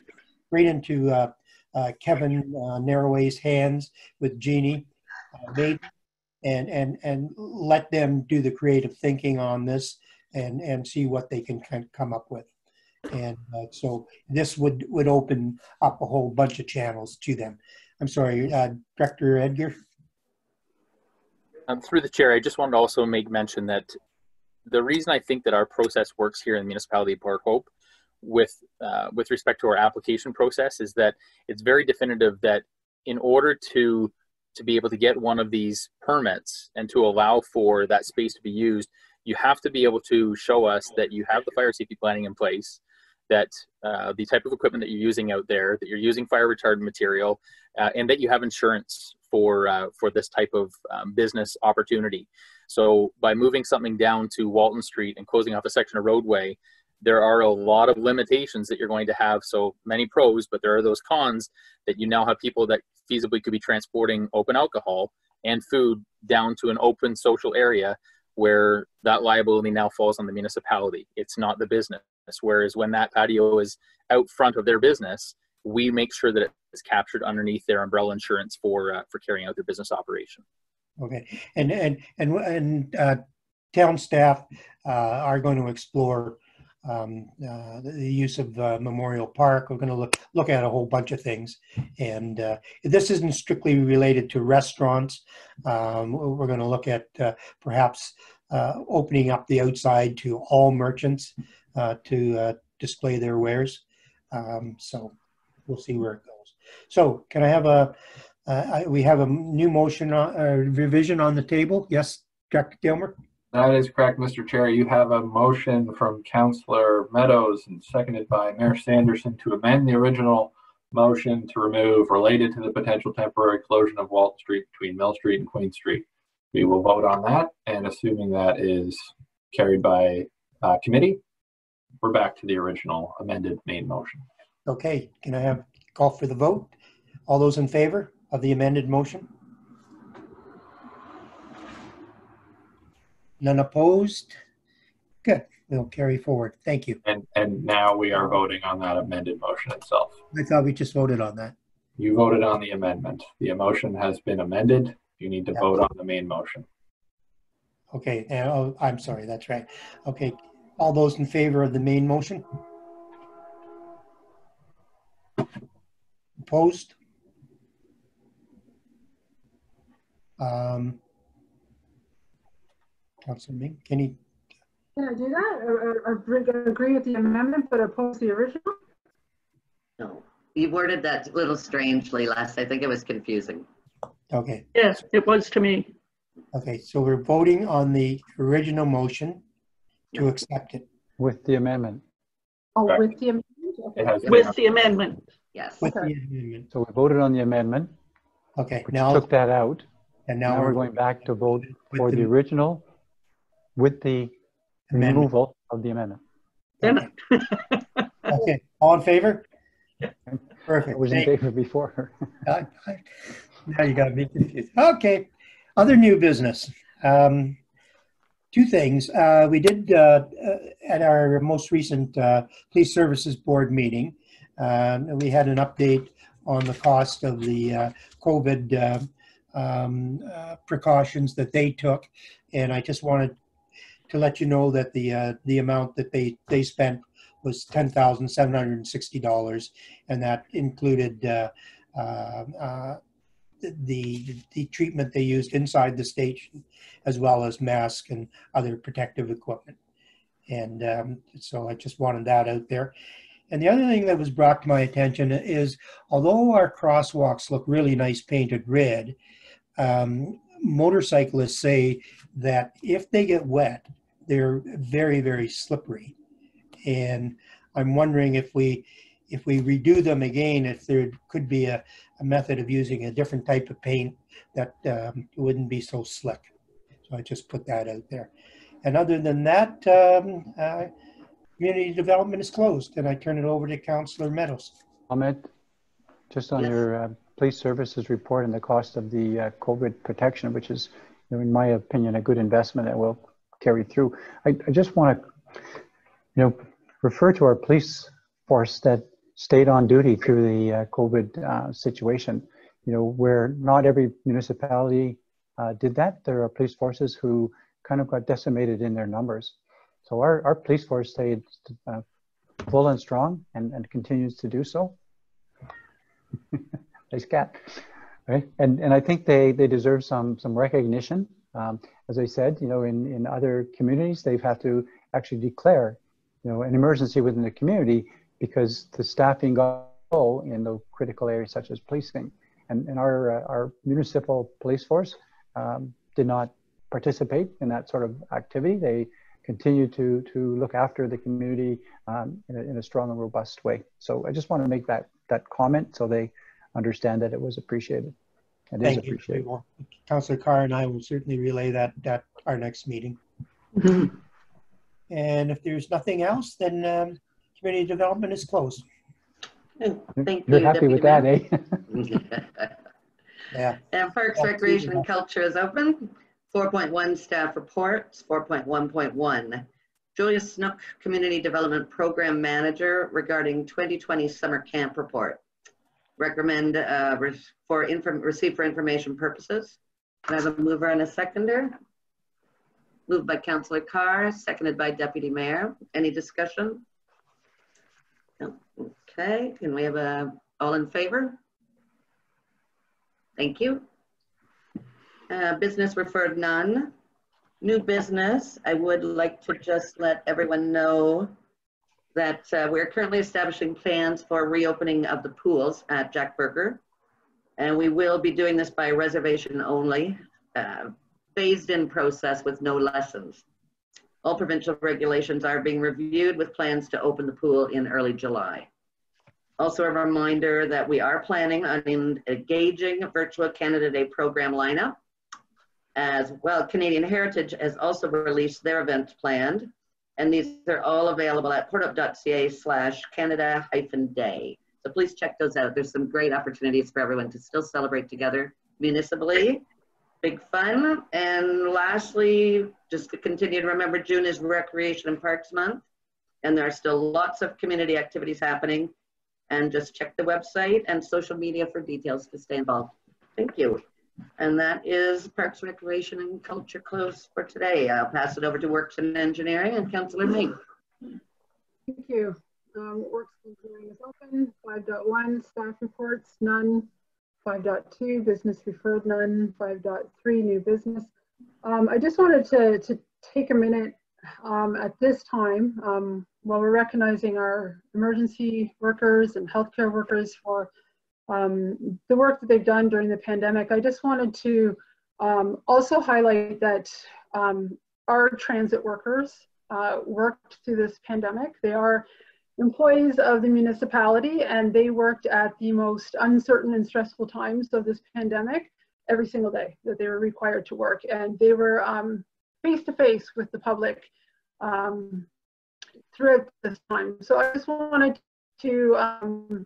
[SPEAKER 5] right into uh, uh, Kevin uh, Narroway's hands with Jeannie, uh, and and and let them do the creative thinking on this and and see what they can kind come up with. And uh, so this would would open up a whole bunch of channels to them. I'm sorry, uh, Director Edgar.
[SPEAKER 14] Um, through the chair, I just wanted to also make mention that the reason I think that our process works here in the municipality of Port Hope with uh, with respect to our application process is that it's very definitive that in order to to be able to get one of these permits and to allow for that space to be used, you have to be able to show us that you have the fire safety planning in place, that uh, the type of equipment that you're using out there, that you're using fire retardant material, uh, and that you have insurance for uh, for this type of um, business opportunity. So by moving something down to Walton Street and closing off a section of roadway, there are a lot of limitations that you're going to have. So many pros, but there are those cons that you now have people that feasibly could be transporting open alcohol and food down to an open social area where that liability now falls on the municipality. It's not the business. Whereas when that patio is out front of their business, we make sure that it's captured underneath their umbrella insurance for uh, for carrying out their business operation.
[SPEAKER 5] Okay, and and and and uh, town staff uh, are going to explore um, uh, the use of uh, Memorial Park. We're going to look look at a whole bunch of things, and uh, this isn't strictly related to restaurants. Um, we're going to look at uh, perhaps uh, opening up the outside to all merchants to uh, display their wares. Um, so we'll see where it goes. So can I have a uh, We have a new motion, on- uh, revision on the table. Yes, Director Gilmer?
[SPEAKER 8] That is correct, Mr. Chair. You have a motion from Councillor Meadows and seconded by Mayor Sanderson to amend the original motion to remove related to the potential temporary closure of Walt Street between Mill Street and Queen Street. We will vote on that and assuming that is carried by uh, committee, we're back to the original amended main motion.
[SPEAKER 5] Okay, can I have call for the vote? All those in favor of the amended motion? None opposed? Good, we'll carry forward. Thank you.
[SPEAKER 8] And, and now we are voting on that amended motion itself.
[SPEAKER 5] I thought we just voted on that.
[SPEAKER 8] You voted on the amendment. The motion has been amended. You need to
[SPEAKER 5] Yeah.
[SPEAKER 8] vote on the main motion.
[SPEAKER 5] Okay, and, oh, I'm sorry, that's right. Okay, all those in favor of the main motion? Opposed? Um, Councilor Mink, can you,
[SPEAKER 3] Can I do that? Or, or, or agree with the amendment but oppose the original?
[SPEAKER 10] No, You worded that a little strangely last. I think it was confusing.
[SPEAKER 5] Okay,
[SPEAKER 6] Yes, it was to me.
[SPEAKER 5] okay, so we're voting on the original motion to accept it
[SPEAKER 1] With the amendment.
[SPEAKER 3] Oh,
[SPEAKER 8] Right.
[SPEAKER 3] with the amendment? Okay.
[SPEAKER 8] It has to
[SPEAKER 6] With the amendment.
[SPEAKER 10] Yes.
[SPEAKER 5] with the amendment.
[SPEAKER 1] So we voted on the amendment,
[SPEAKER 5] Okay,
[SPEAKER 1] which
[SPEAKER 5] now,
[SPEAKER 1] took that out.
[SPEAKER 5] and
[SPEAKER 1] Now we're going back to vote
[SPEAKER 5] with
[SPEAKER 1] for the original with the
[SPEAKER 5] amendment.
[SPEAKER 1] removal of the amendment.
[SPEAKER 6] Then-
[SPEAKER 5] Okay, all in favor?
[SPEAKER 1] I
[SPEAKER 5] Perfect.
[SPEAKER 1] was in
[SPEAKER 5] Thank-
[SPEAKER 1] favor before.
[SPEAKER 5] Now you got me confused. Okay, other new business. Um, Two things. Uh, We did, uh, uh, at our most recent uh, Police Services Board meeting, um, we had an update on the cost of the uh, COVID uh, um, precautions that they took. And I just wanted to let you know that the, the amount that they, they spent was $10,760. And that included uh, uh, uh, the, the treatment they used inside the station, as well as masks and other protective equipment. And um, so I just wanted that out there. And the other thing that was brought to my attention is, although our crosswalks look really nice painted red, um, motorcyclists say that if they get wet, they're very, very slippery. And I'm wondering if we, if we redo them again, if there could be a, a method of using a different type of paint that um, wouldn't be so slick. So I just put that out there. And other than that, um, uh, community development is closed, and I turn it over to Councillor Meadows.
[SPEAKER 1] Comment just on
[SPEAKER 10] Yes.
[SPEAKER 1] your uh, police services report and the cost of the uh, COVID protection, which is, you know, in my opinion, a good investment that will carry through. I, I just want to, you know, refer to our police force that stayed on duty through the uh, COVID uh, situation. You know, where not every municipality uh, did that. There are police forces who kind of got decimated in their numbers. So our, our police force stayed uh, full and strong and, and continues to do so. nice cat, right? And and I think they they deserve some some recognition. Um, as I said, you know, in in other communities, they've had to actually declare, you know, an emergency within the community because the staffing got low in the critical areas such as policing. And and our uh, our municipal police force um, did not participate in that sort of activity. They continue to to look after the community um, in, a, in a strong and robust way. So I just want to make that that comment so they understand that it was appreciated. It is
[SPEAKER 5] Thank you.
[SPEAKER 1] appreciated.
[SPEAKER 5] Well, Councillor Carr and I will certainly relay that at our next meeting. And if there's nothing else, then um, community development is closed.
[SPEAKER 10] Thank
[SPEAKER 1] You're
[SPEAKER 10] you,
[SPEAKER 1] happy with
[SPEAKER 10] Deputy
[SPEAKER 1] that, eh?
[SPEAKER 5] Yeah.
[SPEAKER 10] And Parks,
[SPEAKER 5] Absolutely.
[SPEAKER 10] Recreation, and Culture is open. 4.1 staff reports, 4.1.1. Julia Snook, Community Development Program Manager regarding 2020 summer camp report. Recommend uh, re- for inform, receive for information purposes. Can I have a mover and a seconder? Moved by Councillor Carr, seconded by Deputy Mayor. Any discussion? Okay, can we have a, all in favor? Thank you. Uh, Business referred none. New business, I would like to just let everyone know that uh, we're currently establishing plans for reopening of the pools at Jack Burger. And we will be doing this by reservation only, uh, phased in process with no lessons. All provincial regulations are being reviewed with plans to open the pool in early July. Also a reminder that we are planning on engaging a virtual Canada Day program lineup. As well, Canadian Heritage has also released their event planned. And these are all available at porthope.ca slash Canada hyphen day. So please check those out. There's some great opportunities for everyone to still celebrate together municipally. Big fun. And lastly, just to continue to remember, June is Recreation and Parks Month. And there are still lots of community activities happening and just check the website and social media for details to stay involved. Thank you. And that is Parks, Recreation, and Culture close for today. I'll pass it over to Works and Engineering and Councillor Mink.
[SPEAKER 3] Thank you. Um, Works engineering is open. 5.1 staff reports, none. 5.2 business referred, none. 5.3 new business. Um, I just wanted to, to take a minute um, at this time um, while we're recognizing our emergency workers and healthcare workers for um, the work that they've done during the pandemic, I just wanted to um, also highlight that um, our transit workers uh, worked through this pandemic. They are employees of the municipality and they worked at the most uncertain and stressful times of this pandemic every single day that they were required to work. And they were face to face with the public um, throughout this time. So I just wanted to um,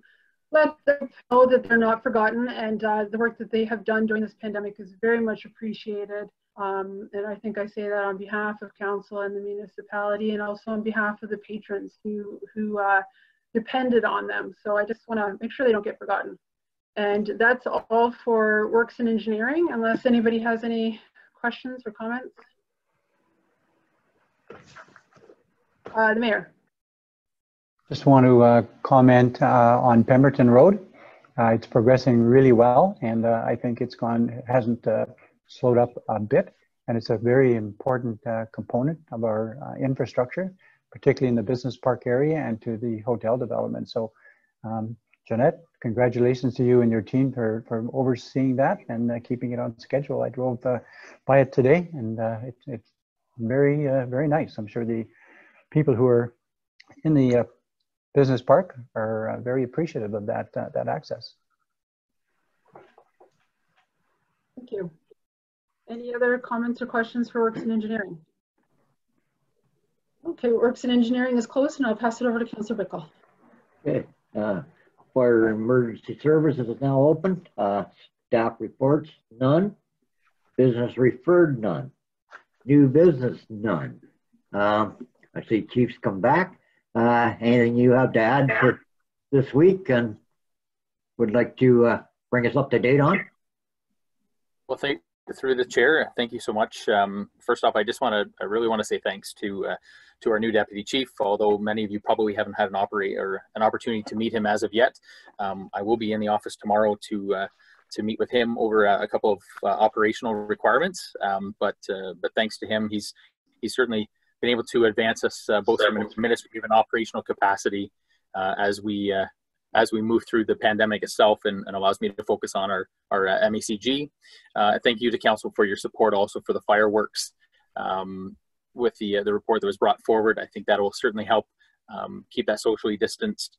[SPEAKER 3] let them know that they're not forgotten and uh, the work that they have done during this pandemic is very much appreciated. Um, and I think I say that on behalf of council and the municipality and also on behalf of the patrons who, who uh, depended on them. So I just want to make sure they don't get forgotten. And that's all for works and engineering, unless anybody has any questions or comments. Uh, the mayor.
[SPEAKER 1] Just want to uh, comment uh, on Pemberton Road. Uh, it's progressing really well, and uh, I think it's gone hasn't slowed up a bit, and it's a very important component of our infrastructure, particularly in the business park area and to the hotel development. So, um, Jeanette, congratulations to you and your team for, for overseeing that and keeping it on schedule. I drove by it today, and it, it's very, very nice. I'm sure the people who are in the uh, business park are uh, very appreciative of that, uh, that access.
[SPEAKER 3] Thank you. Any other comments or questions for Works and Engineering? Okay, Works and Engineering is closed and I'll pass it over to Councillor Bickle.
[SPEAKER 13] Okay, uh, Fire Emergency Services is now open. Uh, staff reports, none. Business referred, none. New business, none. Um, I see Chiefs come back. Uh, anything you have to add for this week and would like to uh, bring us up to date on?
[SPEAKER 14] Well, thank through the chair. Thank you so much. Um, first off, I just want to, I really want to say thanks to uh, to our new deputy chief. Although many of you probably haven't had an operate or an opportunity to meet him as of yet, um, I will be in the office tomorrow to uh, to meet with him over a, a couple of uh, operational requirements. Um, but uh, but thanks to him, he's he's certainly been able to advance us uh, both from an administrative and operational capacity uh, as we uh, as we move through the pandemic itself and, and allows me to focus on our, our uh, MECG. Uh, thank you to council for your support also for the fireworks um, with the, uh, the report that was brought forward. I think that will certainly help um, keep that socially distanced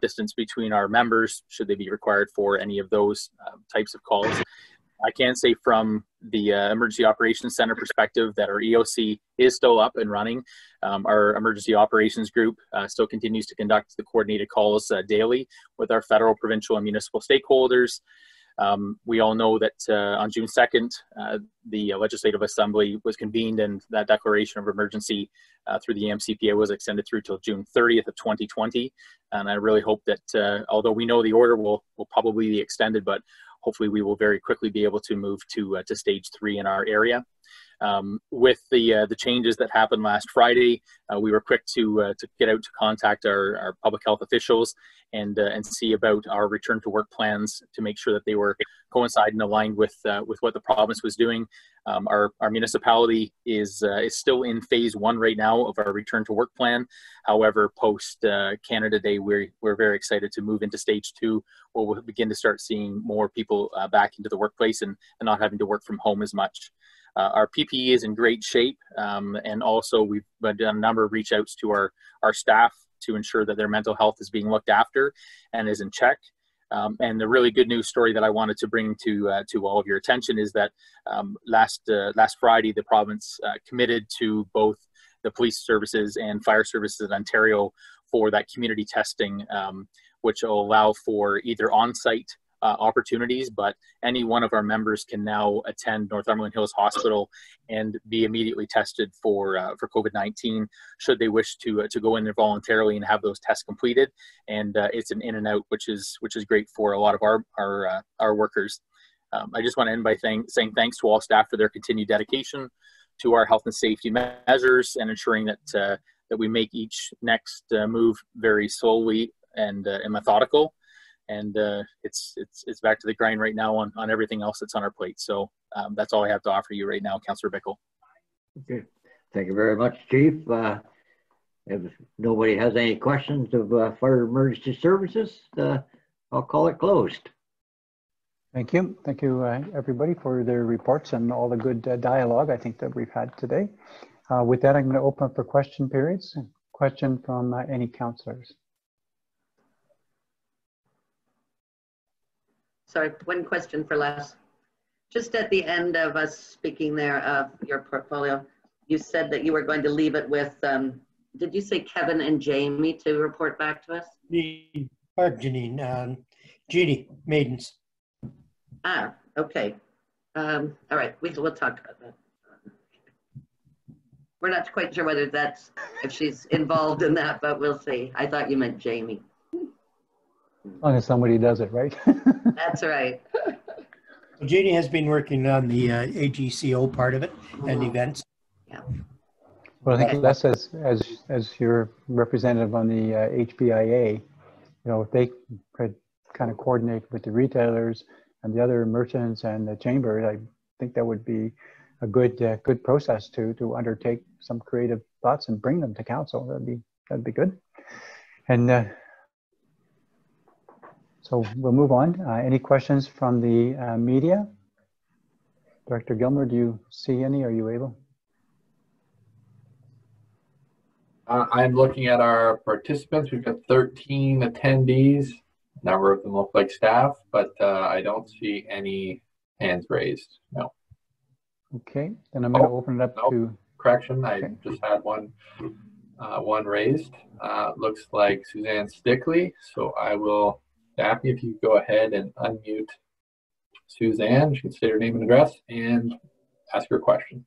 [SPEAKER 14] distance between our members should they be required for any of those types of calls. I can say from the uh, Emergency Operations Center perspective that our EOC is still up and running. Um, our Emergency Operations Group uh, still continues to conduct the coordinated calls uh, daily with our federal, provincial, and municipal stakeholders. Um, we all know that uh, on June 2nd, uh, the Legislative Assembly was convened and that declaration of emergency uh, through the EMCPA was extended through till June 30th of 2020. And I really hope that, although we know the order will, will probably be extended, but hopefully we will very quickly be able to move to, uh, to stage three in our area. Um, with the uh, the changes that happened last Friday, uh, we were quick to uh, to get out to contact our, our public health officials and uh, and see about our return to work plans to make sure that they were coincide and aligned with uh, with what the province was doing. Um, our our municipality is uh, is still in phase one right now of our return to work plan. However, post Canada Day, we're we're very excited to move into stage two, where we'll begin to start seeing more people back into the workplace and, and not having to work from home as much. Uh, our PPE is in great shape, um, and also we've done a number of reach outs to our, our staff to ensure that their mental health is being looked after and is in check. Um, and the really good news story that I wanted to bring to uh, to all of your attention is that um, last uh, last Friday the province uh, committed to both the police services and fire services in Ontario for that community testing, um, which will allow for either on-site uh, opportunities, but any one of our members can now attend Northumberland Hills Hospital and be immediately tested for uh, for COVID-19 should they wish to uh, to go in there voluntarily and have those tests completed. And uh, it's an in and out, which is which is great for a lot of our our uh, our workers. Um, I just want to end by saying thanks to all staff for their continued dedication to our health and safety measures and ensuring that uh, that we make each next move very slowly and, and methodical and uh, it's it's it's back to the grind right now on on everything else that's on our plate. So um, that's all I have to offer you right now, Councillor Bickle.
[SPEAKER 13] Okay, thank you very much, Chief. Uh, if nobody has any questions of uh, fire emergency services, uh, I'll call it closed.
[SPEAKER 1] Thank you. Thank you, uh, everybody, for their reports and all the good uh, dialogue I think that we've had today. Uh, with that, I'm going to open up for question periods. Question from uh, any councillors.
[SPEAKER 10] Sorry, one question for Les. Just at the end of us speaking there of your portfolio, you said that you were going to leave it with, um, did you say Kevin and Jamie to report back to us?
[SPEAKER 5] The, pardon, Janine, um, Jeannie Maidens.
[SPEAKER 10] Ah, okay. Um, all right, we, we'll talk about that. We're not quite sure whether that's, if she's involved in that, but we'll see. I thought you meant Jamie.
[SPEAKER 1] As long as somebody does it, right?
[SPEAKER 10] That's right.
[SPEAKER 5] Jeannie has been working on the uh, AGCO part of it and events.
[SPEAKER 1] Well, I
[SPEAKER 10] Okay.
[SPEAKER 1] think Les, as, as, as your representative on the uh, HBIA, you know, if they could kind of coordinate with the retailers and the other merchants and the chamber, I think that would be a good, uh, good process to, to undertake some creative thoughts and bring them to council. That'd be, that'd be good. And uh, so we'll move on. Uh, Any questions from the uh, media? Director Gilmer, do you see any? Are you able?
[SPEAKER 8] Uh, I'm looking at our participants. We've got 13 attendees. A number of them look like staff, but uh, I don't see any hands raised. No.
[SPEAKER 1] Okay, then I'm going to
[SPEAKER 8] Oh,
[SPEAKER 1] open it up to
[SPEAKER 8] Correction, I
[SPEAKER 1] Okay.
[SPEAKER 8] just had one, uh, one raised. Uh, looks like Suzanne Stickley. So I will, Daphne, if you go ahead and unmute Suzanne, she can say her name and address and ask her question.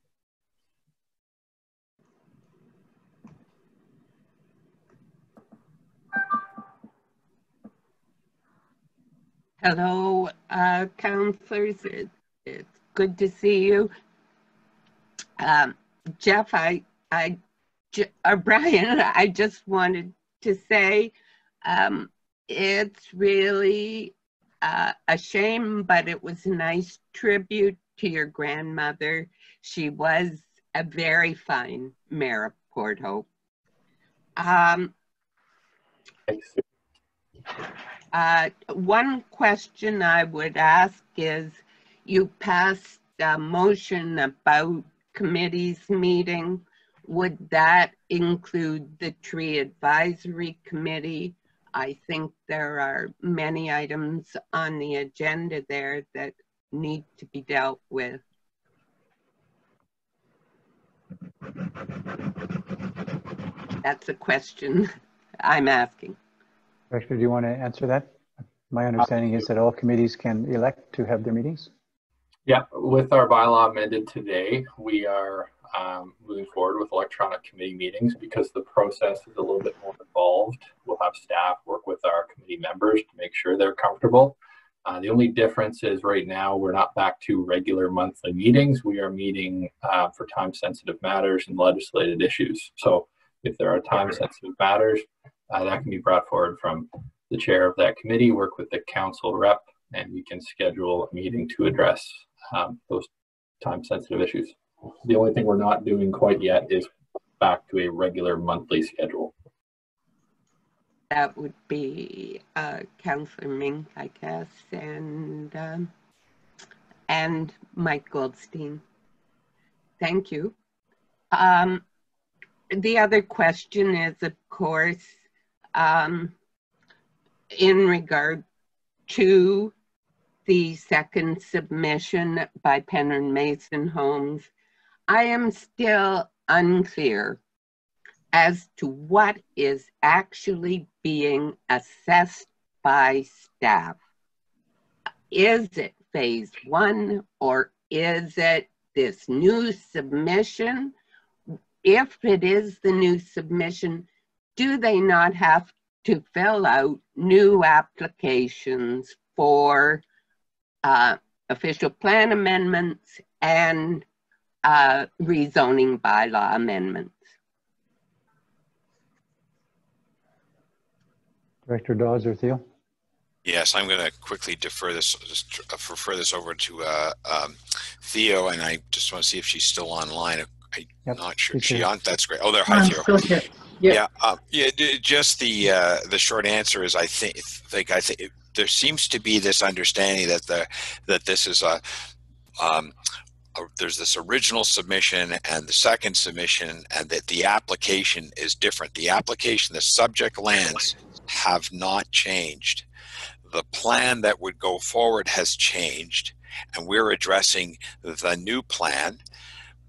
[SPEAKER 15] Hello, uh, counselors. It, it's good to see you. Um, Jeff, I, I, or Brian, I just wanted to say um, it's really uh, a shame, but it was a nice tribute to your grandmother. She was a very fine mayor of Port Hope. Um, uh, one question I would ask is, you passed a motion about committees meeting. Would that include the tree advisory committee? I think there are many items on the agenda there that need to be dealt with. That's a question I'm asking.
[SPEAKER 1] Director, do you want to answer that? My understanding is that all committees can elect to have their meetings.
[SPEAKER 8] Yeah, with our bylaw amended today, we are um, moving forward with electronic committee meetings because the process is a little bit more involved. We'll have staff work with our committee members to make sure they're comfortable. Uh, the only difference is right now we're not back to regular monthly meetings. We are meeting uh, for time sensitive matters and legislated issues. So if there are time sensitive matters, uh, that can be brought forward from the chair of that committee, work with the council rep, and we can schedule a meeting to address um, those time sensitive issues. The only thing we're not doing quite yet is back to a regular monthly schedule.
[SPEAKER 15] That would be uh, Councillor Mink, I guess, and um, and Mike Goldstein. Thank you. Um, the other question is, of course, um, in regard to the second submission by Penn Mason Homes. I am still unclear as to what is actually being assessed by staff. Is it phase one or is it this new submission? If it is the new submission, do they not have to fill out new applications for uh, official plan amendments and uh, rezoning bylaw amendments?
[SPEAKER 1] Director Dodds or Theo?
[SPEAKER 11] Yes, I'm going to quickly defer this, just uh, refer this over to uh, um, Theo, and I just want to see if she's still online. I'm
[SPEAKER 1] Yep,
[SPEAKER 11] not sure.
[SPEAKER 1] she's
[SPEAKER 11] She on? That's great. Oh, there. Hi,
[SPEAKER 12] I'm
[SPEAKER 11] Theo. Yeah, yeah, um, yeah just the uh, the short answer is I think think I think there seems to be this understanding that the that this is a um, there's this original submission and the second submission and that the application is different. The application, the subject lands have not changed. The plan that would go forward has changed and we're addressing the new plan,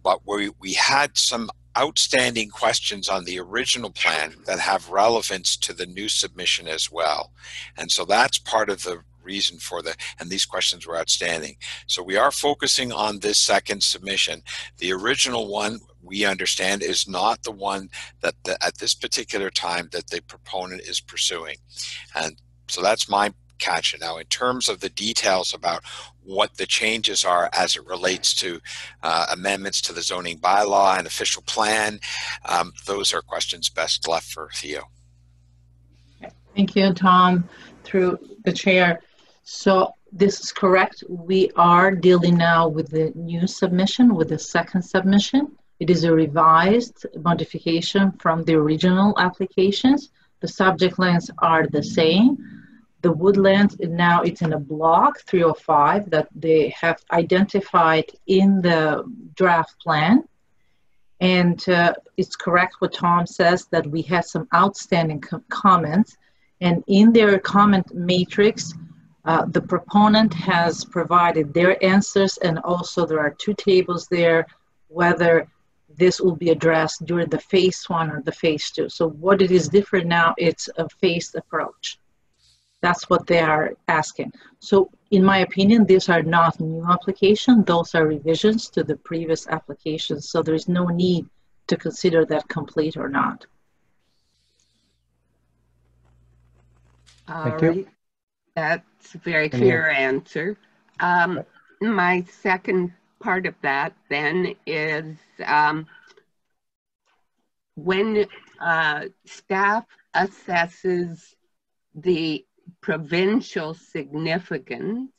[SPEAKER 11] but we, we had some outstanding questions on the original plan that have relevance to the new submission as well. And so that's part of the reason for the, and these questions were outstanding. So we are focusing on this second submission. The original one, we understand, is not the one that the, at this particular time that the proponent is pursuing. And so that's my catch. Now, in terms of the details about what the changes are as it relates to uh, amendments to the zoning bylaw and official plan, um, those are questions best left for Theo.
[SPEAKER 12] Thank you, Tom, through the chair. So this is correct. We are dealing now with the new submission, with the second submission. It is a revised modification from the original applications. The subject lines are the same. The woodland now it's in a block 305 that they have identified in the draft plan. And uh, it's correct what Tom says that we had some outstanding co comments. And in their comment matrix, uh, the proponent has provided their answers and also there are two tables there whether this will be addressed during the phase one or the phase two. So what it is different now, it's a phased approach. That's what they are asking. So in my opinion, these are not new applications. Those are revisions to the previous applications. So there is no need to consider that complete or not.
[SPEAKER 15] All Thank right. You. That's a very clear answer. Um, my second part of that then is um, when uh, staff assesses the provincial significance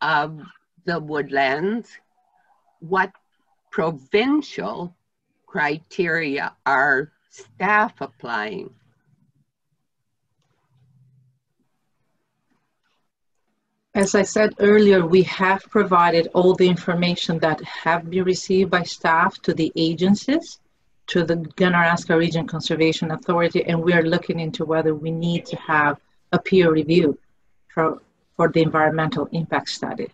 [SPEAKER 15] of the woodlands, what provincial criteria are staff applying?
[SPEAKER 12] As I said earlier, we have provided all the information that have been received by staff to the agencies, to the Ganaraska Region Conservation Authority, and we are looking into whether we need to have a peer review for, for the environmental impact study.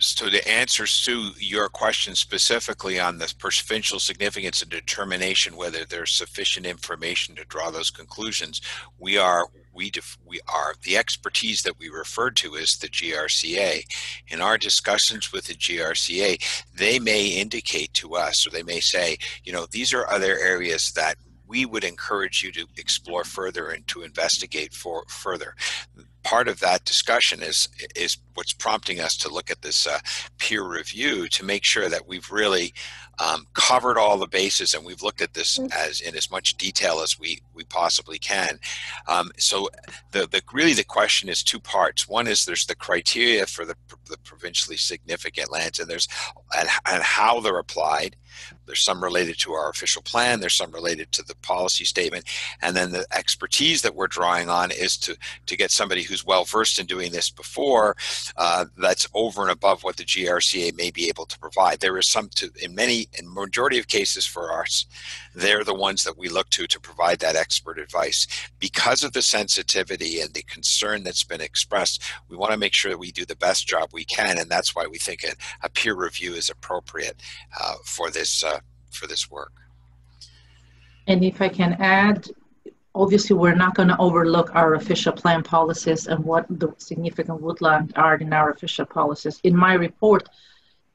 [SPEAKER 11] So the answers to your question specifically on the provincial significance and determination whether there's sufficient information to draw those conclusions, we are we we are the expertise that we refer to is the GRCA. In our discussions with the GRCA, they may indicate to us, or they may say, you know, these are other areas that we would encourage you to explore further and to investigate for further part of that discussion is is what's prompting us to look at this uh, peer review to make sure that we've really um, covered all the bases and we've looked at this mm. as in as much detail as we we possibly can. Um, so the, the really the question is two parts. One is there's the criteria for the, the provincially significant lands and there's and, and how they're applied. There's some related to our official plan. There's some related to the policy statement, and then the expertise that we're drawing on is to to get somebody who's well versed in doing this before. Uh, that's over and above what the GRCA may be able to provide. There is some to in many in majority of cases for us, they're the ones that we look to to provide that expert advice. Because of the sensitivity and the concern that's been expressed, we want to make sure that we do the best job we can, and that's why we think a, a peer review is appropriate uh, for this uh, for this work.
[SPEAKER 12] And if I can add, obviously we're not going to overlook our official plan policies and what the significant woodland are in our official policies. In my report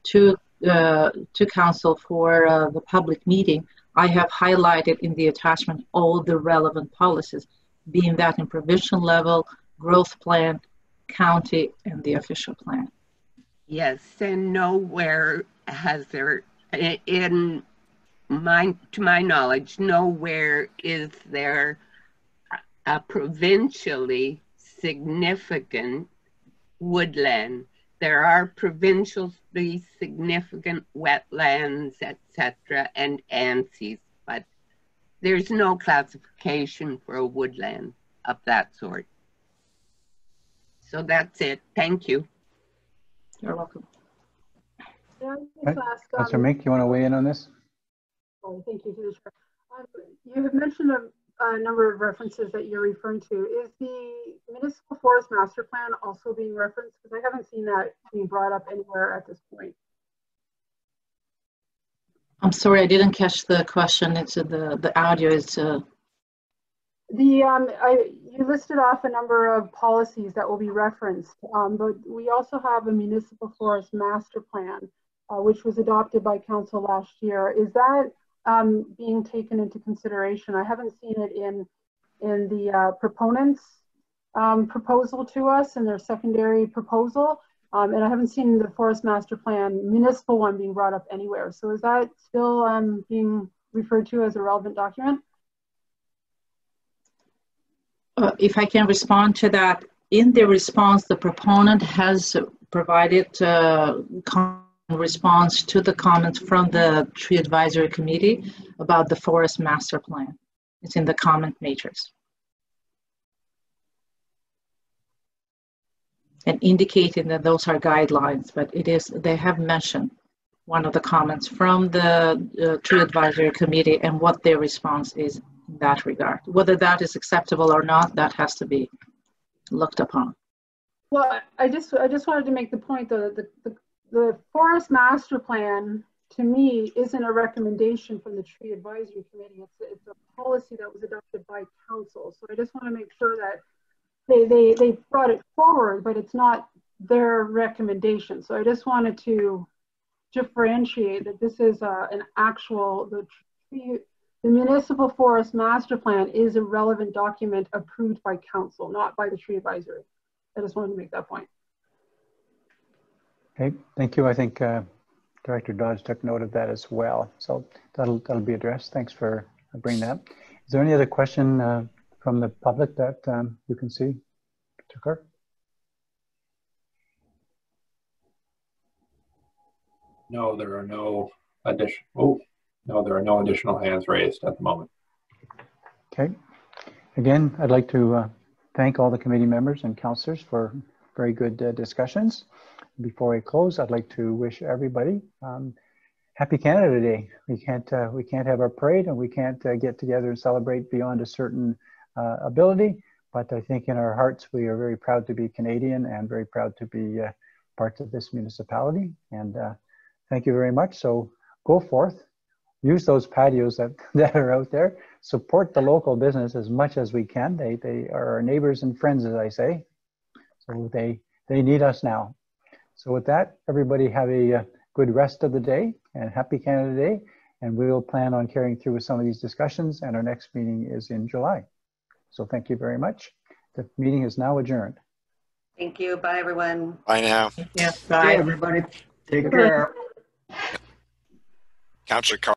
[SPEAKER 12] to uh, to council for uh, the public meeting, I have highlighted in the attachment all the relevant policies, being that in provincial level, growth plan, county, and the official plan.
[SPEAKER 15] Yes, and nowhere has there, in my, to my knowledge, nowhere is there a provincially significant woodland there are provincially significant wetlands, etc., and ANSIs, but there's no classification for a woodland of that sort. So that's it. Thank you.
[SPEAKER 12] You're welcome.
[SPEAKER 3] Can I
[SPEAKER 1] Right. Councillor
[SPEAKER 3] um,
[SPEAKER 1] Mink, you want to weigh in on this?
[SPEAKER 3] Oh, thank you, through the chair. Um, You have mentioned a, a number of references that you're referring to. Is the municipal forest master plan also being referenced? Because I haven't seen that being brought up anywhere at this point.
[SPEAKER 12] I'm sorry, I didn't catch the question. It's uh, the, the audio is, uh,
[SPEAKER 3] The, um, I, you listed off a number of policies that will be referenced, um, but we also have a municipal forest master plan, uh, which was adopted by council last year. Is that, um, being taken into consideration? I haven't seen it in, in the, uh, proponents, um, proposal to us and their secondary proposal. Um, and I haven't seen the forest master plan municipal one being brought up anywhere. So is that still, um, being referred to as a relevant document?
[SPEAKER 12] uh, if I can respond to that, in the response, the proponent has provided uh, response to the comments from the tree advisory committee about the forest master plan. It's in the comment matrix. And indicating that those are guidelines, but it is, they have mentioned one of the comments from the uh, tree advisory committee and what their response is in that regard. Whether that is acceptable or not, that has to be looked upon.
[SPEAKER 3] Well, I- just, I just wanted to make the point though, that the, the, the forest master plan, to me, isn't a recommendation from the tree advisory committee. It's, a- it's a policy that was adopted by council. So I just want to make sure that they, they, they brought it forward, but it's not their recommendation. So I just wanted to differentiate that this is uh, an actual, the tree, the municipal forest master plan is a relevant document approved by council, not by the tree advisory. I just wanted to make that point.
[SPEAKER 1] Okay, thank you. I think uh, Director Dodds took note of that as well. So that'll, that'll be addressed. Thanks for bringing that. Is there any other question uh, from the public that um, you can see to occur?
[SPEAKER 8] No, there are no addition, oh, no, there are no additional hands raised at the moment.
[SPEAKER 1] Okay. Again, I'd like to uh, thank all the committee members and councillors for very good uh, discussions. Before I close, I'd like to wish everybody um, Happy Canada Day. We can't uh, we can't have our parade and we can't uh, get together and celebrate beyond a certain uh, ability. But I think in our hearts we are very proud to be Canadian and very proud to be uh, part of this municipality. And uh, thank you very much. So go forth, use those patios that, that are out there, support the local business as much as we can. They, they are our neighbors and friends, as I say. So they, they need us now. So with that, everybody have a uh, good rest of the day and happy Canada Day. And we will plan on carrying through with some of these discussions and our next meeting is in July. So thank you very much. The meeting is now adjourned.
[SPEAKER 10] Thank you. Bye, everyone.
[SPEAKER 11] Bye now.
[SPEAKER 12] Yeah,
[SPEAKER 13] Bye, everybody. Take care.
[SPEAKER 11] Councillor Car-